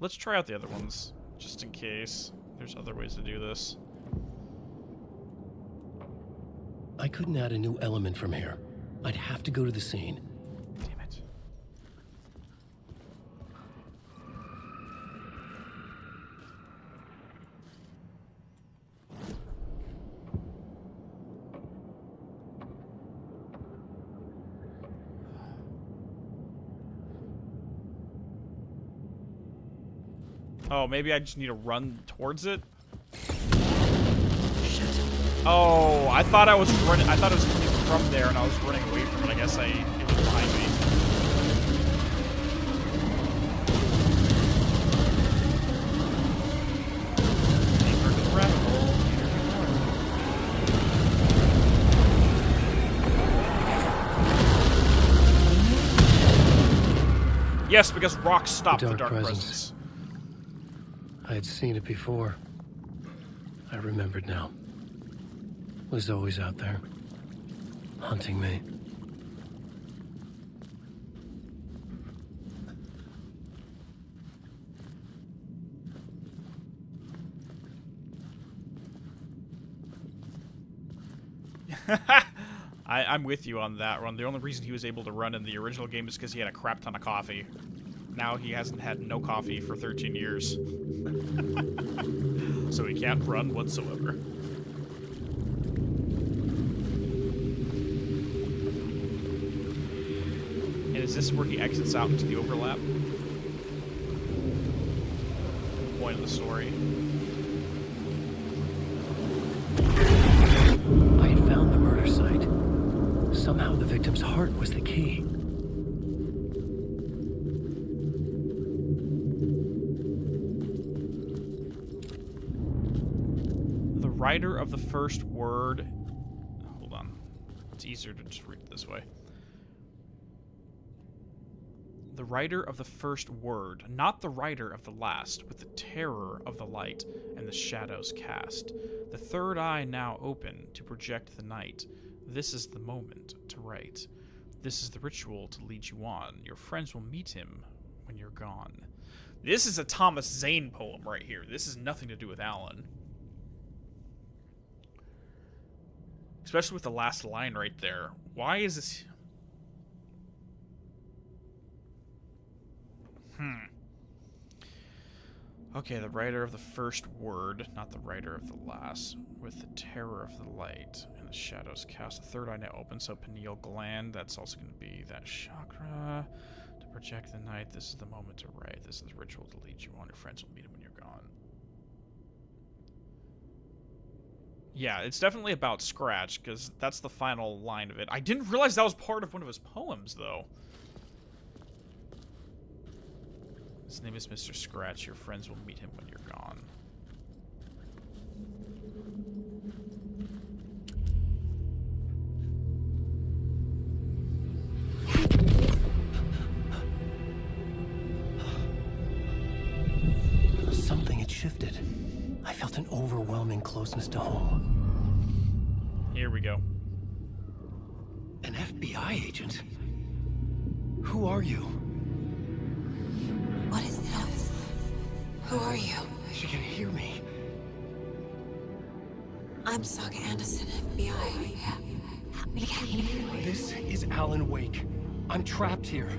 S1: Let's try out the other ones, just in case. There's other ways to do this.
S2: I couldn't add a new element from here. I'd have to go to the scene.
S1: Damn it. Oh, maybe I just need to run towards it? Oh, I thought I was running. I thought it was coming from there, and I was running away from it. I guess I it was behind me. Deeper into the rabbit hole. Yes, because rocks stop the
S2: dark
S1: dark,
S2: presence.
S1: presence.
S2: I had seen it before. I remembered now. It Was always out there. Hunting me.
S1: I, I'm with you on that one. The only reason he was able to run in the original game is because he had a crap ton of coffee. Now he hasn't had no coffee for 13 years. so he can't run whatsoever. And is this where he exits out into the overlap? Point of the story.
S2: I had found the murder site. Somehow the victim's heart was the key.
S1: Writer of the first word. Hold on. It's easier to just read this way. The writer of the first word, not the writer of the last, with the terror of the light and the shadows cast. The third eye now open to project the night. This is the moment to write. This is the ritual to lead you on. Your friends will meet him when you're gone. This is a Thomas Zane poem right here. This has nothing to do with Alan. Especially with the last line right there. Why is this... Hmm. Okay, the writer of the first word, not the writer of the last, with the terror of the light and the shadows cast. The third eye now open, so pineal gland, that's also going to be that chakra. To project the night, this is the moment to write. This is the ritual to lead you on. Your friends will meet him when you're gone. Yeah, it's definitely about Scratch, because that's the final line of it. I didn't realize that was part of one of his poems, though. His name is Mr. Scratch. Your friends will meet him when you're gone.
S2: Are you?
S10: What is this? Who are you?
S2: She can hear me.
S10: I'm Saga Anderson, FBI.
S2: This is Alan Wake. I'm trapped here.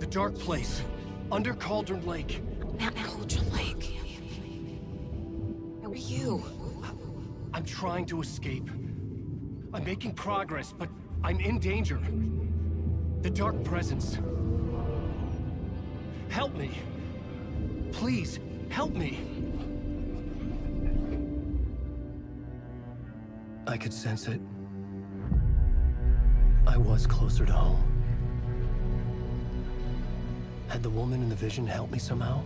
S2: The dark place. Under Cauldron Lake.
S10: Cauldron Lake. Who are you?
S2: I'm trying to escape. I'm making progress, but I'm in danger. The dark presence. Help me. Please, help me. I could sense it. I was closer to home. Had the woman in the vision helped me somehow?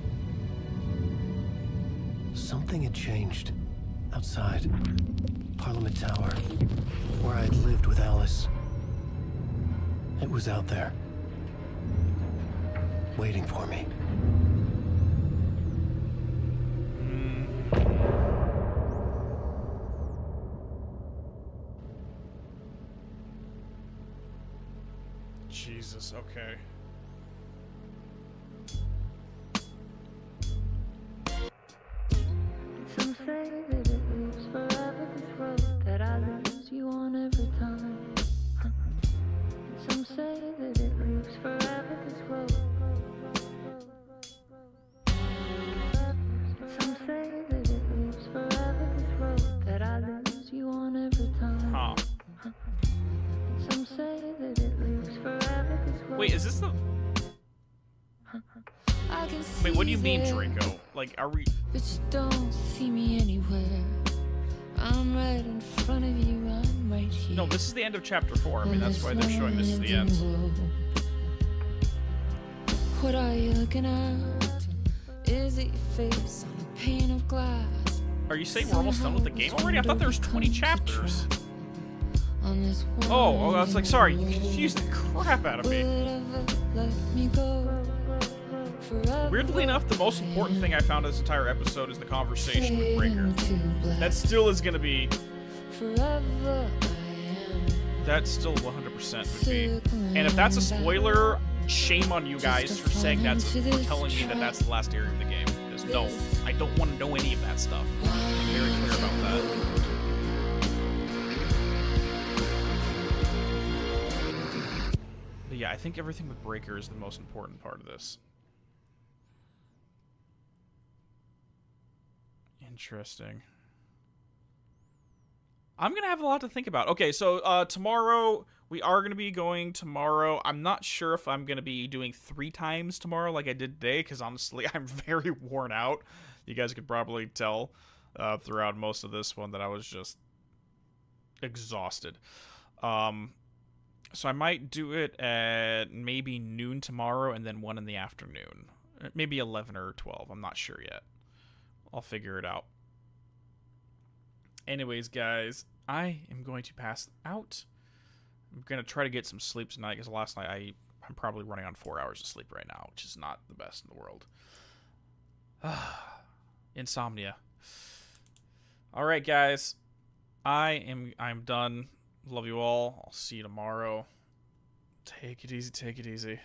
S2: Something had changed. Outside. Parliament Tower. Where I'd lived with Alice. It was out there. Waiting for me.
S1: Are we?
S11: But you don't see me anywhere. I'm right in front of you, I'm right here.
S1: No, this is the end of chapter four. I mean, that's why they're showing this as the end.
S11: What are you looking at? Is it your face on a pane of glass?
S1: Are you saying we're almost done with the game already? I thought there was 20 chapters. Oh, oh, I was like, sorry, you confused the crap out of me. Weirdly enough, the most important thing I found in this entire episode is the conversation with Breaker. That still is gonna be.
S11: Forever
S1: That still 100% would be. And if that's a spoiler, shame on you guys for saying that's for telling me that that's the last area of the game. Because no, I don't want to know any of that stuff. I'm very clear about that. But yeah, I think everything with Breaker is the most important part of this. Interesting. I'm gonna have a lot to think about. Okay, so uh, tomorrow we are gonna be going tomorrow. I'm not sure if I'm gonna be doing three times tomorrow like I did today, because honestly, I'm very worn out. You guys could probably tell uh, throughout most of this one that I was just exhausted. Um, so I might do it at maybe noon tomorrow, and then one in the afternoon, maybe 11 or 12. I'm not sure yet. I'll figure it out. Anyways, guys, I am going to pass out. I'm gonna try to get some sleep tonight because last night I I'm probably running on four hours of sleep right now, which is not the best in the world. Insomnia. All right, guys, I am I'm done. Love you all. I'll see you tomorrow. Take it easy. Take it easy.